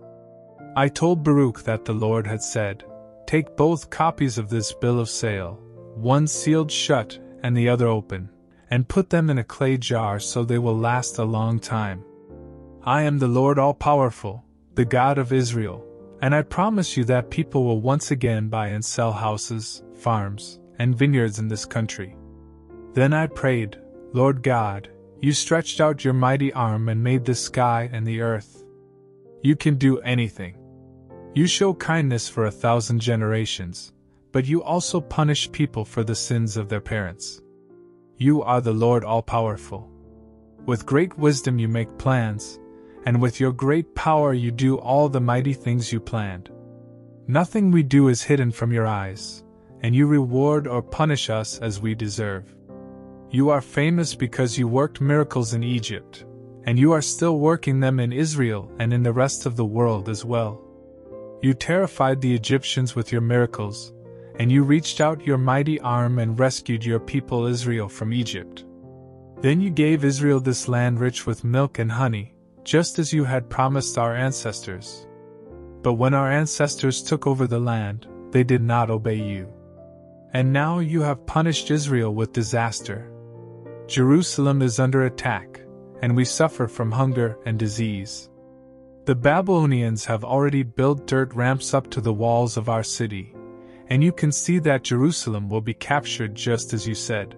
I told Baruch that the Lord had said, Take both copies of this bill of sale, one sealed shut and the other open, and put them in a clay jar so they will last a long time. I am the Lord All Powerful, the God of Israel, and I promise you that people will once again buy and sell houses, farms, and vineyards in this country. Then I prayed, Lord God, you stretched out your mighty arm and made the sky and the earth. You can do anything. You show kindness for a thousand generations, but you also punish people for the sins of their parents. You are the Lord all powerful. With great wisdom you make plans, and with your great power you do all the mighty things you planned. Nothing we do is hidden from your eyes, and you reward or punish us as we deserve. You are famous because you worked miracles in Egypt, and you are still working them in Israel and in the rest of the world as well. You terrified the Egyptians with your miracles, and you reached out your mighty arm and rescued your people Israel from Egypt. Then you gave Israel this land rich with milk and honey, just as you had promised our ancestors. But when our ancestors took over the land, they did not obey you. And now you have punished Israel with disaster. Jerusalem is under attack, and we suffer from hunger and disease. The Babylonians have already built dirt ramps up to the walls of our city, and you can see that Jerusalem will be captured just as you said.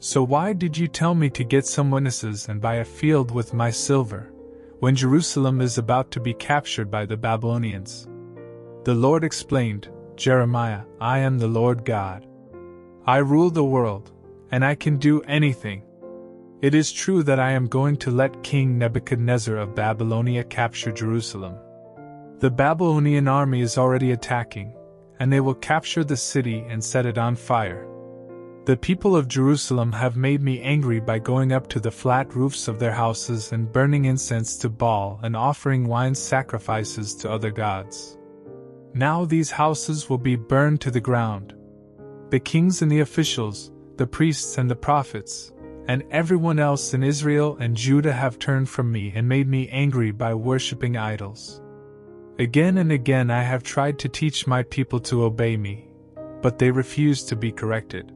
So why did you tell me to get some witnesses and buy a field with my silver, when Jerusalem is about to be captured by the Babylonians? The Lord explained, Jeremiah, I am the Lord God. I rule the world, and I can do anything. It is true that I am going to let King Nebuchadnezzar of Babylonia capture Jerusalem. The Babylonian army is already attacking, and they will capture the city and set it on fire. The people of Jerusalem have made me angry by going up to the flat roofs of their houses and burning incense to Baal and offering wine sacrifices to other gods. Now these houses will be burned to the ground. The kings and the officials, the priests and the prophets, and everyone else in Israel and Judah have turned from me and made me angry by worshipping idols. Again and again I have tried to teach my people to obey me, but they refuse to be corrected.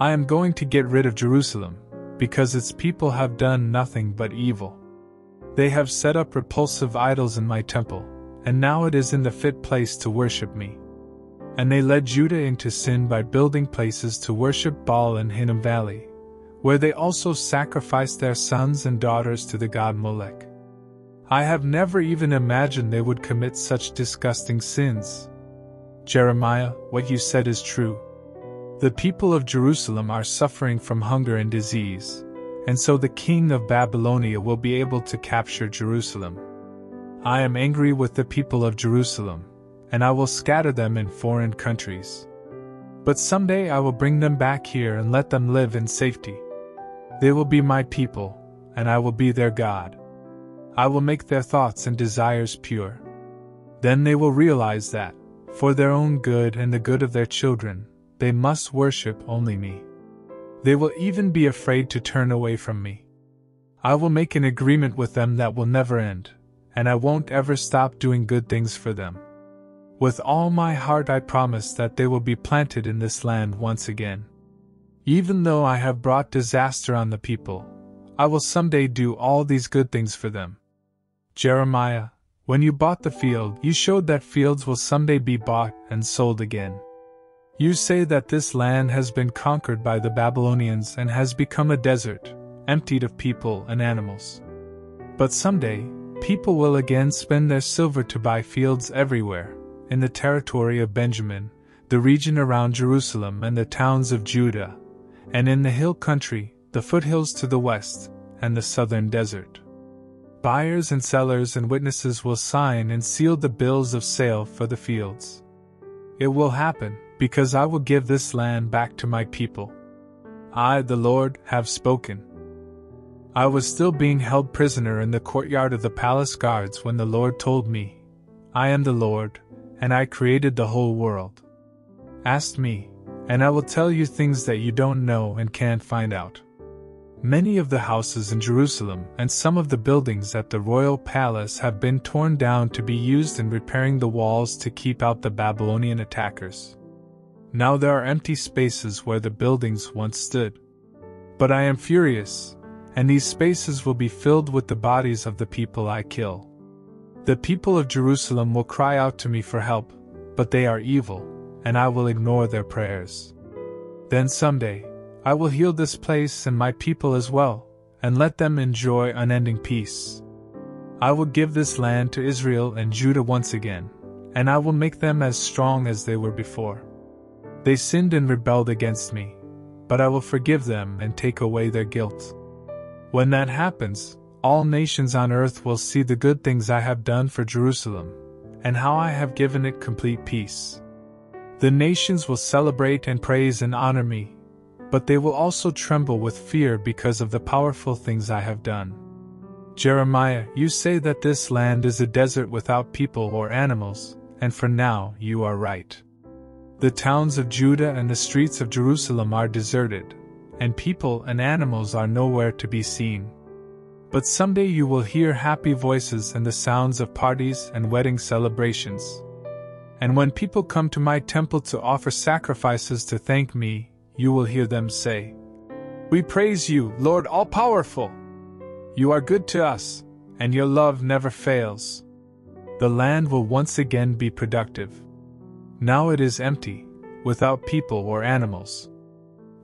I am going to get rid of Jerusalem, because its people have done nothing but evil. They have set up repulsive idols in my temple, and now it is in the fit place to worship me. And they led Judah into sin by building places to worship Baal in Hinnom Valley, where they also sacrificed their sons and daughters to the god Molech. I have never even imagined they would commit such disgusting sins. Jeremiah, what you said is true. The people of Jerusalem are suffering from hunger and disease, and so the king of Babylonia will be able to capture Jerusalem. I am angry with the people of Jerusalem, and I will scatter them in foreign countries. But someday I will bring them back here and let them live in safety. They will be my people, and I will be their God. I will make their thoughts and desires pure. Then they will realize that, for their own good and the good of their children, they must worship only me. They will even be afraid to turn away from me. I will make an agreement with them that will never end, and I won't ever stop doing good things for them. With all my heart, I promise that they will be planted in this land once again. Even though I have brought disaster on the people, I will someday do all these good things for them. Jeremiah, when you bought the field, you showed that fields will someday be bought and sold again. You say that this land has been conquered by the Babylonians and has become a desert, emptied of people and animals. But someday, people will again spend their silver to buy fields everywhere, in the territory of Benjamin, the region around Jerusalem, and the towns of Judah and in the hill country, the foothills to the west, and the southern desert. Buyers and sellers and witnesses will sign and seal the bills of sale for the fields. It will happen, because I will give this land back to my people. I, the Lord, have spoken. I was still being held prisoner in the courtyard of the palace guards when the Lord told me, I am the Lord, and I created the whole world. Ask me, and I will tell you things that you don't know and can't find out. Many of the houses in Jerusalem and some of the buildings at the royal palace have been torn down to be used in repairing the walls to keep out the Babylonian attackers. Now there are empty spaces where the buildings once stood. But I am furious, and these spaces will be filled with the bodies of the people I kill. The people of Jerusalem will cry out to me for help, but they are evil and I will ignore their prayers. Then someday, I will heal this place and my people as well, and let them enjoy unending peace. I will give this land to Israel and Judah once again, and I will make them as strong as they were before. They sinned and rebelled against me, but I will forgive them and take away their guilt. When that happens, all nations on earth will see the good things I have done for Jerusalem, and how I have given it complete peace. The nations will celebrate and praise and honor me, but they will also tremble with fear because of the powerful things I have done. Jeremiah, you say that this land is a desert without people or animals, and for now you are right. The towns of Judah and the streets of Jerusalem are deserted, and people and animals are nowhere to be seen. But someday you will hear happy voices and the sounds of parties and wedding celebrations. And when people come to my temple to offer sacrifices to thank me, you will hear them say, We praise you, Lord All Powerful! You are good to us, and your love never fails. The land will once again be productive. Now it is empty, without people or animals.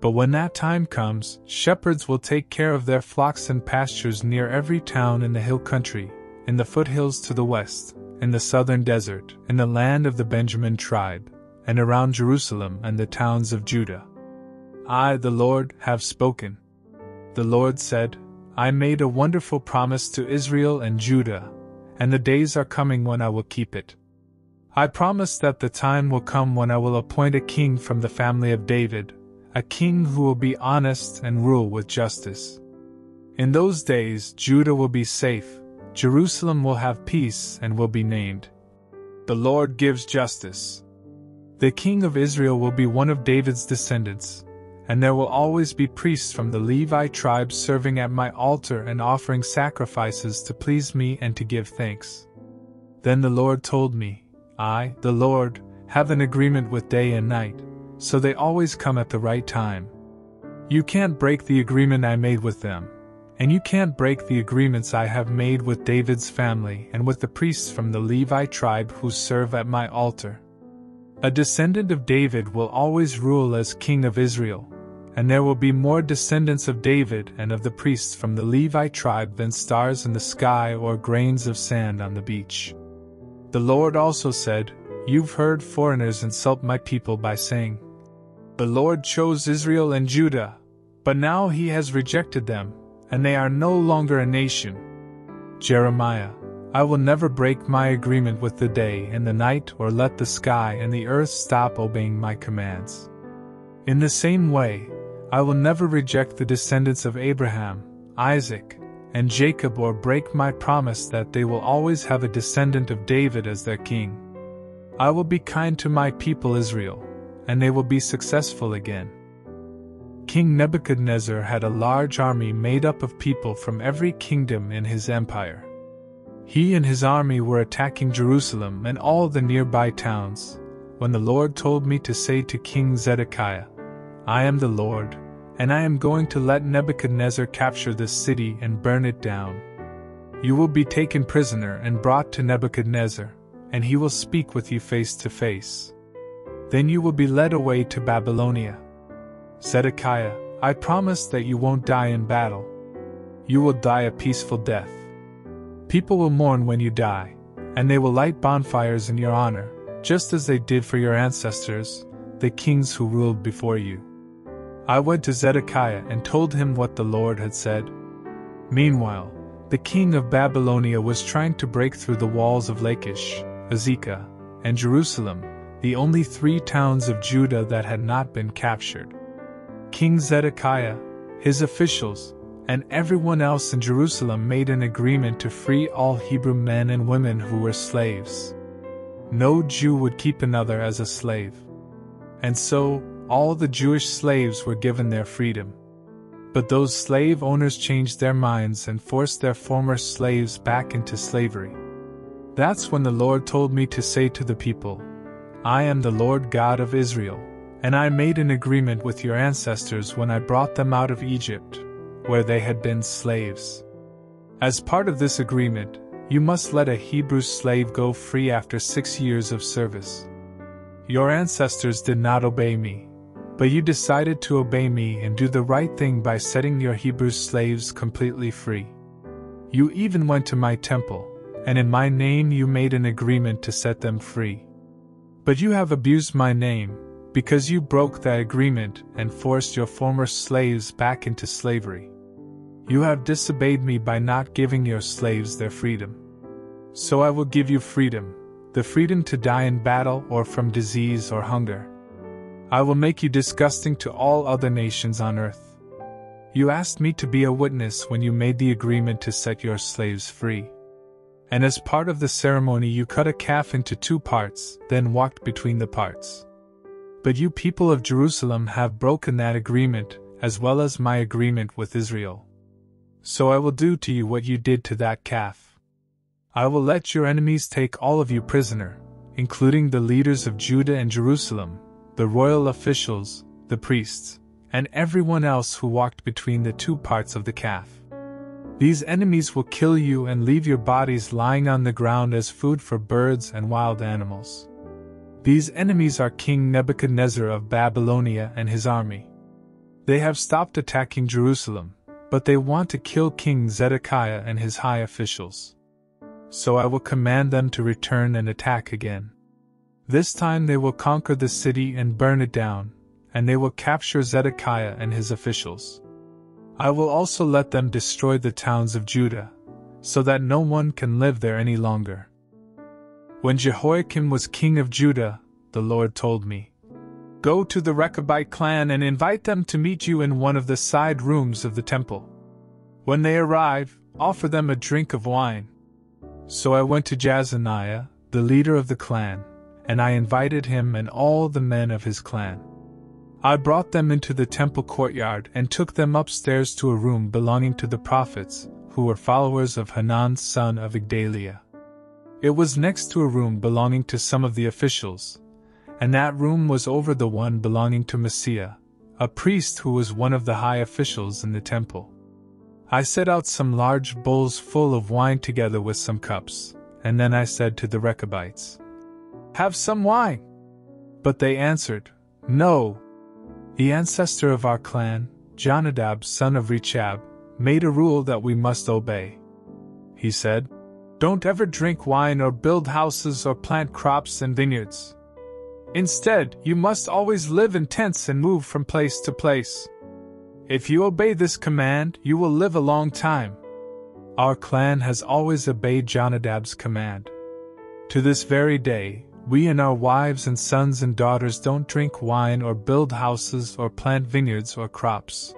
But when that time comes, shepherds will take care of their flocks and pastures near every town in the hill country, in the foothills to the west, in the southern desert, in the land of the Benjamin tribe, and around Jerusalem and the towns of Judah. I, the Lord, have spoken. The Lord said, I made a wonderful promise to Israel and Judah, and the days are coming when I will keep it. I promise that the time will come when I will appoint a king from the family of David a king who will be honest and rule with justice. In those days, Judah will be safe, Jerusalem will have peace and will be named. The Lord gives justice. The king of Israel will be one of David's descendants, and there will always be priests from the Levi tribe serving at my altar and offering sacrifices to please me and to give thanks. Then the Lord told me, I, the Lord, have an agreement with day and night so they always come at the right time. You can't break the agreement I made with them, and you can't break the agreements I have made with David's family and with the priests from the Levi tribe who serve at my altar. A descendant of David will always rule as king of Israel, and there will be more descendants of David and of the priests from the Levi tribe than stars in the sky or grains of sand on the beach. The Lord also said, You've heard foreigners insult my people by saying, the Lord chose Israel and Judah, but now he has rejected them, and they are no longer a nation. Jeremiah, I will never break my agreement with the day and the night or let the sky and the earth stop obeying my commands. In the same way, I will never reject the descendants of Abraham, Isaac, and Jacob or break my promise that they will always have a descendant of David as their king. I will be kind to my people Israel and they will be successful again. King Nebuchadnezzar had a large army made up of people from every kingdom in his empire. He and his army were attacking Jerusalem and all the nearby towns, when the Lord told me to say to King Zedekiah, I am the Lord, and I am going to let Nebuchadnezzar capture this city and burn it down. You will be taken prisoner and brought to Nebuchadnezzar, and he will speak with you face to face. Then you will be led away to Babylonia. Zedekiah, I promise that you won't die in battle. You will die a peaceful death. People will mourn when you die, and they will light bonfires in your honor, just as they did for your ancestors, the kings who ruled before you. I went to Zedekiah and told him what the Lord had said. Meanwhile, the king of Babylonia was trying to break through the walls of Lachish, Azekah, and Jerusalem, the only three towns of Judah that had not been captured. King Zedekiah, his officials, and everyone else in Jerusalem made an agreement to free all Hebrew men and women who were slaves. No Jew would keep another as a slave. And so, all the Jewish slaves were given their freedom. But those slave owners changed their minds and forced their former slaves back into slavery. That's when the Lord told me to say to the people, I am the Lord God of Israel, and I made an agreement with your ancestors when I brought them out of Egypt, where they had been slaves. As part of this agreement, you must let a Hebrew slave go free after six years of service. Your ancestors did not obey me, but you decided to obey me and do the right thing by setting your Hebrew slaves completely free. You even went to my temple, and in my name you made an agreement to set them free. But you have abused my name, because you broke that agreement and forced your former slaves back into slavery. You have disobeyed me by not giving your slaves their freedom. So I will give you freedom, the freedom to die in battle or from disease or hunger. I will make you disgusting to all other nations on earth. You asked me to be a witness when you made the agreement to set your slaves free and as part of the ceremony you cut a calf into two parts, then walked between the parts. But you people of Jerusalem have broken that agreement, as well as my agreement with Israel. So I will do to you what you did to that calf. I will let your enemies take all of you prisoner, including the leaders of Judah and Jerusalem, the royal officials, the priests, and everyone else who walked between the two parts of the calf. These enemies will kill you and leave your bodies lying on the ground as food for birds and wild animals. These enemies are King Nebuchadnezzar of Babylonia and his army. They have stopped attacking Jerusalem, but they want to kill King Zedekiah and his high officials. So I will command them to return and attack again. This time they will conquer the city and burn it down, and they will capture Zedekiah and his officials. I will also let them destroy the towns of Judah, so that no one can live there any longer. When Jehoiakim was king of Judah, the Lord told me, Go to the Rechabite clan and invite them to meet you in one of the side rooms of the temple. When they arrive, offer them a drink of wine. So I went to Jaazaniah, the leader of the clan, and I invited him and all the men of his clan. I brought them into the temple courtyard and took them upstairs to a room belonging to the prophets, who were followers of Hanan son of Igdaliah. It was next to a room belonging to some of the officials, and that room was over the one belonging to Maaseiah, a priest who was one of the high officials in the temple. I set out some large bowls full of wine together with some cups, and then I said to the Rechabites, Have some wine! But they answered, No. The ancestor of our clan, Jonadab son of Rechab, made a rule that we must obey. He said, Don't ever drink wine or build houses or plant crops and vineyards. Instead, you must always live in tents and move from place to place. If you obey this command, you will live a long time. Our clan has always obeyed Jonadab's command. To this very day, we and our wives and sons and daughters don't drink wine or build houses or plant vineyards or crops.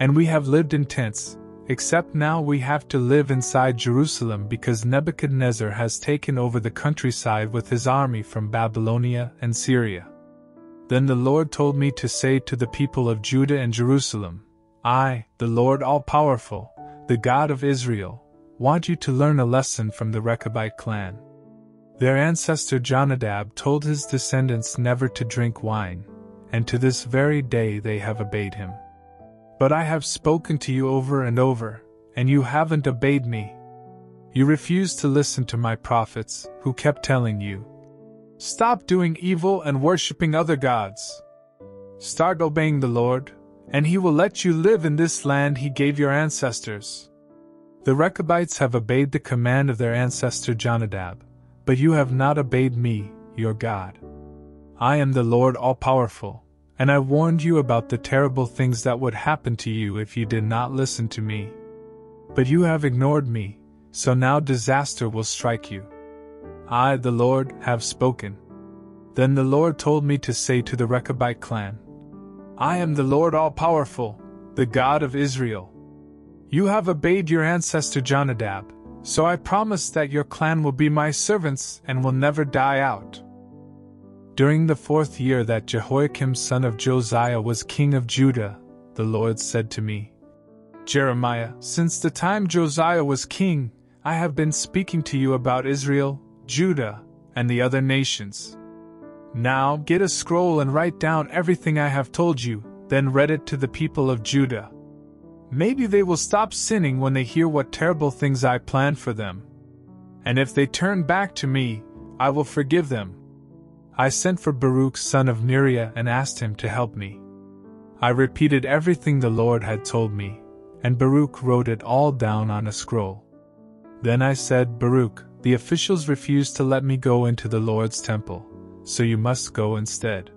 And we have lived in tents, except now we have to live inside Jerusalem because Nebuchadnezzar has taken over the countryside with his army from Babylonia and Syria. Then the Lord told me to say to the people of Judah and Jerusalem, I, the Lord All Powerful, the God of Israel, want you to learn a lesson from the Rechabite clan. Their ancestor Jonadab told his descendants never to drink wine, and to this very day they have obeyed him. But I have spoken to you over and over, and you haven't obeyed me. You refused to listen to my prophets, who kept telling you, Stop doing evil and worshipping other gods. Start obeying the Lord, and He will let you live in this land He gave your ancestors. The Rechabites have obeyed the command of their ancestor Jonadab, but you have not obeyed me, your God. I am the Lord All Powerful and I warned you about the terrible things that would happen to you if you did not listen to me. But you have ignored me, so now disaster will strike you. I, the Lord, have spoken. Then the Lord told me to say to the Rechabite clan, I am the Lord All Powerful, the God of Israel. You have obeyed your ancestor Jonadab, so I promise that your clan will be my servants and will never die out. During the fourth year that Jehoiakim son of Josiah was king of Judah, the Lord said to me, Jeremiah, since the time Josiah was king, I have been speaking to you about Israel, Judah, and the other nations. Now get a scroll and write down everything I have told you, then read it to the people of Judah. Maybe they will stop sinning when they hear what terrible things I plan for them. And if they turn back to me, I will forgive them I sent for Baruch son of Neriah and asked him to help me. I repeated everything the Lord had told me, and Baruch wrote it all down on a scroll. Then I said, Baruch, the officials refused to let me go into the Lord's temple, so you must go instead.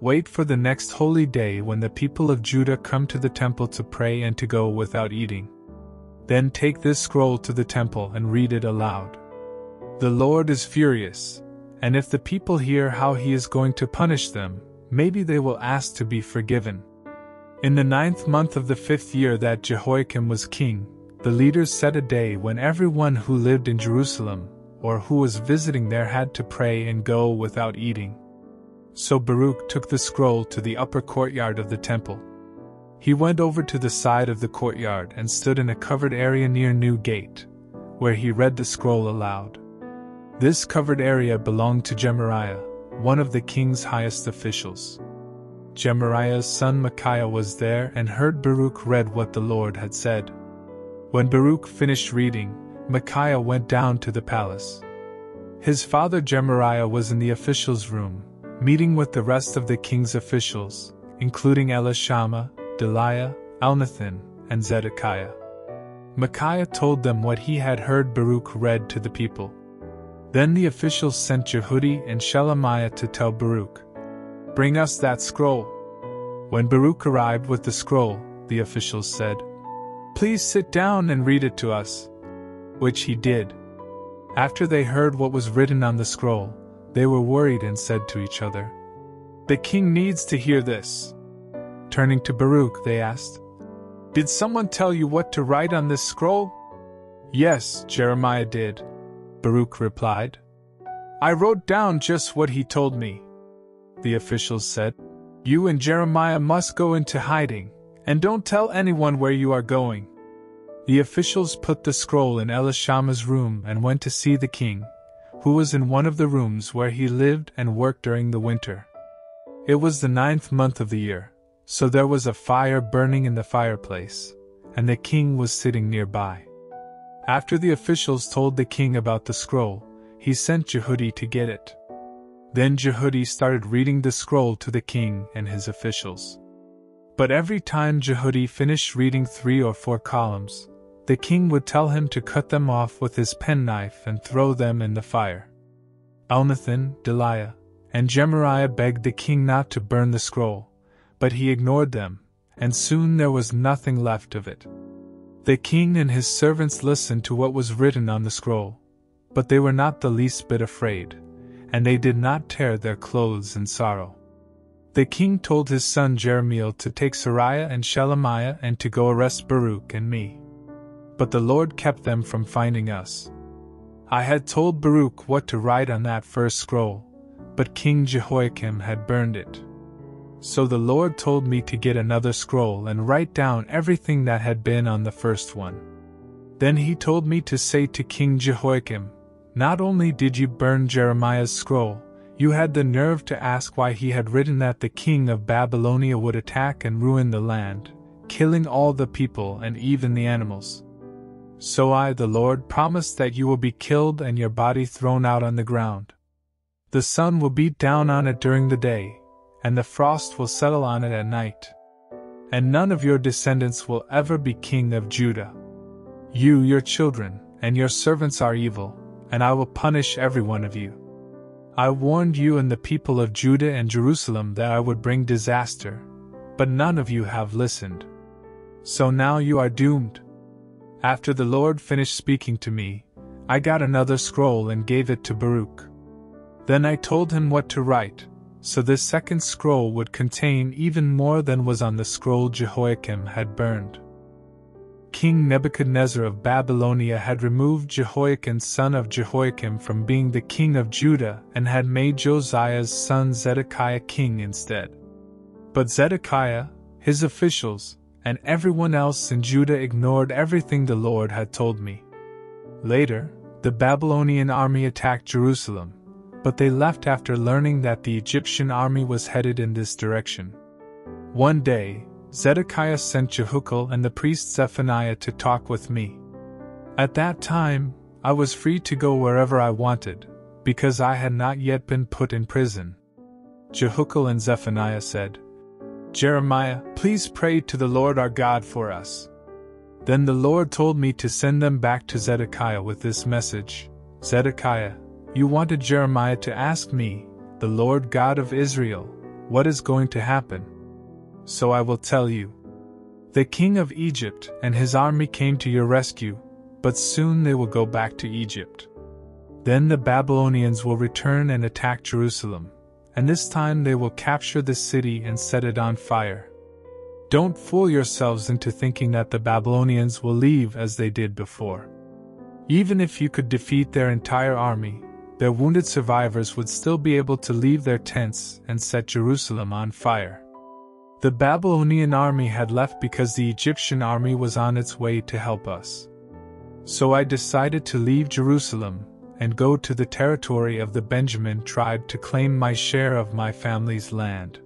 Wait for the next holy day when the people of Judah come to the temple to pray and to go without eating. Then take this scroll to the temple and read it aloud. The Lord is furious, and if the people hear how he is going to punish them, maybe they will ask to be forgiven. In the ninth month of the fifth year that Jehoiakim was king, the leaders set a day when everyone who lived in Jerusalem, or who was visiting there, had to pray and go without eating. So Baruch took the scroll to the upper courtyard of the temple. He went over to the side of the courtyard and stood in a covered area near New Gate, where he read the scroll aloud. This covered area belonged to Gemariah, one of the king's highest officials. Gemariah's son Micaiah was there and heard Baruch read what the Lord had said. When Baruch finished reading, Micaiah went down to the palace. His father Gemariah was in the officials' room, meeting with the rest of the king's officials, including Elishama, Delaiah, Elnathan, and Zedekiah. Micaiah told them what he had heard Baruch read to the people. Then the officials sent Jehudi and Shelemiah to tell Baruch, Bring us that scroll. When Baruch arrived with the scroll, the officials said, Please sit down and read it to us. Which he did. After they heard what was written on the scroll, they were worried and said to each other, The king needs to hear this. Turning to Baruch, they asked, Did someone tell you what to write on this scroll? Yes, Jeremiah did, Baruch replied. I wrote down just what he told me. The officials said, You and Jeremiah must go into hiding, and don't tell anyone where you are going. The officials put the scroll in Elishama's room and went to see the king, who was in one of the rooms where he lived and worked during the winter. It was the ninth month of the year, so there was a fire burning in the fireplace, and the king was sitting nearby. After the officials told the king about the scroll, he sent Jehudi to get it. Then Jehudi started reading the scroll to the king and his officials. But every time Jehudi finished reading three or four columns, the king would tell him to cut them off with his penknife and throw them in the fire. Elnathan, Delaiah, and Gemariah begged the king not to burn the scroll, but he ignored them, and soon there was nothing left of it. The king and his servants listened to what was written on the scroll, but they were not the least bit afraid, and they did not tear their clothes in sorrow. The king told his son Jerahmeel to take Seraiah and Shelemiah and to go arrest Baruch and me. But the Lord kept them from finding us. I had told Baruch what to write on that first scroll, but King Jehoiakim had burned it. So the Lord told me to get another scroll and write down everything that had been on the first one. Then he told me to say to King Jehoiakim, Not only did you burn Jeremiah's scroll, you had the nerve to ask why he had written that the king of Babylonia would attack and ruin the land, killing all the people and even the animals. So I, the Lord, promise that you will be killed and your body thrown out on the ground. The sun will beat down on it during the day, and the frost will settle on it at night. And none of your descendants will ever be king of Judah. You, your children, and your servants are evil, and I will punish every one of you. I warned you and the people of Judah and Jerusalem that I would bring disaster, but none of you have listened. So now you are doomed. After the Lord finished speaking to me, I got another scroll and gave it to Baruch. Then I told him what to write, so this second scroll would contain even more than was on the scroll Jehoiakim had burned. King Nebuchadnezzar of Babylonia had removed Jehoiachin son of Jehoiakim from being the king of Judah and had made Josiah's son Zedekiah king instead. But Zedekiah, his officials, and everyone else in Judah ignored everything the Lord had told me. Later, the Babylonian army attacked Jerusalem, but they left after learning that the Egyptian army was headed in this direction. One day, Zedekiah sent Jehucal and the priest Zephaniah to talk with me. At that time, I was free to go wherever I wanted, because I had not yet been put in prison. Jehucal and Zephaniah said, Jeremiah, please pray to the Lord our God for us. Then the Lord told me to send them back to Zedekiah with this message Zedekiah, you wanted Jeremiah to ask me, the Lord God of Israel, what is going to happen. So I will tell you. The king of Egypt and his army came to your rescue, but soon they will go back to Egypt. Then the Babylonians will return and attack Jerusalem, and this time they will capture the city and set it on fire. Don't fool yourselves into thinking that the Babylonians will leave as they did before. Even if you could defeat their entire army, their wounded survivors would still be able to leave their tents and set Jerusalem on fire. The Babylonian army had left because the Egyptian army was on its way to help us. So I decided to leave Jerusalem and go to the territory of the Benjamin tribe to claim my share of my family's land.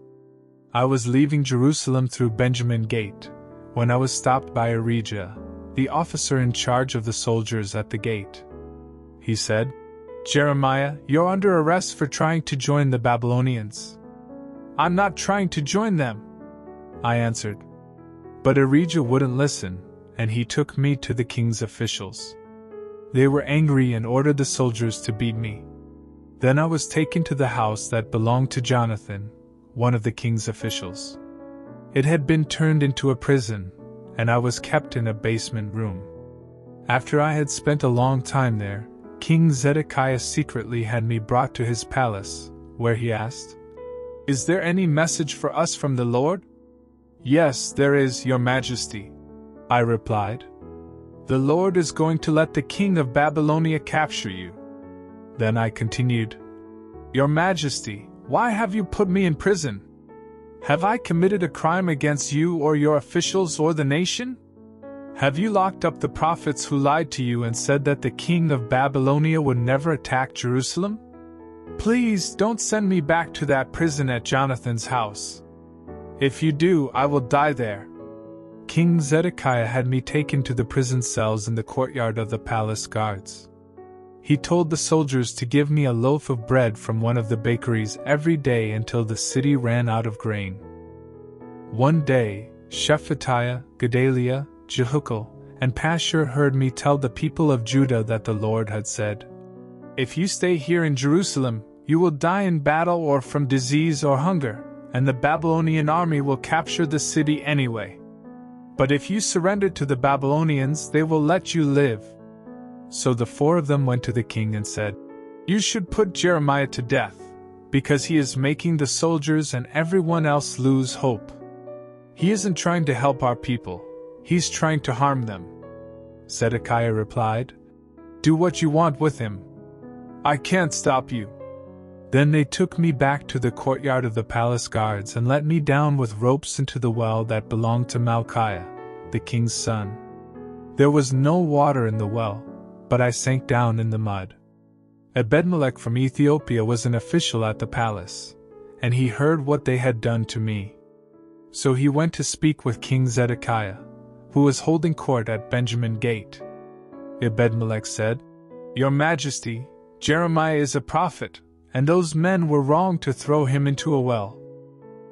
I was leaving Jerusalem through Benjamin Gate when I was stopped by Irijah, the officer in charge of the soldiers at the gate. He said, Jeremiah, you're under arrest for trying to join the Babylonians. I'm not trying to join them, I answered. But Irijah wouldn't listen, and he took me to the king's officials. They were angry and ordered the soldiers to beat me. Then I was taken to the house that belonged to Jonathan, one of the king's officials. It had been turned into a prison, and I was kept in a basement room. After I had spent a long time there, King Zedekiah secretly had me brought to his palace, where he asked, Is there any message for us from the Lord? Yes, there is, Your Majesty, I replied. The Lord is going to let the king of Babylonia capture you. Then I continued, Your Majesty, why have you put me in prison? Have I committed a crime against you or your officials or the nation? Have you locked up the prophets who lied to you and said that the king of Babylonia would never attack Jerusalem? Please don't send me back to that prison at Jonathan's house. If you do, I will die there. King Zedekiah had me taken to the prison cells in the courtyard of the palace guards. He told the soldiers to give me a loaf of bread from one of the bakeries every day until the city ran out of grain. One day, Shephatiah, Gedaliah, Jehucal, and Pashur heard me tell the people of Judah that the Lord had said, If you stay here in Jerusalem, you will die in battle or from disease or hunger, and the Babylonian army will capture the city anyway. But if you surrender to the Babylonians, they will let you live. So the four of them went to the king and said, You should put Jeremiah to death, because he is making the soldiers and everyone else lose hope. He isn't trying to help our people, He's trying to harm them. Zedekiah replied, Do what you want with him. I can't stop you. Then they took me back to the courtyard of the palace guards and let me down with ropes into the well that belonged to Malchiah, the king's son. There was no water in the well, but I sank down in the mud. Ebedmelech from Ethiopia was an official at the palace, and he heard what they had done to me. So he went to speak with King Zedekiah who was holding court at Benjamin Gate. Ebedmelech said, Your Majesty, Jeremiah is a prophet, and those men were wrong to throw him into a well.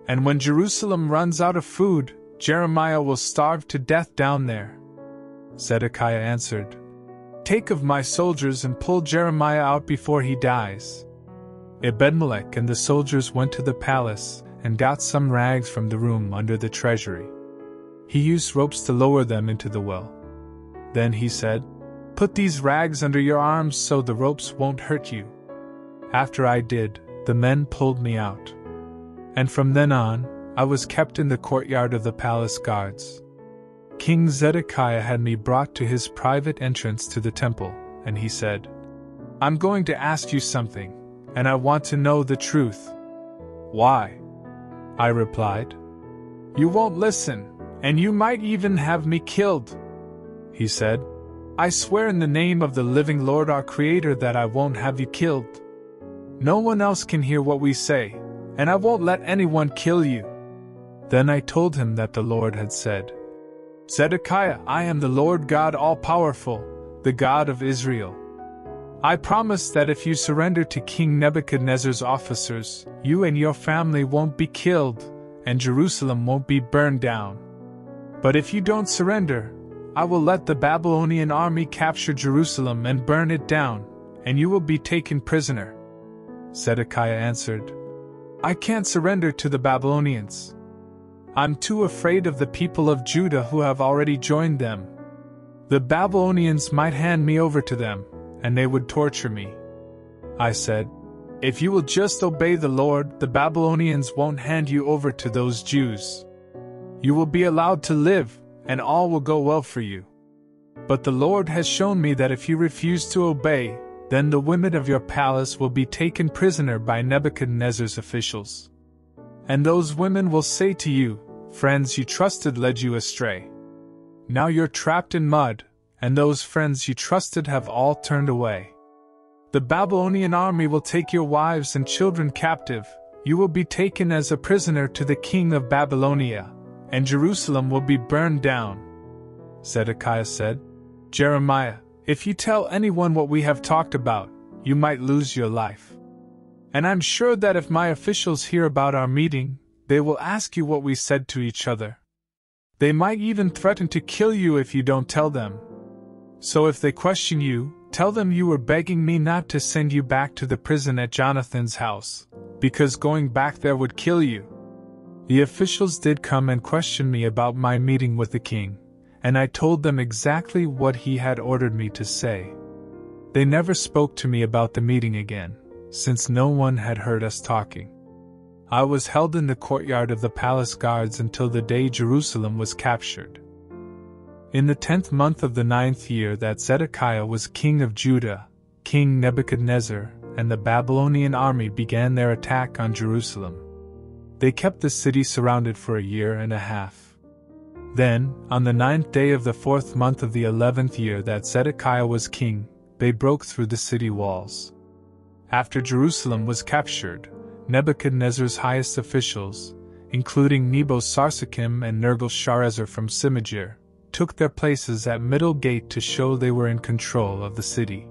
And when Jerusalem runs out of food, Jeremiah will starve to death down there. Zedekiah answered, Take of my soldiers and pull Jeremiah out before he dies. Ebedmelech and the soldiers went to the palace and got some rags from the room under the treasury. He used ropes to lower them into the well. Then he said, Put these rags under your arms so the ropes won't hurt you. After I did, the men pulled me out. And from then on, I was kept in the courtyard of the palace guards. King Zedekiah had me brought to his private entrance to the temple, and he said, I'm going to ask you something, and I want to know the truth. Why? I replied. You won't listen, and you might even have me killed. He said, I swear in the name of the living Lord our Creator that I won't have you killed. No one else can hear what we say, and I won't let anyone kill you. Then I told him that the Lord had said, Zedekiah, I am the Lord God all powerful, the God of Israel. I promise that if you surrender to King Nebuchadnezzar's officers, you and your family won't be killed, and Jerusalem won't be burned down. But if you don't surrender, I will let the Babylonian army capture Jerusalem and burn it down, and you will be taken prisoner. Zedekiah answered, I can't surrender to the Babylonians. I'm too afraid of the people of Judah who have already joined them. The Babylonians might hand me over to them, and they would torture me. I said, If you will just obey the Lord, the Babylonians won't hand you over to those Jews. You will be allowed to live, and all will go well for you. But the Lord has shown me that if you refuse to obey, then the women of your palace will be taken prisoner by Nebuchadnezzar's officials. And those women will say to you, Friends you trusted led you astray. Now you're trapped in mud, and those friends you trusted have all turned away. The Babylonian army will take your wives and children captive, you will be taken as a prisoner to the king of Babylonia and Jerusalem will be burned down. Zedekiah said. Jeremiah, if you tell anyone what we have talked about, you might lose your life. And I'm sure that if my officials hear about our meeting, they will ask you what we said to each other. They might even threaten to kill you if you don't tell them. So if they question you, tell them you were begging me not to send you back to the prison at Jonathan's house, because going back there would kill you. The officials did come and question me about my meeting with the king, and I told them exactly what he had ordered me to say. They never spoke to me about the meeting again, since no one had heard us talking. I was held in the courtyard of the palace guards until the day Jerusalem was captured. In the tenth month of the ninth year that Zedekiah was king of Judah, King Nebuchadnezzar and the Babylonian army began their attack on Jerusalem. They kept the city surrounded for a year and a half. Then, on the ninth day of the fourth month of the eleventh year that Zedekiah was king, they broke through the city walls. After Jerusalem was captured, Nebuchadnezzar's highest officials, including Nebo-Sarsekim and Nergal-Sharezer from Simagir, took their places at Middle Gate to show they were in control of the city.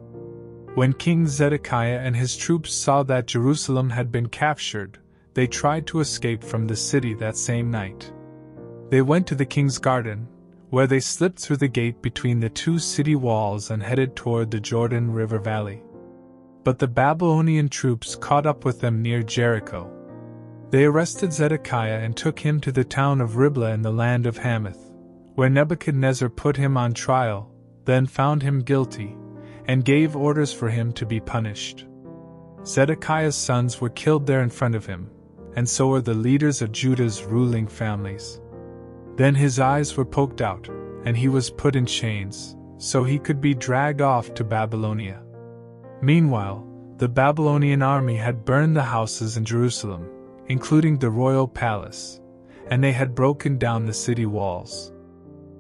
When King Zedekiah and his troops saw that Jerusalem had been captured, they tried to escape from the city that same night. They went to the king's garden, where they slipped through the gate between the two city walls and headed toward the Jordan River Valley. But the Babylonian troops caught up with them near Jericho. They arrested Zedekiah and took him to the town of Riblah in the land of Hamath, where Nebuchadnezzar put him on trial, then found him guilty, and gave orders for him to be punished. Zedekiah's sons were killed there in front of him, and so were the leaders of Judah's ruling families. Then his eyes were poked out, and he was put in chains, so he could be dragged off to Babylonia. Meanwhile, the Babylonian army had burned the houses in Jerusalem, including the royal palace, and they had broken down the city walls.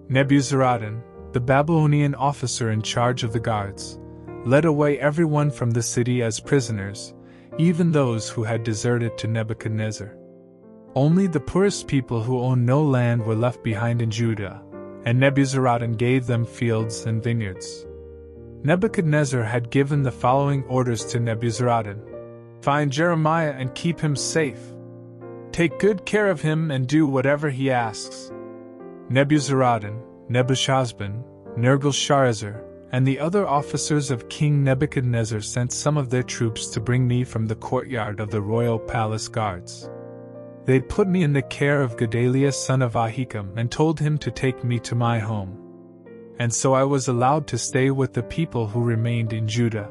Nebuzaradan, the Babylonian officer in charge of the guards, led away everyone from the city as prisoners, even those who had deserted to Nebuchadnezzar. Only the poorest people who owned no land were left behind in Judah, and Nebuzaradan gave them fields and vineyards. Nebuchadnezzar had given the following orders to Nebuzaradan Find Jeremiah and keep him safe. Take good care of him and do whatever he asks. Nebuzaradan, Nebushazban, Nergal-Sharezer, and the other officers of King Nebuchadnezzar sent some of their troops to bring me from the courtyard of the royal palace guards. They put me in the care of Gedaliah son of Ahikam and told him to take me to my home. And so I was allowed to stay with the people who remained in Judah.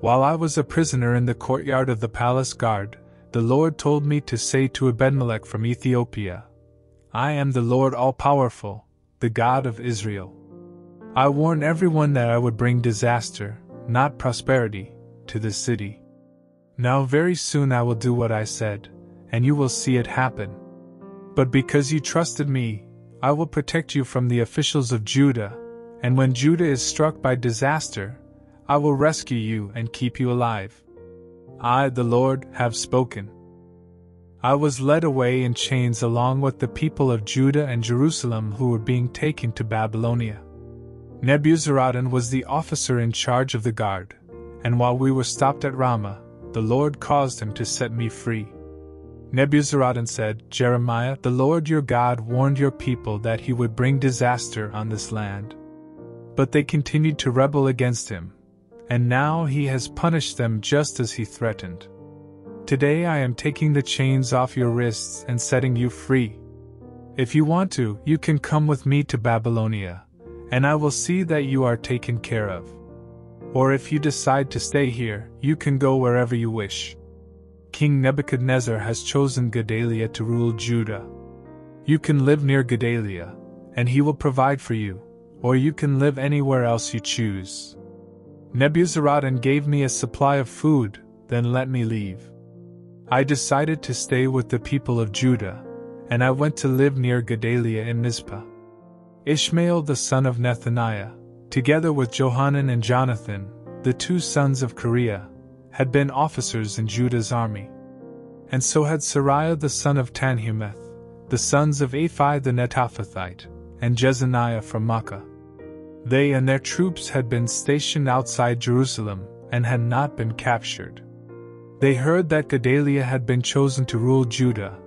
While I was a prisoner in the courtyard of the palace guard, the Lord told me to say to Ebedmelech from Ethiopia, I am the Lord all powerful, the God of Israel. I warn everyone that I would bring disaster, not prosperity, to this city. Now, very soon I will do what I said and you will see it happen. But because you trusted me, I will protect you from the officials of Judah, and when Judah is struck by disaster, I will rescue you and keep you alive. I, the Lord, have spoken. I was led away in chains along with the people of Judah and Jerusalem who were being taken to Babylonia. Nebuzaradan was the officer in charge of the guard, and while we were stopped at Ramah, the Lord caused him to set me free. Nebuzaradan said, Jeremiah, the Lord your God warned your people that he would bring disaster on this land. But they continued to rebel against him, and now he has punished them just as he threatened. Today I am taking the chains off your wrists and setting you free. If you want to, you can come with me to Babylonia, and I will see that you are taken care of. Or if you decide to stay here, you can go wherever you wish. King Nebuchadnezzar has chosen Gedaliah to rule Judah. You can live near Gedaliah, and he will provide for you, or you can live anywhere else you choose. Nebuzaradan gave me a supply of food, then let me leave. I decided to stay with the people of Judah, and I went to live near Gedaliah in Mizpah. Ishmael the son of Nethaniah, together with Johanan and Jonathan, the two sons of Kareah, had been officers in Judah's army. And so had Seraiah the son of Tanhumeth, the sons of Ephai the Netophathite, and Jezaniah from Maacah. They and their troops had been stationed outside Jerusalem and had not been captured. They heard that Gedaliah had been chosen to rule Judah,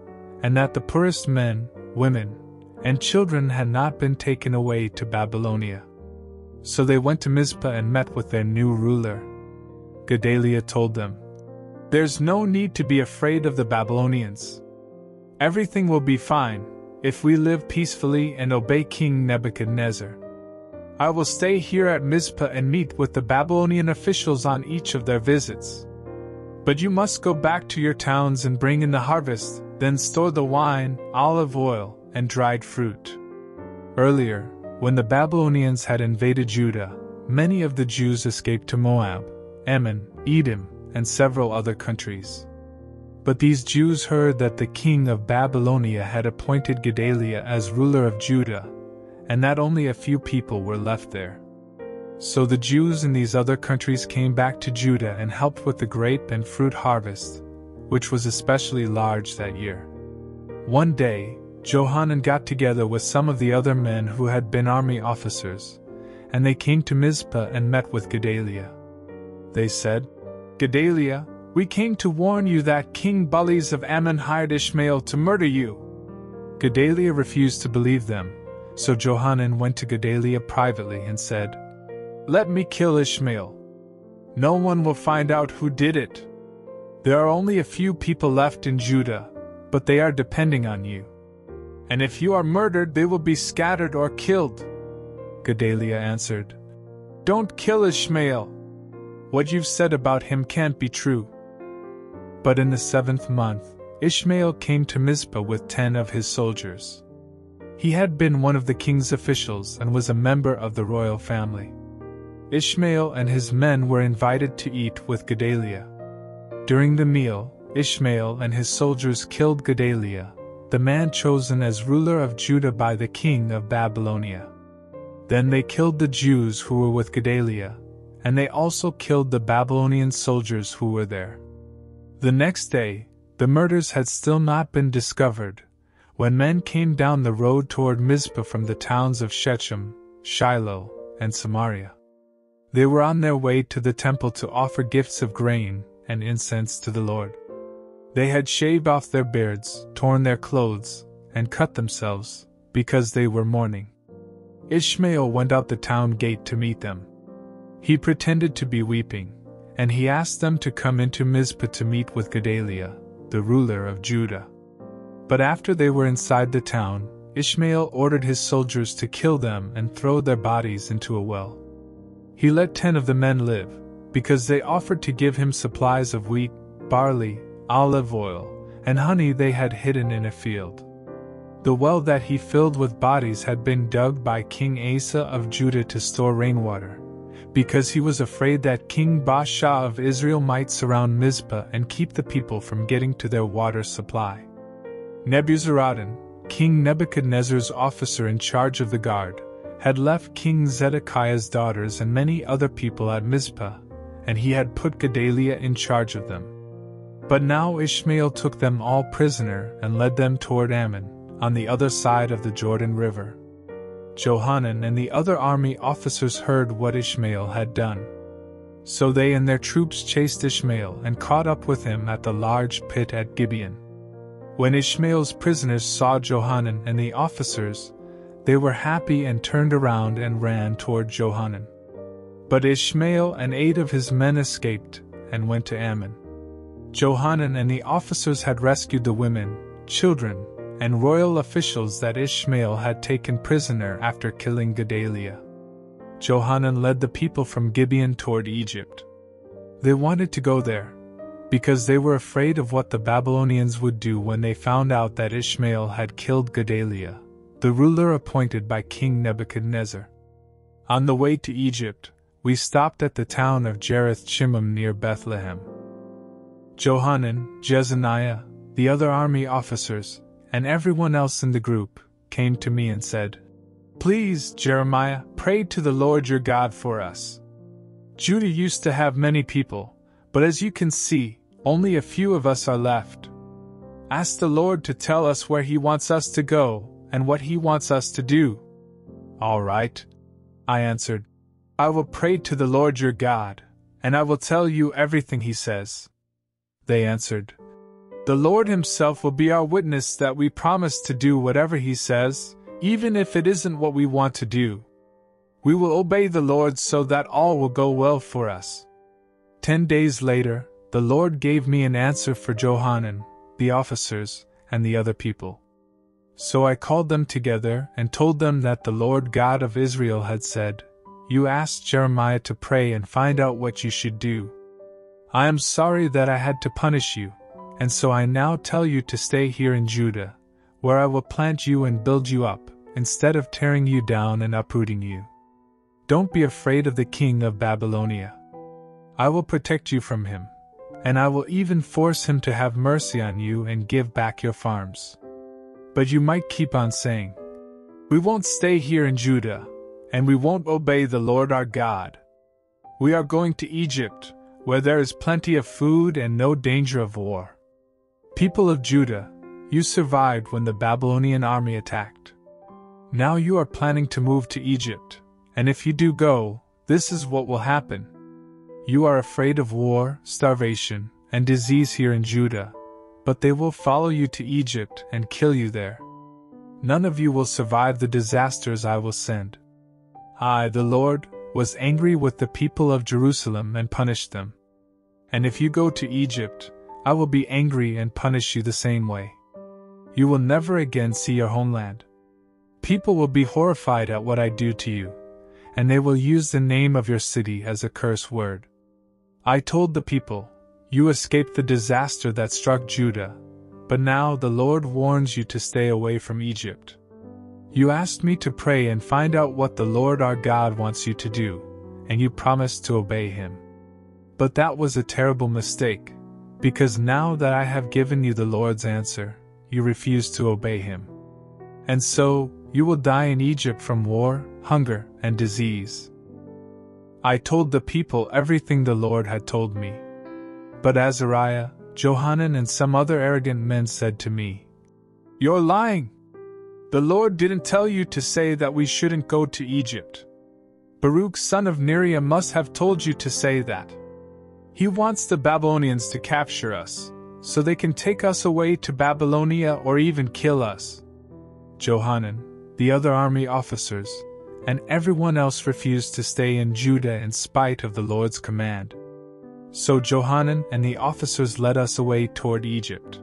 and that the poorest men, women, and children had not been taken away to Babylonia. So they went to Mizpah and met with their new ruler. Gedaliah told them, There's no need to be afraid of the Babylonians. Everything will be fine if we live peacefully and obey King Nebuchadnezzar. I will stay here at Mizpah and meet with the Babylonian officials on each of their visits. But you must go back to your towns and bring in the harvest, then store the wine, olive oil, and dried fruit. Earlier, when the Babylonians had invaded Judah, many of the Jews escaped to Moab, Ammon, Edom, and several other countries. But these Jews heard that the king of Babylonia had appointed Gedaliah as ruler of Judah, and that only a few people were left there. So the Jews in these other countries came back to Judah and helped with the grape and fruit harvest, which was especially large that year. One day, Johanan got together with some of the other men who had been army officers, and they came to Mizpah and met with Gedaliah. They said, Gedaliah, we came to warn you that King Baalis of Ammon hired Ishmael to murder you. Gedaliah refused to believe them, so Johanan went to Gedaliah privately and said, Let me kill Ishmael. No one will find out who did it. There are only a few people left in Judah, but they are depending on you. And if you are murdered, they will be scattered or killed. Gedaliah answered, Don't kill Ishmael. What you've said about him can't be true. But in the seventh month, Ishmael came to Mizpah with ten of his soldiers. He had been one of the king's officials and was a member of the royal family. Ishmael and his men were invited to eat with Gedaliah. During the meal, Ishmael and his soldiers killed Gedaliah, the man chosen as ruler of Judah by the king of Babylonia. Then they killed the Jews who were with Gedaliah, and they also killed the Babylonian soldiers who were there. The next day, the murders had still not been discovered, when men came down the road toward Mizpah from the towns of Shechem, Shiloh, and Samaria. They were on their way to the temple to offer gifts of grain and incense to the Lord. They had shaved off their beards, torn their clothes, and cut themselves, because they were mourning. Ishmael went out the town gate to meet them. He pretended to be weeping, and he asked them to come into Mizpah to meet with Gedaliah, the ruler of Judah. But after they were inside the town, Ishmael ordered his soldiers to kill them and throw their bodies into a well. He let ten of the men live, because they offered to give him supplies of wheat, barley, olive oil, and honey they had hidden in a field. The well that he filled with bodies had been dug by King Asa of Judah to store rainwater, because he was afraid that King Baasha of Israel might surround Mizpah and keep the people from getting to their water supply. Nebuzaradan, King Nebuchadnezzar's officer in charge of the guard, had left King Zedekiah's daughters and many other people at Mizpah, and he had put Gedaliah in charge of them. But now Ishmael took them all prisoner and led them toward Ammon, on the other side of the Jordan River. Johanan and the other army officers heard what Ishmael had done. So they and their troops chased Ishmael and caught up with him at the large pit at Gibeon. When Ishmael's prisoners saw Johanan and the officers, they were happy and turned around and ran toward Johanan. But Ishmael and eight of his men escaped and went to Ammon. Johanan and the officers had rescued the women, children, and royal officials that Ishmael had taken prisoner after killing Gedaliah. Johanan led the people from Gibeon toward Egypt. They wanted to go there, because they were afraid of what the Babylonians would do when they found out that Ishmael had killed Gedaliah, the ruler appointed by King Nebuchadnezzar. On the way to Egypt, we stopped at the town of Geruth Chimham near Bethlehem. Johanan, Jezaniah, the other army officers, and everyone else in the group came to me and said, Please, Jeremiah, pray to the Lord your God for us. Judah used to have many people, but as you can see, only a few of us are left. Ask the Lord to tell us where He wants us to go and what He wants us to do. All right. I answered. I will pray to the Lord your God, and I will tell you everything he says. They answered, The Lord himself will be our witness that we promise to do whatever he says, even if it isn't what we want to do. We will obey the Lord so that all will go well for us. Ten days later, the Lord gave me an answer for Johanan, the officers, and the other people. So I called them together and told them that the Lord God of Israel had said, You asked Jeremiah to pray and find out what you should do. I am sorry that I had to punish you, and so I now tell you to stay here in Judah, where I will plant you and build you up, instead of tearing you down and uprooting you. Don't be afraid of the king of Babylonia. I will protect you from him, and I will even force him to have mercy on you and give back your farms. But you might keep on saying, We won't stay here in Judah, and we won't obey the Lord our God. We are going to Egypt, where there is plenty of food and no danger of war. People of Judah, you survived when the Babylonian army attacked. Now you are planning to move to Egypt and if you do go, this is what will happen. You are afraid of war, starvation, and disease here in Judah, but they will follow you to Egypt and kill you there. None of you will survive the disasters I will send. I, the Lord, was angry with the people of Jerusalem and punished them. And if you go to Egypt, I will be angry and punish you the same way. You will never again see your homeland. People will be horrified at what I do to you and they will use the name of your city as a curse word. I told the people, You escaped the disaster that struck Judah, but now the Lord warns you to stay away from Egypt. You asked me to pray and find out what the Lord our God wants you to do, and you promised to obey him. But that was a terrible mistake, because now that I have given you the Lord's answer, you refuse to obey him. And so, you will die in Egypt from war, hunger, and disease. I told the people everything the Lord had told me. But Azariah, Johanan, and some other arrogant men said to me, You're lying! The Lord didn't tell you to say that we shouldn't go to Egypt. Baruch son of Neriah must have told you to say that. He wants the Babylonians to capture us, so they can take us away to Babylonia or even kill us. Johanan, the other army officers, and everyone else refused to stay in Judah in spite of the Lord's command. So Johanan and the officers led us away toward Egypt.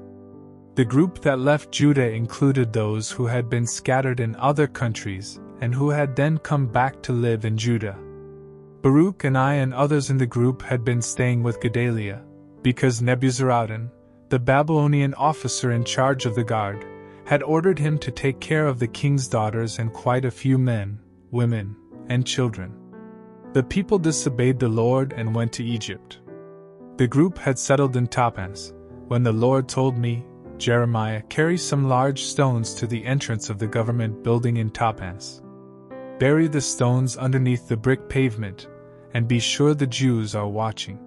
The group that left Judah included those who had been scattered in other countries and who had then come back to live in Judah. Baruch and I and others in the group had been staying with Gedaliah, because Nebuzaradan, the Babylonian officer in charge of the guard, had ordered him to take care of the king's daughters and quite a few men, women, and children. The people disobeyed the Lord and went to Egypt. The group had settled in Tahpanhes, when the Lord told me, Jeremiah, carry some large stones to the entrance of the government building in Tahpanhes. Bury the stones underneath the brick pavement, and be sure the Jews are watching.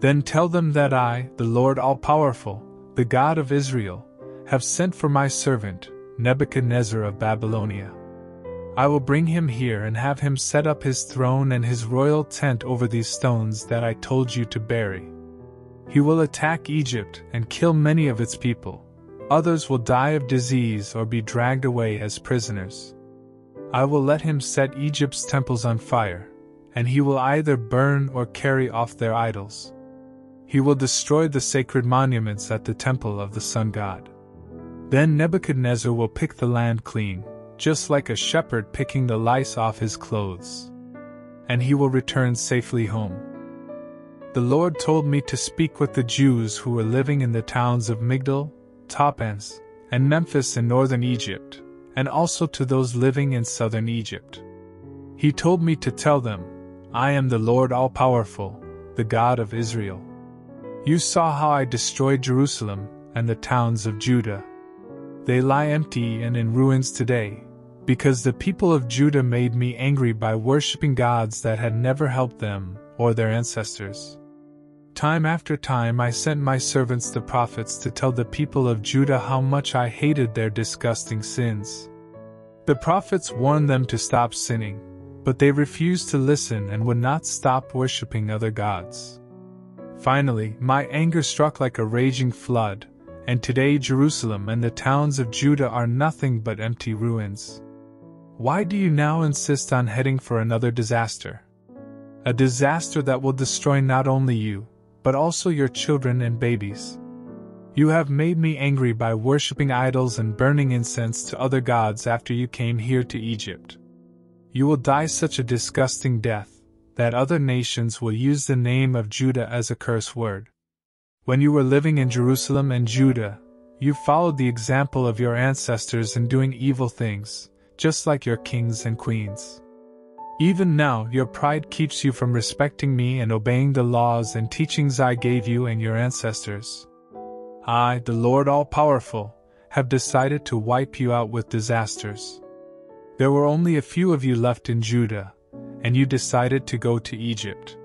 Then tell them that I, the Lord All Powerful, the God of Israel, have sent for my servant, Nebuchadnezzar of Babylonia. I will bring him here and have him set up his throne and his royal tent over these stones that I told you to bury. He will attack Egypt and kill many of its people. Others will die of disease or be dragged away as prisoners. I will let him set Egypt's temples on fire, and he will either burn or carry off their idols. He will destroy the sacred monuments at the temple of the sun god. Then Nebuchadnezzar will pick the land clean, just like a shepherd picking the lice off his clothes. And he will return safely home. The Lord told me to speak with the Jews who were living in the towns of Migdol, Tahpanhes, and Memphis in northern Egypt, and also to those living in southern Egypt. He told me to tell them, I am the Lord All Powerful, the God of Israel. You saw how I destroyed Jerusalem and the towns of Judah they lie empty and in ruins today, because the people of Judah made me angry by worshipping gods that had never helped them or their ancestors. Time after time I sent my servants the prophets to tell the people of Judah how much I hated their disgusting sins. The prophets warned them to stop sinning, but they refused to listen and would not stop worshipping other gods. Finally, my anger struck like a raging flood, and today Jerusalem and the towns of Judah are nothing but empty ruins. Why do you now insist on heading for another disaster? A disaster that will destroy not only you, but also your children and babies. You have made me angry by worshipping idols and burning incense to other gods after you came here to Egypt. You will die such a disgusting death that other nations will use the name of Judah as a curse word. When you were living in Jerusalem and Judah, you followed the example of your ancestors in doing evil things, just like your kings and queens. Even now, your pride keeps you from respecting me and obeying the laws and teachings I gave you and your ancestors. I, the Lord All Powerful, have decided to wipe you out with disasters. There were only a few of you left in Judah, and you decided to go to Egypt.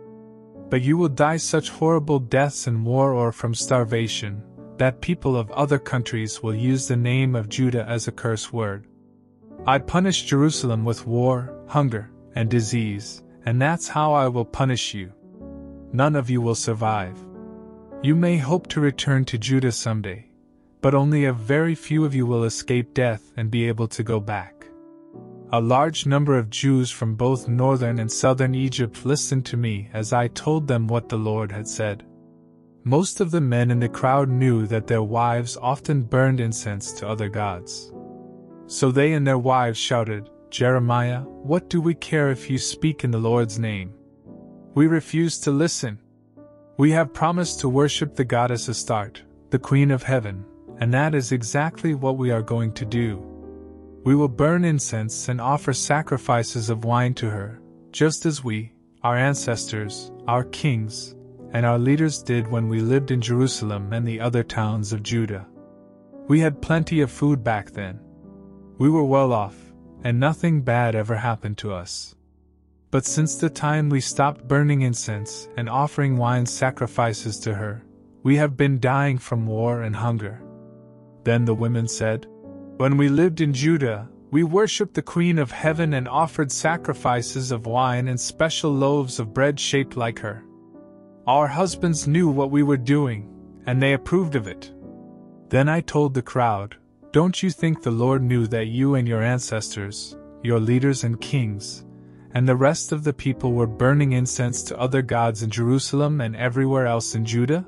But you will die such horrible deaths in war or from starvation, that people of other countries will use the name of Judah as a curse word. I punish Jerusalem with war, hunger, and disease, and that's how I will punish you. None of you will survive. You may hope to return to Judah someday, but only a very few of you will escape death and be able to go back. A large number of Jews from both northern and southern Egypt listened to me as I told them what the Lord had said. Most of the men in the crowd knew that their wives often burned incense to other gods. So they and their wives shouted, Jeremiah, what do we care if you speak in the Lord's name? We refuse to listen. We have promised to worship the goddess Astarte, the Queen of Heaven, and that is exactly what we are going to do. We will burn incense and offer sacrifices of wine to her, just as we, our ancestors, our kings, and our leaders did when we lived in Jerusalem and the other towns of Judah. We had plenty of food back then. We were well off, and nothing bad ever happened to us. But since the time we stopped burning incense and offering wine sacrifices to her, we have been dying from war and hunger. Then the women said, When we lived in Judah, we worshipped the Queen of Heaven and offered sacrifices of wine and special loaves of bread shaped like her. Our husbands knew what we were doing, and they approved of it. Then I told the crowd, Don't you think the Lord knew that you and your ancestors, your leaders and kings, and the rest of the people were burning incense to other gods in Jerusalem and everywhere else in Judah?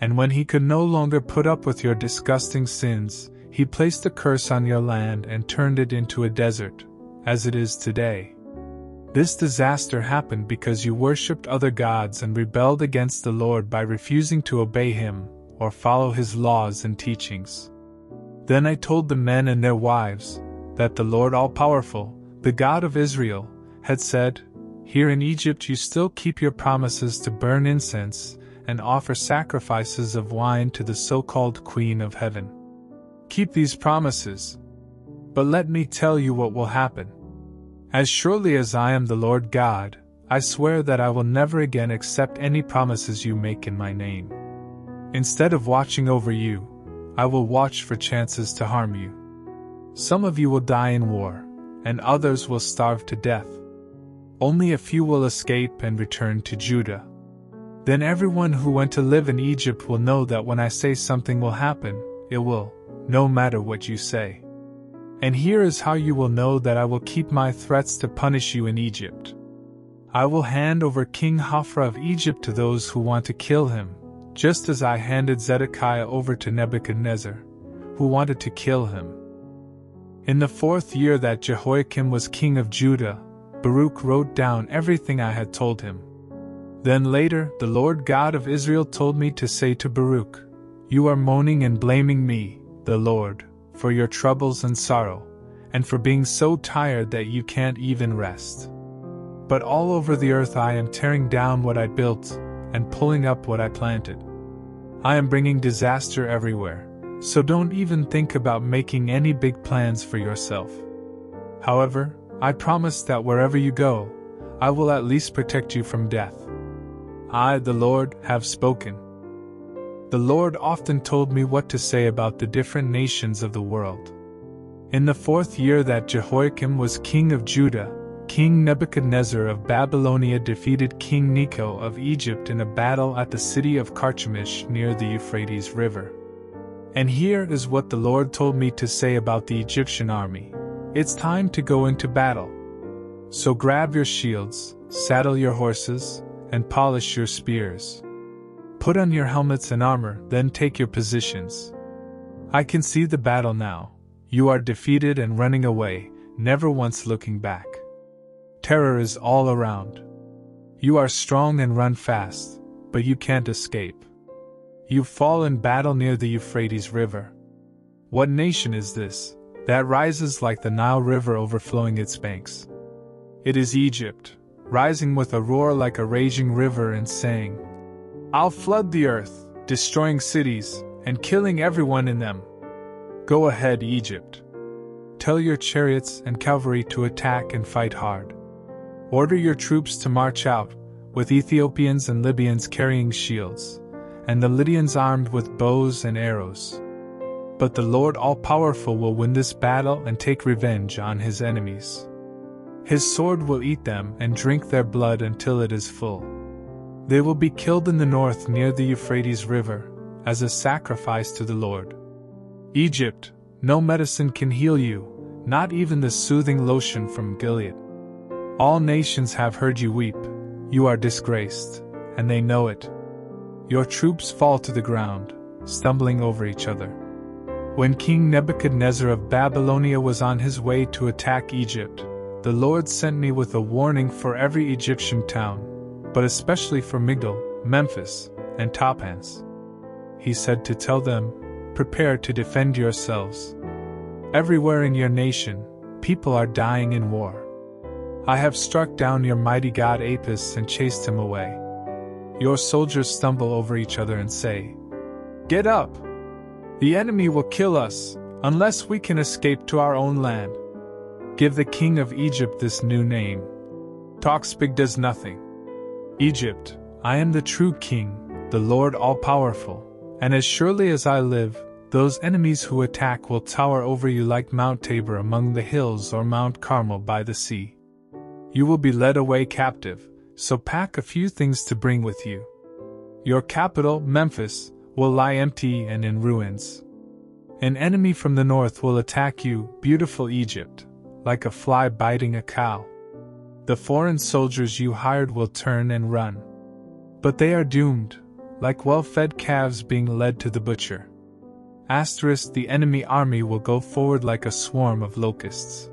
And when he could no longer put up with your disgusting sins, he placed a curse on your land and turned it into a desert, as it is today. This disaster happened because you worshipped other gods and rebelled against the Lord by refusing to obey him or follow his laws and teachings. Then I told the men and their wives that the Lord All Powerful, the God of Israel, had said, Here in Egypt you still keep your promises to burn incense and offer sacrifices of wine to the so called Queen of Heaven. Keep these promises. But let me tell you what will happen. As surely as I am the Lord God, I swear that I will never again accept any promises you make in my name. Instead of watching over you, I will watch for chances to harm you. Some of you will die in war, and others will starve to death. Only a few will escape and return to Judah. Then everyone who went to live in Egypt will know that when I say something will happen, it will, no matter what you say. And here is how you will know that I will keep my threats to punish you in Egypt. I will hand over King Hophra of Egypt to those who want to kill him, just as I handed Zedekiah over to Nebuchadnezzar, who wanted to kill him. In the fourth year that Jehoiakim was king of Judah, Baruch wrote down everything I had told him. Then later, the Lord God of Israel told me to say to Baruch, You are moaning and blaming me, the Lord, for your troubles and sorrow, and for being so tired that you can't even rest. But all over the earth I am tearing down what I built and pulling up what I planted. I am bringing disaster everywhere, so don't even think about making any big plans for yourself. However, I promise that wherever you go, I will at least protect you from death. I, the Lord, have spoken. The Lord often told me what to say about the different nations of the world. In the fourth year that Jehoiakim was king of Judah, King Nebuchadnezzar of Babylonia defeated King Necho of Egypt in a battle at the city of Carchemish near the Euphrates River. And here is what the Lord told me to say about the Egyptian army It's time to go into battle. So grab your shields, saddle your horses, and polish your spears. Put on your helmets and armor, then take your positions. I can see the battle now. You are defeated and running away, never once looking back. Terror is all around. You are strong and run fast, but you can't escape. You fall in battle near the Euphrates River. What nation is this that rises like the Nile River overflowing its banks? It is Egypt, rising with a roar like a raging river and saying, I'll flood the earth, destroying cities, and killing everyone in them. Go ahead, Egypt. Tell your chariots and cavalry to attack and fight hard. Order your troops to march out, with Ethiopians and Libyans carrying shields and the Lydians armed with bows and arrows. But the Lord All Powerful will win this battle and take revenge on his enemies. His sword will eat them and drink their blood until it is full. They will be killed in the north near the Euphrates River, as a sacrifice to the Lord. Egypt, no medicine can heal you, not even the soothing lotion from Gilead. All nations have heard you weep, you are disgraced, and they know it. Your troops fall to the ground, stumbling over each other. When King Nebuchadnezzar of Babylonia was on his way to attack Egypt, the Lord sent me with a warning for every Egyptian town, but especially for Migdol, Memphis, and Tahpanhes. He said to tell them, Prepare to defend yourselves. Everywhere in your nation, people are dying in war. I have struck down your mighty god Apis and chased him away. Your soldiers stumble over each other and say, Get up! The enemy will kill us, unless we can escape to our own land. Give the king of Egypt this new name. Talks Big does nothing. Egypt, I am the true king, the Lord all powerful, and as surely as I live, those enemies who attack will tower over you like Mount Tabor among the hills or Mount Carmel by the sea. You will be led away captive, so pack a few things to bring with you. Your capital, Memphis, will lie empty and in ruins. An enemy from the north will attack you, beautiful Egypt, like a fly biting a cow. The foreign soldiers you hired will turn and run. But they are doomed, like well fed calves being led to the butcher. Asterisk the enemy army will go forward like a swarm of locusts.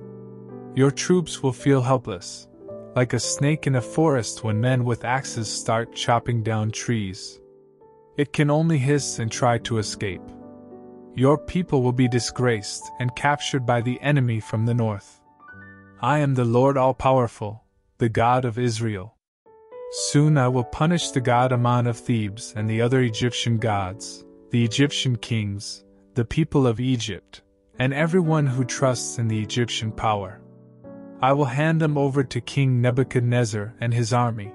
Your troops will feel helpless, like a snake in a forest when men with axes start chopping down trees. It can only hiss and try to escape. Your people will be disgraced and captured by the enemy from the north. I am the Lord All Powerful, the God of Israel. Soon I will punish the god Amon of Thebes and the other Egyptian gods, the Egyptian kings, the people of Egypt, and everyone who trusts in the Egyptian power. I will hand them over to King Nebuchadnezzar and his army.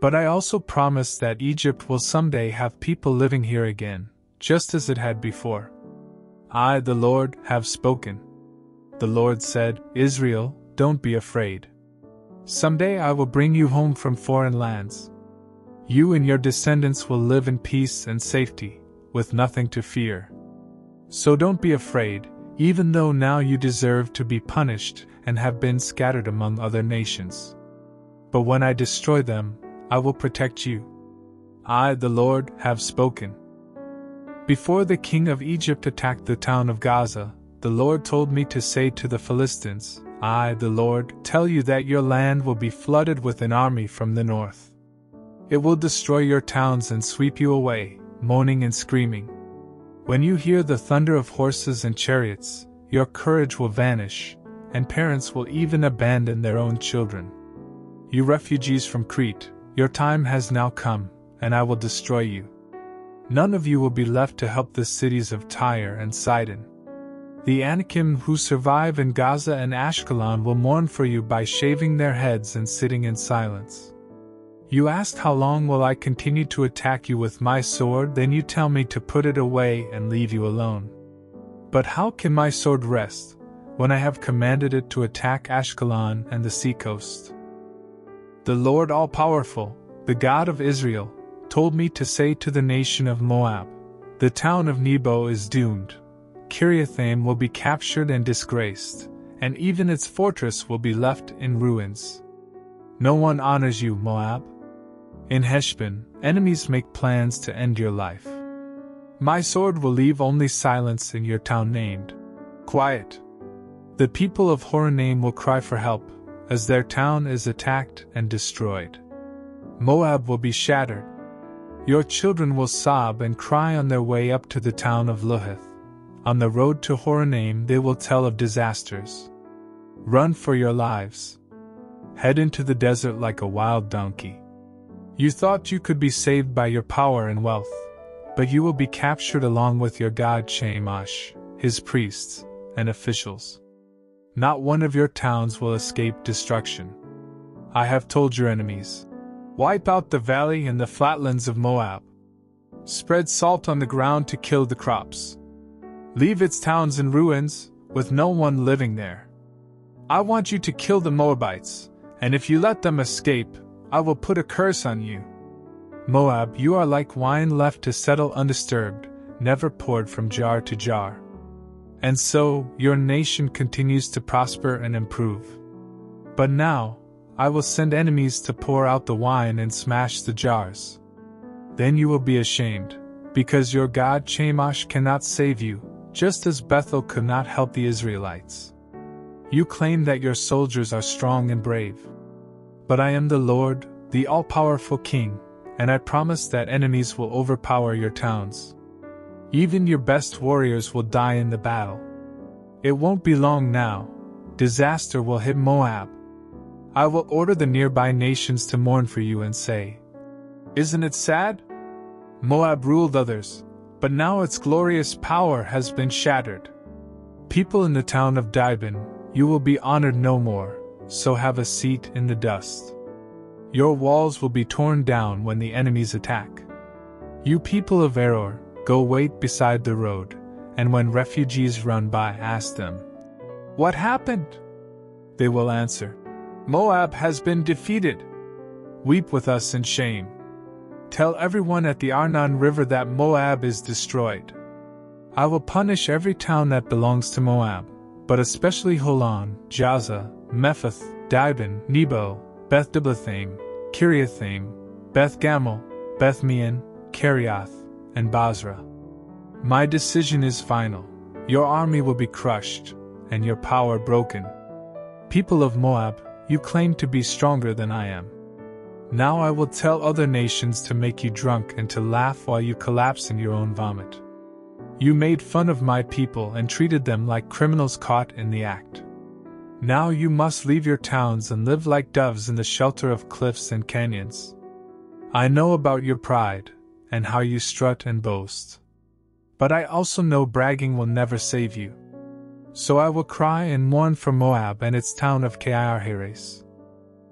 But I also promise that Egypt will someday have people living here again, just as it had before. I, the Lord, have spoken. The Lord said, Israel, don't be afraid. Someday I will bring you home from foreign lands. You and your descendants will live in peace and safety, with nothing to fear. So don't be afraid, even though now you deserve to be punished and have been scattered among other nations. But when I destroy them, I will protect you. I, the Lord, have spoken. Before the king of Egypt attacked the town of Gaza, the Lord told me to say to the Philistines, I, the Lord, tell you that your land will be flooded with an army from the north. It will destroy your towns and sweep you away, moaning and screaming. When you hear the thunder of horses and chariots, your courage will vanish, and parents will even abandon their own children. You refugees from Crete, your time has now come, and I will destroy you. None of you will be left to help the cities of Tyre and Sidon. The Anakim who survive in Gaza and Ashkelon will mourn for you by shaving their heads and sitting in silence. You asked how long will I continue to attack you with my sword, then you tell me to put it away and leave you alone. But how can my sword rest, when I have commanded it to attack Ashkelon and the seacoast. The Lord All Powerful, the God of Israel, told me to say to the nation of Moab, The town of Nebo is doomed. Kiriathaim will be captured and disgraced, and even its fortress will be left in ruins. No one honors you, Moab. In Heshbon, enemies make plans to end your life. My sword will leave only silence in your town named Quiet. The people of Horonaim will cry for help, as their town is attacked and destroyed. Moab will be shattered. Your children will sob and cry on their way up to the town of Luhith. On the road to Horonaim, they will tell of disasters. Run for your lives. Head into the desert like a wild donkey. You thought you could be saved by your power and wealth, but you will be captured along with your god Chemosh, his priests, and officials. Not one of your towns will escape destruction. I have told your enemies wipe out the valley and the flatlands of Moab. Spread salt on the ground to kill the crops. Leave its towns in ruins, with no one living there. I want you to kill the Moabites, and if you let them escape, I will put a curse on you. Moab, you are like wine left to settle undisturbed, never poured from jar to jar. And so, your nation continues to prosper and improve. But now, I will send enemies to pour out the wine and smash the jars. Then you will be ashamed, because your God Chemosh cannot save you, just as Bethel could not help the Israelites. You claim that your soldiers are strong and brave. But I am the Lord, the all powerful King, and I promise that enemies will overpower your towns. Even your best warriors will die in the battle. It won't be long now. Disaster will hit Moab. I will order the nearby nations to mourn for you and say, Isn't it sad? Moab ruled others, but now its glorious power has been shattered. People in the town of Dibon, you will be honored no more, so have a seat in the dust. Your walls will be torn down when the enemies attack. You people of Aroer, Go wait beside the road, and when refugees run by, ask them, What happened? They will answer, Moab has been defeated. Weep with us in shame. Tell everyone at the Arnon River that Moab is destroyed. I will punish every town that belongs to Moab, but especially Holon, Jahzah, Mephaath, Dibon, Nebo, Beth Diblathaim, Kiriathaim, Beth Gamul, Beth Meon, Kerioth, and Bozrah. My decision is final. Your army will be crushed, and your power broken. People of Moab, you claim to be stronger than I am. Now I will tell other nations to make you drunk and to laugh while you collapse in your own vomit. You made fun of my people and treated them like criminals caught in the act. Now you must leave your towns and live like doves in the shelter of cliffs and canyons. I know about your pride, and how you strut and boast. But I also know bragging will never save you. So I will cry and mourn for Moab and its town of Kiriath-Heres.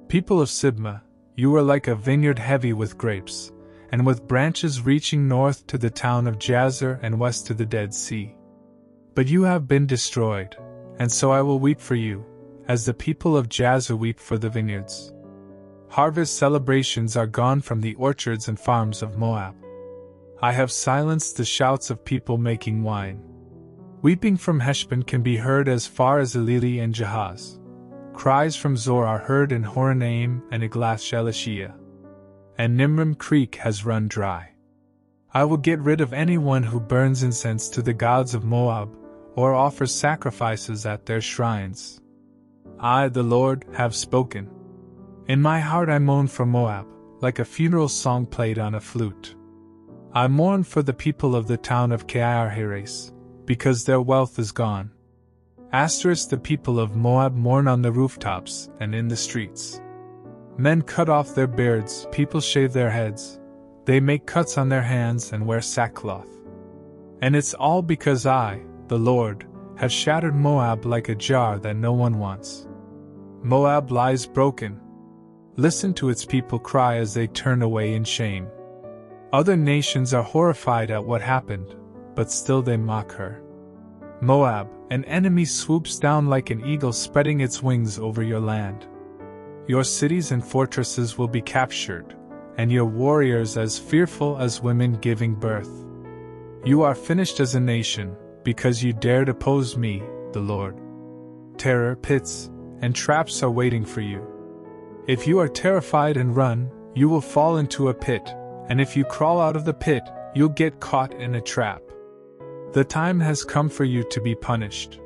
People of Sibmah, you are like a vineyard heavy with grapes, and with branches reaching north to the town of Jazer and west to the Dead Sea. But you have been destroyed, and so I will weep for you, as the people of Jazer weep for the vineyards. Harvest celebrations are gone from the orchards and farms of Moab. I have silenced the shouts of people making wine. Weeping from Heshbon can be heard as far as Elealeh and Jahaz. Cries from Zoar are heard in Horonaim and Eglath Shelishiyah. And Nimrim Creek has run dry. I will get rid of anyone who burns incense to the gods of Moab, or offers sacrifices at their shrines. I, the Lord, have spoken. In my heart I moan for Moab, like a funeral song played on a flute. I mourn for the people of the town of Kiriath-Heres, because their wealth is gone. Asterisk the people of Moab mourn on the rooftops and in the streets. Men cut off their beards, people shave their heads, they make cuts on their hands and wear sackcloth. And it's all because I, the Lord, have shattered Moab like a jar that no one wants. Moab lies broken. Listen to its people cry as they turn away in shame. Other nations are horrified at what happened, but still they mock her. Moab, an enemy swoops down like an eagle spreading its wings over your land. Your cities and fortresses will be captured, and your warriors as fearful as women giving birth. You are finished as a nation, because you dared oppose me, the Lord. Terror, pits, and traps are waiting for you. If you are terrified and run, you will fall into a pit, and if you crawl out of the pit, you'll get caught in a trap. The time has come for you to be punished.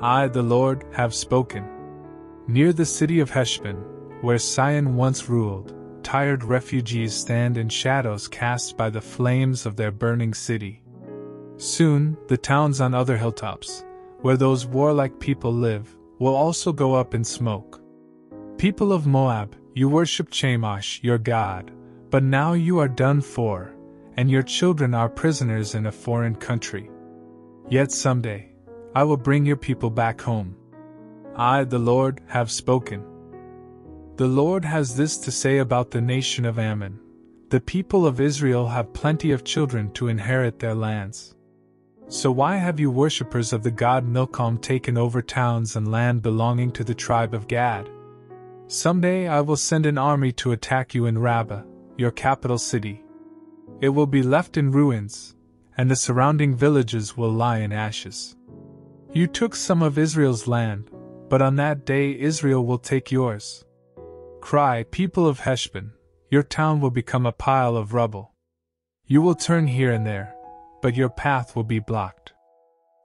I, the Lord, have spoken. Near the city of Heshbon, where Sihon once ruled, tired refugees stand in shadows cast by the flames of their burning city. Soon, the towns on other hilltops, where those warlike people live, will also go up in smoke. People of Moab, you worship Chemosh, your god, but now you are done for, and your children are prisoners in a foreign country. Yet someday, I will bring your people back home. I, the Lord, have spoken. The Lord has this to say about the nation of Ammon The people of Israel have plenty of children to inherit their lands. So why have you worshippers of the god Milcom taken over towns and land belonging to the tribe of Gad? Someday I will send an army to attack you in Rabbah, your capital city. It will be left in ruins, and the surrounding villages will lie in ashes. You took some of Israel's land, but on that day Israel will take yours. Cry, people of Heshbon, your town will become a pile of rubble. You will turn here and there, but your path will be blocked.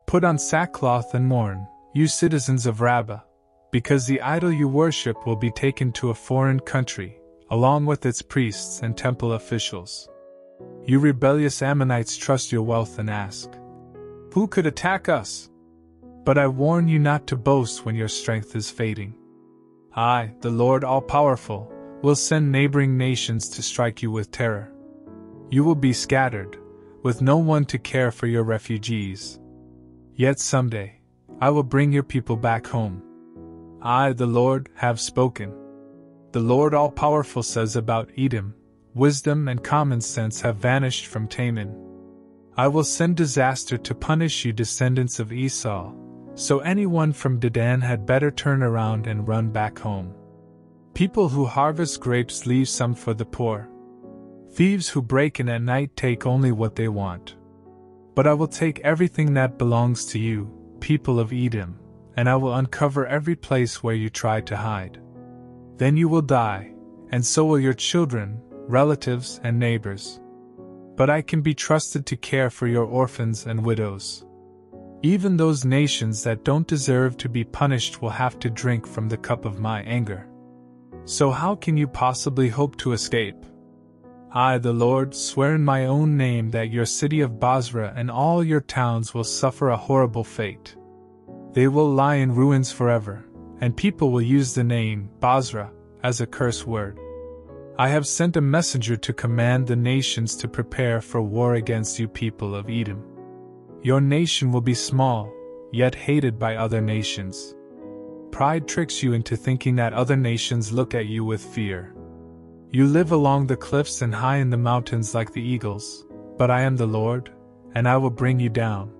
Put on sackcloth and mourn, you citizens of Rabbah, because the idol you worship will be taken to a foreign country, along with its priests and temple officials. You rebellious Ammonites trust your wealth and ask, Who could attack us? But I warn you not to boast when your strength is fading. I, the Lord All Powerful, will send neighboring nations to strike you with terror. You will be scattered, with no one to care for your refugees. Yet someday, I will bring your people back home. I, the Lord, have spoken. The Lord All Powerful says about Edom wisdom and common sense have vanished from Teman. I will send disaster to punish you, descendants of Esau, so anyone from Dedan had better turn around and run back home. People who harvest grapes leave some for the poor. Thieves who break in at night take only what they want. But I will take everything that belongs to you, people of Edom, and I will uncover every place where you tried to hide. Then you will die, and so will your children, relatives, and neighbors. But I can be trusted to care for your orphans and widows. Even those nations that don't deserve to be punished will have to drink from the cup of my anger. So, how can you possibly hope to escape? I, the Lord, swear in my own name that your city of Bozrah and all your towns will suffer a horrible fate. They will lie in ruins forever, and people will use the name Bozrah as a curse word. I have sent a messenger to command the nations to prepare for war against you, people of Edom. Your nation will be small, yet hated by other nations. Pride tricks you into thinking that other nations look at you with fear. You live along the cliffs and high in the mountains like the eagles, but I am the Lord, and I will bring you down.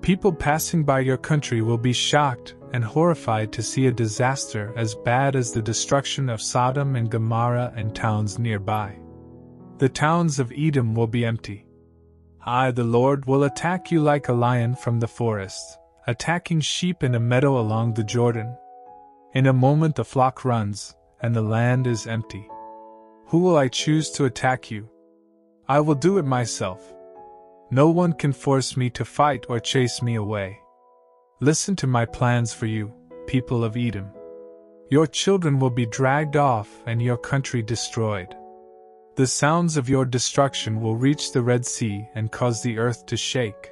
People passing by your country will be shocked and horrified to see a disaster as bad as the destruction of Sodom and Gomorrah and towns nearby. The towns of Edom will be empty. I, the Lord, will attack you like a lion from the forest, attacking sheep in a meadow along the Jordan. In a moment the flock runs, and the land is empty. Who will I choose to attack you? I will do it myself. No one can force me to fight or chase me away. Listen to my plans for you, people of Edom. Your children will be dragged off and your country destroyed. The sounds of your destruction will reach the Red Sea and cause the earth to shake.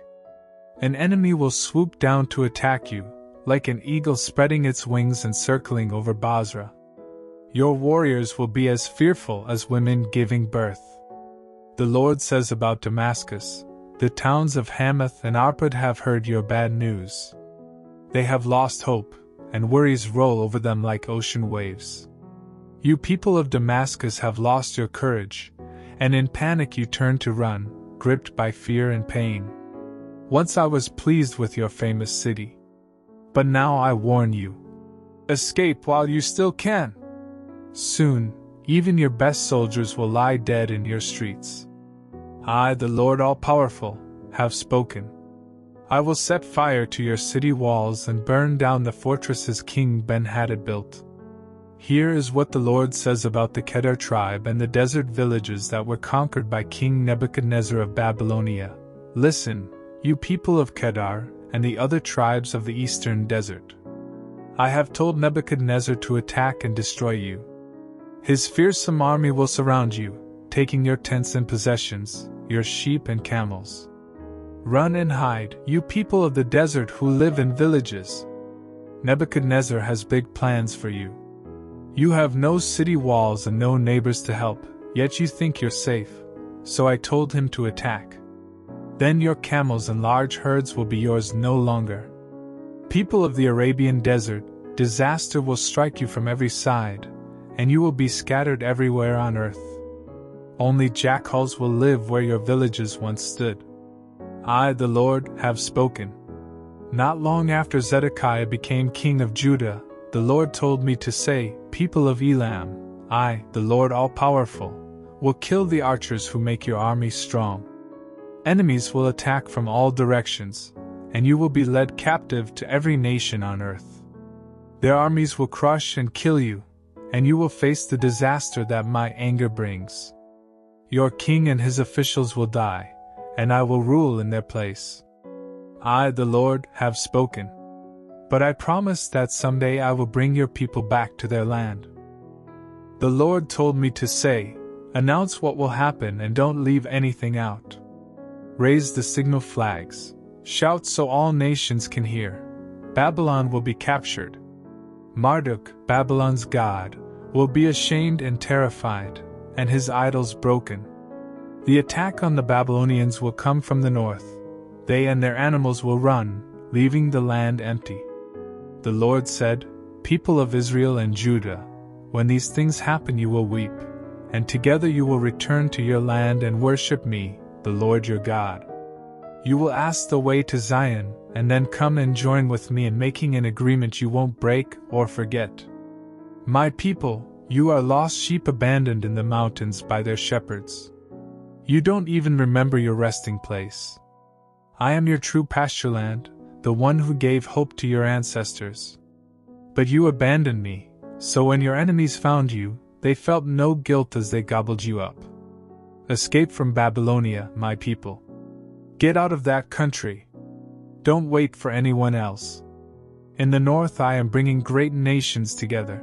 An enemy will swoop down to attack you, like an eagle spreading its wings and circling over Bozrah. Your warriors will be as fearful as women giving birth. The Lord says about Damascus The towns of Hamath and Arpad have heard your bad news. They have lost hope, and worries roll over them like ocean waves. You people of Damascus have lost your courage, and in panic you turn to run, gripped by fear and pain. Once I was pleased with your famous city. But now I warn you escape while you still can. Soon, even your best soldiers will lie dead in your streets. I, the Lord All Powerful, have spoken. I will set fire to your city walls and burn down the fortresses King Ben Hadad built. Here is what the Lord says about the Kedar tribe and the desert villages that were conquered by King Nebuchadnezzar of Babylonia. Listen, you people of Kedar and the other tribes of the eastern desert. I have told Nebuchadnezzar to attack and destroy you. His fearsome army will surround you, taking your tents and possessions, your sheep and camels. Run and hide, you people of the desert who live in villages. Nebuchadnezzar has big plans for you. You have no city walls and no neighbors to help, yet you think you're safe. So I told him to attack. Then your camels and large herds will be yours no longer. People of the Arabian desert, disaster will strike you from every side, and you will be scattered everywhere on earth. Only jackals will live where your villages once stood. I, the Lord, have spoken. Not long after Zedekiah became king of Judah, the Lord told me to say, People of Elam, I, the Lord all powerful, will kill the archers who make your army strong. Enemies will attack from all directions, and you will be led captive to every nation on earth. Their armies will crush and kill you, and you will face the disaster that my anger brings. Your king and his officials will die, and I will rule in their place. I, the Lord, have spoken. But I promise that someday I will bring your people back to their land. The Lord told me to say, Announce what will happen and don't leave anything out. Raise the signal flags. Shout so all nations can hear. Babylon will be captured. Marduk, Babylon's god, will be ashamed and terrified, and his idols broken. The attack on the Babylonians will come from the north. They and their animals will run, leaving the land empty. The Lord said, People of Israel and Judah, when these things happen, you will weep, and together you will return to your land and worship me, the Lord your God. You will ask the way to Zion, and then come and join with me in making an agreement you won't break or forget. My people, you are lost sheep abandoned in the mountains by their shepherds. You don't even remember your resting place. I am your true pasture land, the one who gave hope to your ancestors. But you abandoned me, so when your enemies found you, they felt no guilt as they gobbled you up. Escape from Babylonia, my people. Get out of that country. Don't wait for anyone else. In the north, I am bringing great nations together.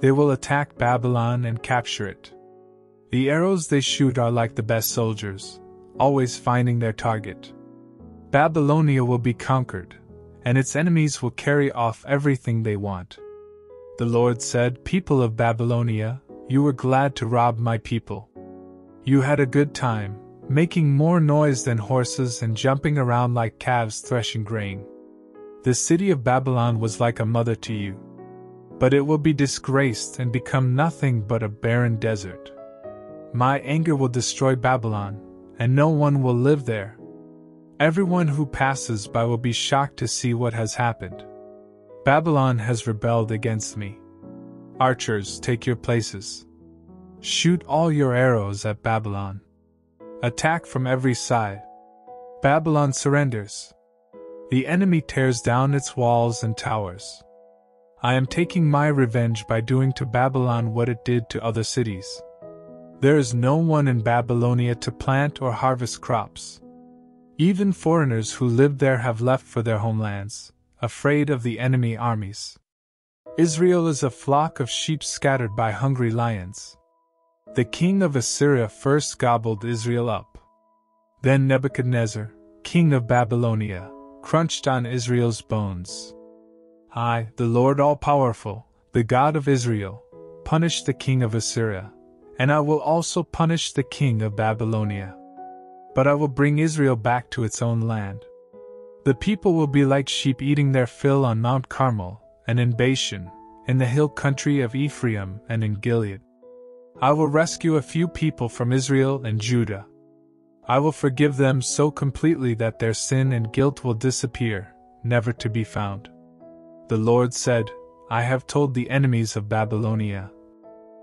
They will attack Babylon and capture it. The arrows they shoot are like the best soldiers, always finding their target. Babylonia will be conquered, and its enemies will carry off everything they want. The Lord said, People of Babylonia, you were glad to rob my people. You had a good time, making more noise than horses and jumping around like calves threshing grain. The city of Babylon was like a mother to you. But it will be disgraced and become nothing but a barren desert. My anger will destroy Babylon, and no one will live there. Everyone who passes by will be shocked to see what has happened. Babylon has rebelled against me. Archers, take your places. Shoot all your arrows at Babylon. Attack from every side. Babylon surrenders. The enemy tears down its walls and towers. I am taking my revenge by doing to Babylon what it did to other cities. There is no one in Babylonia to plant or harvest crops. Even foreigners who lived there have left for their homelands, afraid of the enemy armies. Israel is a flock of sheep scattered by hungry lions. The king of Assyria first gobbled Israel up. Then Nebuchadnezzar, king of Babylonia, crunched on Israel's bones. I, the Lord all powerful, the God of Israel, punish the king of Assyria, and I will also punish the king of Babylonia. But I will bring Israel back to its own land. The people will be like sheep eating their fill on Mount Carmel, and in Bashan, in the hill country of Ephraim, and in Gilead. I will rescue a few people from Israel and Judah. I will forgive them so completely that their sin and guilt will disappear, never to be found. The Lord said, I have told the enemies of Babylonia.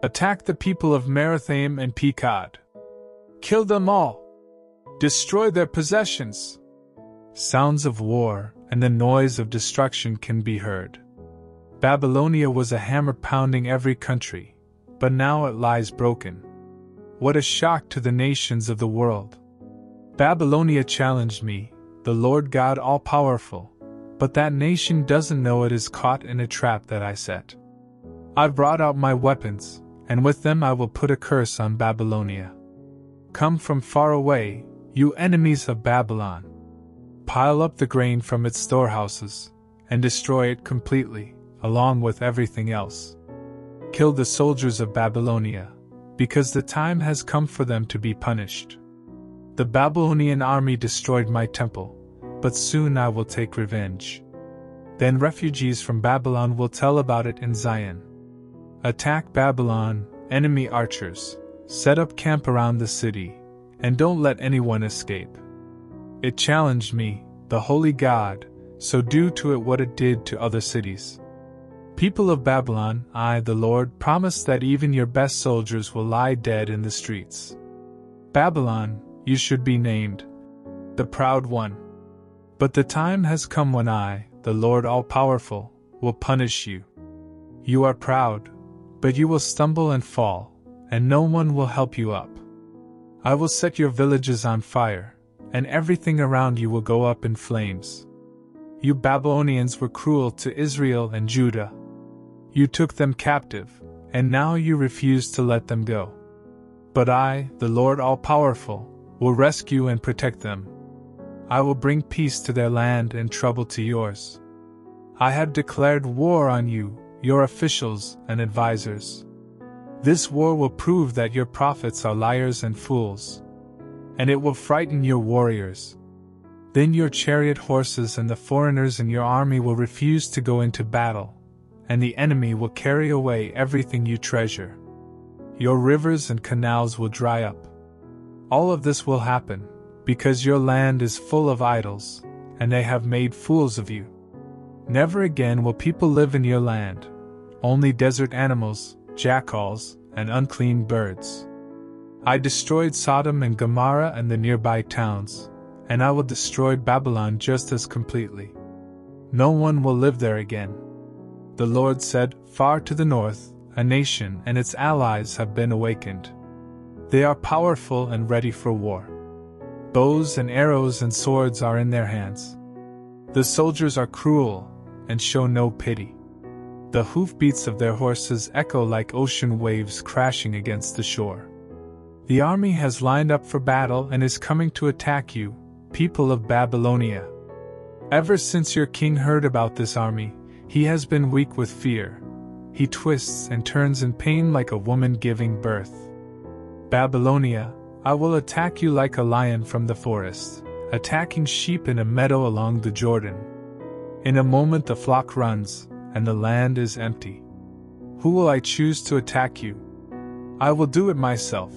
Attack the people of Merathaim and Pekod. Kill them all. Destroy their possessions. Sounds of war and the noise of destruction can be heard. Babylonia was a hammer pounding every country, but now it lies broken. What a shock to the nations of the world! Babylonia challenged me, the Lord God all powerful, but that nation doesn't know it is caught in a trap that I set. I've brought out my weapons, and with them I will put a curse on Babylonia. Come from far away, you enemies of Babylon. Pile up the grain from its storehouses, and destroy it completely, along with everything else. Kill the soldiers of Babylonia, because the time has come for them to be punished. The Babylonian army destroyed my temple, but soon I will take revenge. Then refugees from Babylon will tell about it in Zion. Attack Babylon, enemy archers, set up camp around the city, and don't let anyone escape. It challenged me, the holy God, so do to it what it did to other cities. People of Babylon, I, the Lord, promise that even your best soldiers will lie dead in the streets. Babylon, you should be named the proud one. But the time has come when I, the Lord all powerful, will punish you. You are proud, but you will stumble and fall, and no one will help you up. I will set your villages on fire, and everything around you will go up in flames. You Babylonians were cruel to Israel and Judah. You took them captive, and now you refuse to let them go. But I, the Lord all powerful, will rescue and protect them. I will bring peace to their land and trouble to yours. I have declared war on you, your officials and advisers. This war will prove that your prophets are liars and fools. And it will frighten your warriors. Then your chariot horses and the foreigners in your army will refuse to go into battle, and the enemy will carry away everything you treasure. Your rivers and canals will dry up all of this will happen, because your land is full of idols, and they have made fools of you. Never again will people live in your land, only desert animals, jackals, and unclean birds. I destroyed Sodom and Gomorrah and the nearby towns, and I will destroy Babylon just as completely. No one will live there again. The Lord said, Far to the north, a nation and its allies have been awakened. They are powerful and ready for war. Bows and arrows and swords are in their hands. The soldiers are cruel and show no pity. The hoofbeats of their horses echo like ocean waves crashing against the shore. The army has lined up for battle and is coming to attack you, people of Babylonia. Ever since your king heard about this army, he has been weak with fear. He twists and turns in pain like a woman giving birth. Babylonia, I will attack you like a lion from the forest, attacking sheep in a meadow along the Jordan. In a moment the flock runs, and the land is empty. Who will I choose to attack you? I will do it myself.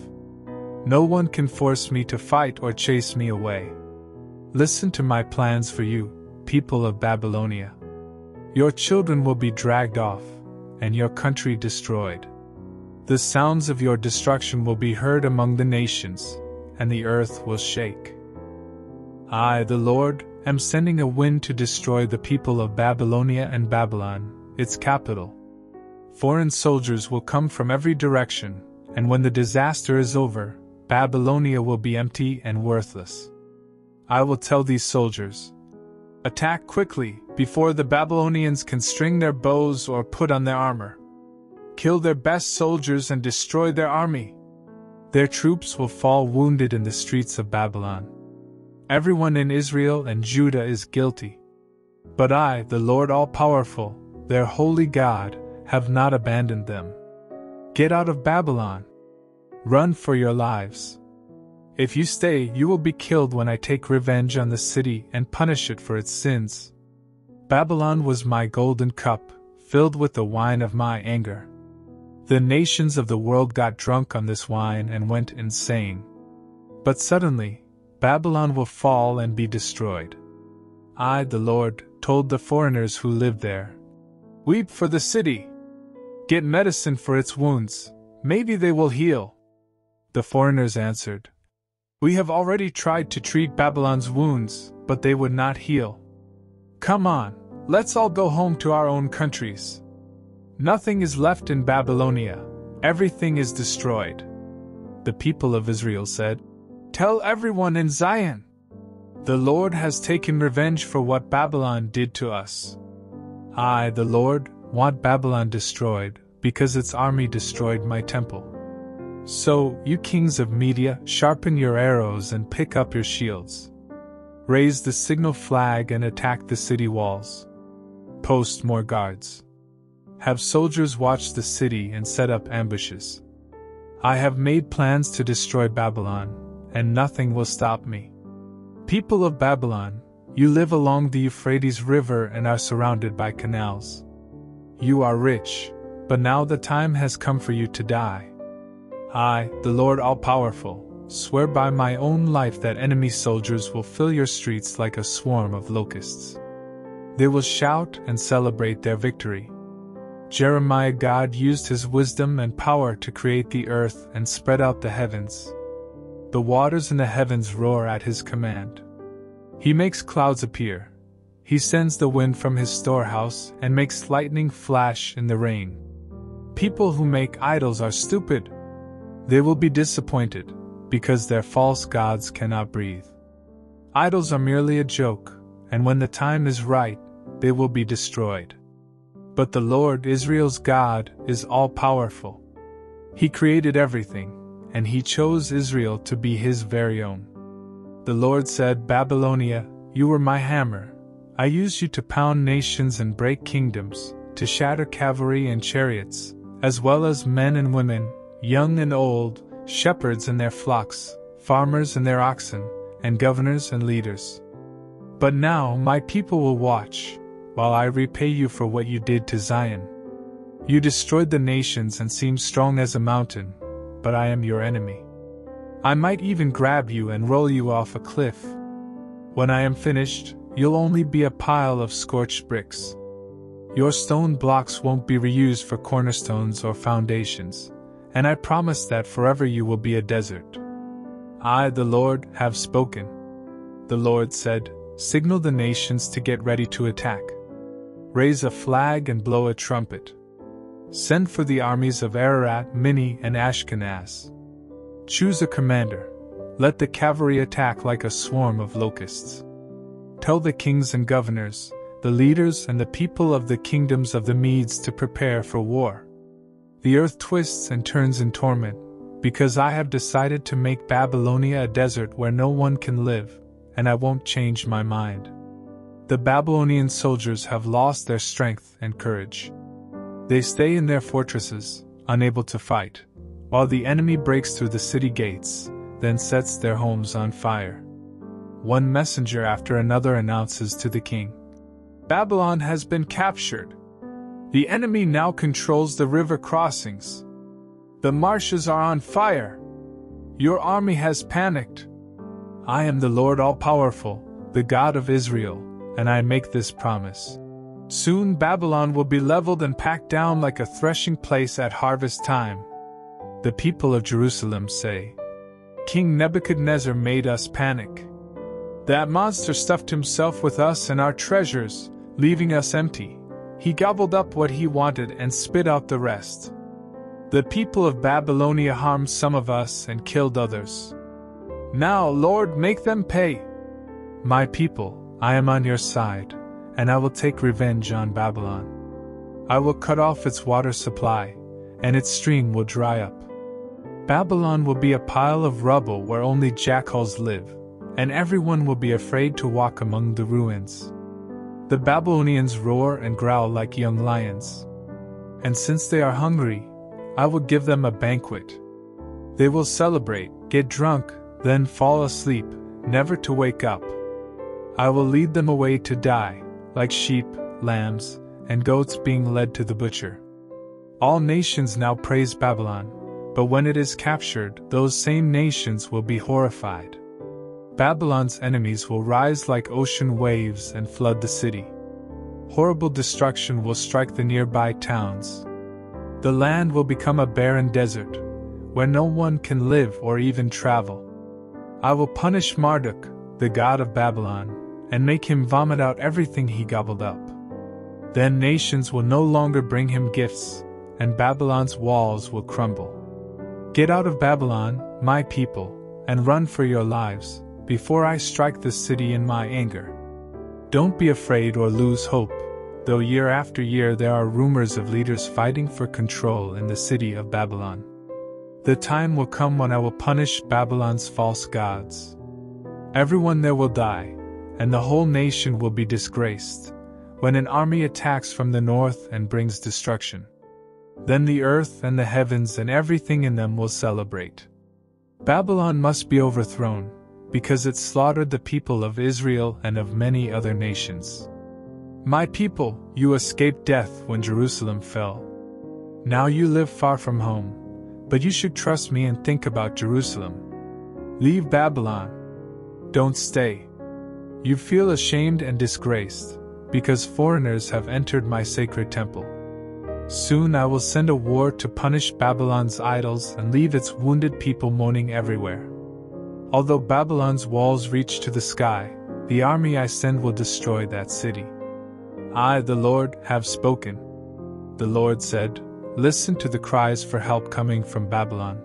No one can force me to fight or chase me away. Listen to my plans for you, people of Babylonia. Your children will be dragged off, and your country destroyed. The sounds of your destruction will be heard among the nations, and the earth will shake. I, the Lord, am sending a wind to destroy the people of Babylonia and Babylon, its capital. Foreign soldiers will come from every direction, and when the disaster is over, Babylonia will be empty and worthless. I will tell these soldiers Attack quickly, before the Babylonians can string their bows or put on their armor kill their best soldiers, and destroy their army. Their troops will fall wounded in the streets of Babylon. Everyone in Israel and Judah is guilty. But I, the Lord All Powerful, their holy God, have not abandoned them. Get out of Babylon. Run for your lives. If you stay, you will be killed when I take revenge on the city and punish it for its sins. Babylon was my golden cup, filled with the wine of my anger. The nations of the world got drunk on this wine and went insane. But suddenly, Babylon will fall and be destroyed. I, the Lord, told the foreigners who lived there Weep for the city. Get medicine for its wounds, maybe they will heal. The foreigners answered, We have already tried to treat Babylon's wounds, but they would not heal. Come on, let's all go home to our own countries. Nothing is left in Babylonia, everything is destroyed. The people of Israel said, Tell everyone in Zion. The Lord has taken revenge for what Babylon did to us. I, the Lord, want Babylon destroyed, because its army destroyed my temple. So, you kings of Media, sharpen your arrows and pick up your shields. Raise the signal flag and attack the city walls. Post more guards. Have soldiers watch the city and set up ambushes. I have made plans to destroy Babylon, and nothing will stop me. People of Babylon, you live along the Euphrates River and are surrounded by canals. You are rich, but now the time has come for you to die. I, the Lord All Powerful, swear by my own life that enemy soldiers will fill your streets like a swarm of locusts. They will shout and celebrate their victory. Jeremiah God used his wisdom and power to create the earth and spread out the heavens. The waters in the heavens roar at his command. He makes clouds appear. He sends the wind from his storehouse and makes lightning flash in the rain. People who make idols are stupid. They will be disappointed, because their false gods cannot breathe. Idols are merely a joke, and when the time is right, they will be destroyed. But the Lord, Israel's God, is all powerful. He created everything, and He chose Israel to be His very own. The Lord said, Babylonia, you were my hammer. I used you to pound nations and break kingdoms, to shatter cavalry and chariots, as well as men and women, young and old, shepherds and their flocks, farmers and their oxen, and governors and leaders. But now my people will watch, while I repay you for what you did to Zion. You destroyed the nations and seemed strong as a mountain, but I am your enemy. I might even grab you and roll you off a cliff. When I am finished, you'll only be a pile of scorched bricks. Your stone blocks won't be reused for cornerstones or foundations, and I promise that forever you will be a desert. I, the Lord, have spoken. The Lord said, Signal the nations to get ready to attack raise a flag and blow a trumpet. Send for the armies of Ararat, Minni, and Ashkenaz. Choose a commander. Let the cavalry attack like a swarm of locusts. Tell the kings and governors, the leaders and the people of the kingdoms of the Medes to prepare for war. The earth twists and turns in torment, because I have decided to make Babylonia a desert where no one can live, and I won't change my mind. The Babylonian soldiers have lost their strength and courage. They stay in their fortresses, unable to fight, while the enemy breaks through the city gates, then sets their homes on fire. One messenger after another announces to the king Babylon has been captured. The enemy now controls the river crossings. The marshes are on fire. Your army has panicked. I am the Lord All Powerful, the God of Israel and I make this promise. Soon Babylon will be leveled and packed down like a threshing place at harvest time. The people of Jerusalem say, King Nebuchadnezzar made us panic. That monster stuffed himself with us and our treasures, leaving us empty. He gobbled up what he wanted and spit out the rest. The people of Babylonia harmed some of us and killed others. Now, Lord, make them pay. My people, I am on your side, and I will take revenge on Babylon. I will cut off its water supply, and its stream will dry up. Babylon will be a pile of rubble where only jackals live, and everyone will be afraid to walk among the ruins. The Babylonians roar and growl like young lions. And since they are hungry, I will give them a banquet. They will celebrate, get drunk, then fall asleep, never to wake up. I will lead them away to die, like sheep, lambs, and goats being led to the butcher. All nations now praise Babylon, but when it is captured, those same nations will be horrified. Babylon's enemies will rise like ocean waves and flood the city. Horrible destruction will strike the nearby towns. The land will become a barren desert, where no one can live or even travel. I will punish Marduk, the god of Babylon, and make him vomit out everything he gobbled up. Then nations will no longer bring him gifts, and Babylon's walls will crumble. Get out of Babylon, my people, and run for your lives, before I strike this city in my anger. Don't be afraid or lose hope, though year after year there are rumors of leaders fighting for control in the city of Babylon. The time will come when I will punish Babylon's false gods. Everyone there will die, and the whole nation will be disgraced, when an army attacks from the north and brings destruction. Then the earth and the heavens and everything in them will celebrate. Babylon must be overthrown, because it slaughtered the people of Israel and of many other nations. My people, you escaped death when Jerusalem fell. Now you live far from home, but you should trust me and think about Jerusalem. Leave Babylon. Don't stay. You feel ashamed and disgraced, because foreigners have entered my sacred temple. Soon I will send a war to punish Babylon's idols and leave its wounded people moaning everywhere. Although Babylon's walls reach to the sky, the army I send will destroy that city. I, the Lord, have spoken. The Lord said, Listen to the cries for help coming from Babylon.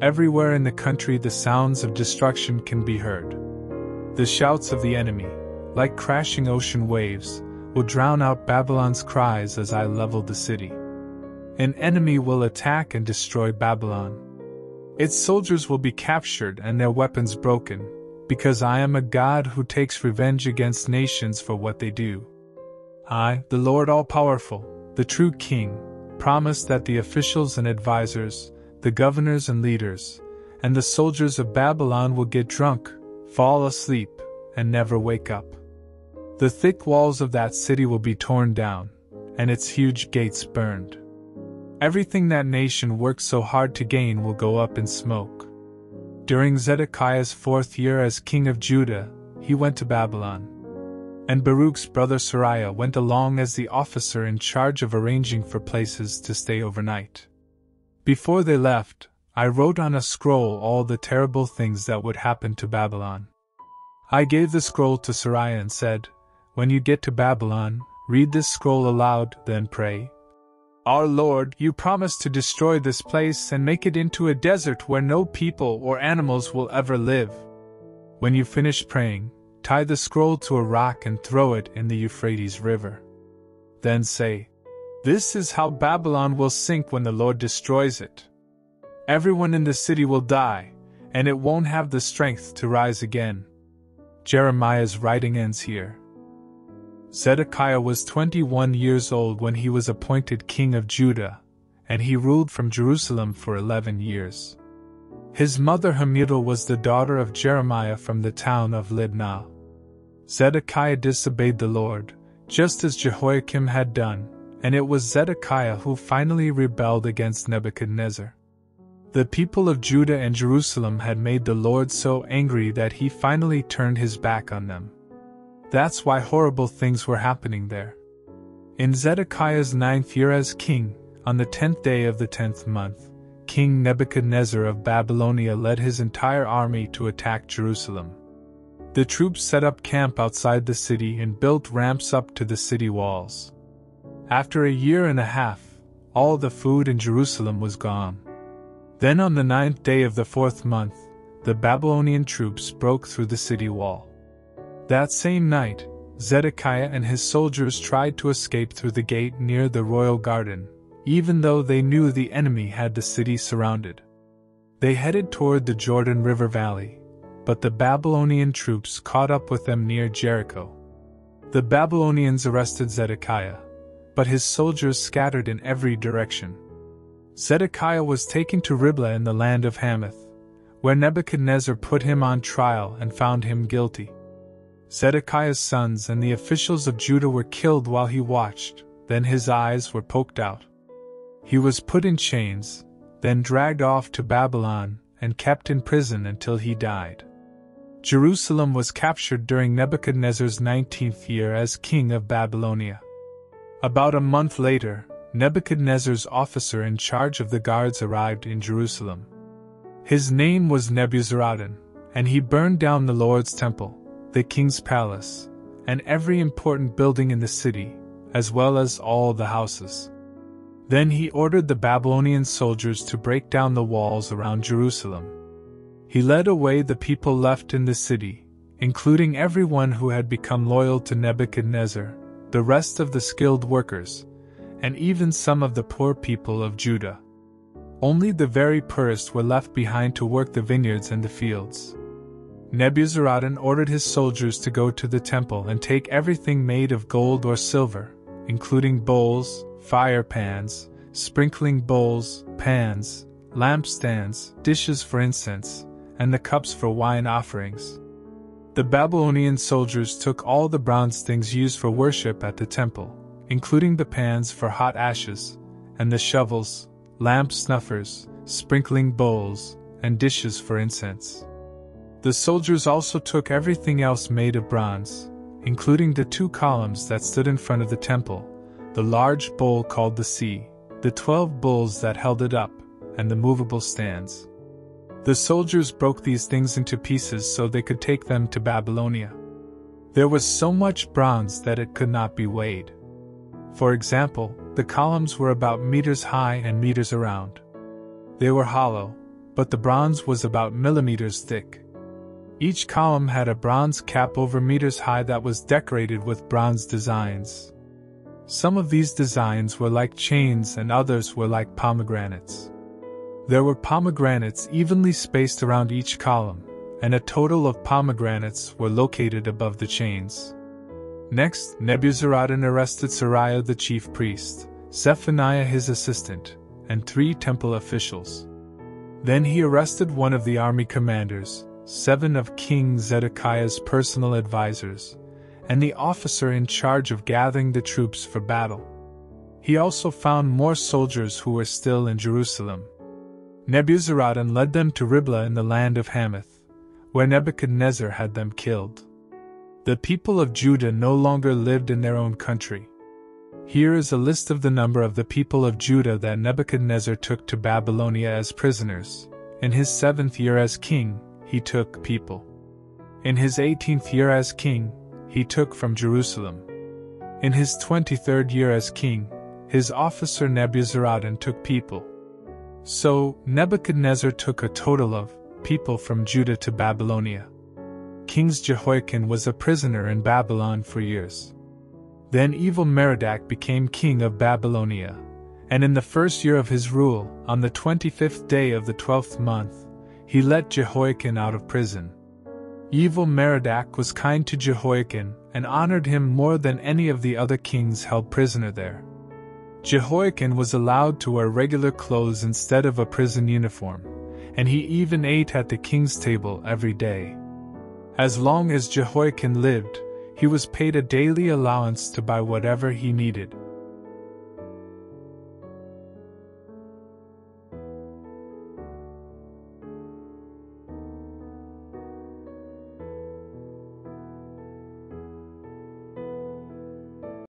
Everywhere in the country, the sounds of destruction can be heard. The shouts of the enemy, like crashing ocean waves, will drown out Babylon's cries as I level the city. An enemy will attack and destroy Babylon. Its soldiers will be captured and their weapons broken, because I am a God who takes revenge against nations for what they do. I, the Lord All Powerful, the true King, promise that the officials and advisers, the governors and leaders, and the soldiers of Babylon will get drunk, fall asleep, and never wake up. The thick walls of that city will be torn down, and its huge gates burned. Everything that nation worked so hard to gain will go up in smoke. During Zedekiah's fourth year as king of Judah, he went to Babylon. And Baruch's brother Seraiah went along as the officer in charge of arranging for places to stay overnight. Before they left, I wrote on a scroll all the terrible things that would happen to Babylon. I gave the scroll to Seraiah and said, when you get to Babylon, read this scroll aloud, then pray. Our Lord, you promised to destroy this place and make it into a desert where no people or animals will ever live. When you finish praying, tie the scroll to a rock and throw it in the Euphrates River. Then say, This is how Babylon will sink when the Lord destroys it. Everyone in the city will die, and it won't have the strength to rise again. Jeremiah's writing ends here. Zedekiah was 21 years old when he was appointed king of Judah, and he ruled from Jerusalem for 11 years. His mother Hamutal was the daughter of Jeremiah from the town of Libnah. Zedekiah disobeyed the Lord, just as Jehoiakim had done, and it was Zedekiah who finally rebelled against Nebuchadnezzar. The people of Judah and Jerusalem had made the Lord so angry that he finally turned his back on them. That's why horrible things were happening there. In Zedekiah's ninth year as king, on the tenth day of the tenth month, King Nebuchadnezzar of Babylonia led his entire army to attack Jerusalem. The troops set up camp outside the city and built ramps up to the city walls. After a year and a half, all the food in Jerusalem was gone. Then on the ninth day of the fourth month, the Babylonian troops broke through the city wall. That same night, Zedekiah and his soldiers tried to escape through the gate near the royal garden, even though they knew the enemy had the city surrounded. They headed toward the Jordan River Valley, but the Babylonian troops caught up with them near Jericho. The Babylonians arrested Zedekiah, but his soldiers scattered in every direction. Zedekiah was taken to Riblah in the land of Hamath, where Nebuchadnezzar put him on trial and found him guilty. Zedekiah's sons and the officials of Judah were killed while he watched, then his eyes were poked out. He was put in chains, then dragged off to Babylon and kept in prison until he died. Jerusalem was captured during Nebuchadnezzar's 19th year as king of Babylonia. About a month later, Nebuchadnezzar's officer in charge of the guards arrived in Jerusalem. His name was Nebuzaradan, and he burned down the Lord's temple, the king's palace, and every important building in the city, as well as all the houses. Then he ordered the Babylonian soldiers to break down the walls around Jerusalem. He led away the people left in the city, including everyone who had become loyal to Nebuchadnezzar, the rest of the skilled workers, and even some of the poor people of Judah. Only the very poorest were left behind to work the vineyards and the fields. Nebuzaradan ordered his soldiers to go to the temple and take everything made of gold or silver, including bowls, fire pans, sprinkling bowls, pans, lampstands, dishes for incense, and the cups for wine offerings. The Babylonian soldiers took all the bronze things used for worship at the temple, including the pans for hot ashes, and the shovels, lamp snuffers, sprinkling bowls, and dishes for incense. The soldiers also took everything else made of bronze, including the two columns that stood in front of the temple, the large bowl called the sea, the twelve bulls that held it up, and the movable stands. The soldiers broke these things into pieces so they could take them to Babylonia. There was so much bronze that it could not be weighed. For example, the columns were about meters high and meters around. They were hollow, but the bronze was about millimeters thick. Each column had a bronze cap over meters high that was decorated with bronze designs. Some of these designs were like chains and others were like pomegranates. There were pomegranates evenly spaced around each column, and a total of pomegranates were located above the chains. Next, Nebuzaradan arrested Seraiah the chief priest, Zephaniah his assistant, and three temple officials. Then he arrested one of the army commanders, seven of King Zedekiah's personal advisers, and the officer in charge of gathering the troops for battle. He also found more soldiers who were still in Jerusalem, Nebuzaradan led them to Riblah in the land of Hamath, where Nebuchadnezzar had them killed. The people of Judah no longer lived in their own country. Here is a list of the number of the people of Judah that Nebuchadnezzar took to Babylonia as prisoners. In his seventh year as king, he took people. In his eighteenth year as king, he took from Jerusalem. In his twenty third year as king, his officer Nebuzaradan took people. So, Nebuchadnezzar took a total of people from Judah to Babylonia. King Jehoiachin was a prisoner in Babylon for years. Then evil Merodach became king of Babylonia, and in the first year of his rule, on the twenty fifth day of the twelfth month, he let Jehoiachin out of prison. Evil Merodach was kind to Jehoiachin and honored him more than any of the other kings held prisoner there. Jehoiachin was allowed to wear regular clothes instead of a prison uniform, and he even ate at the king's table every day. As long as Jehoiachin lived, he was paid a daily allowance to buy whatever he needed.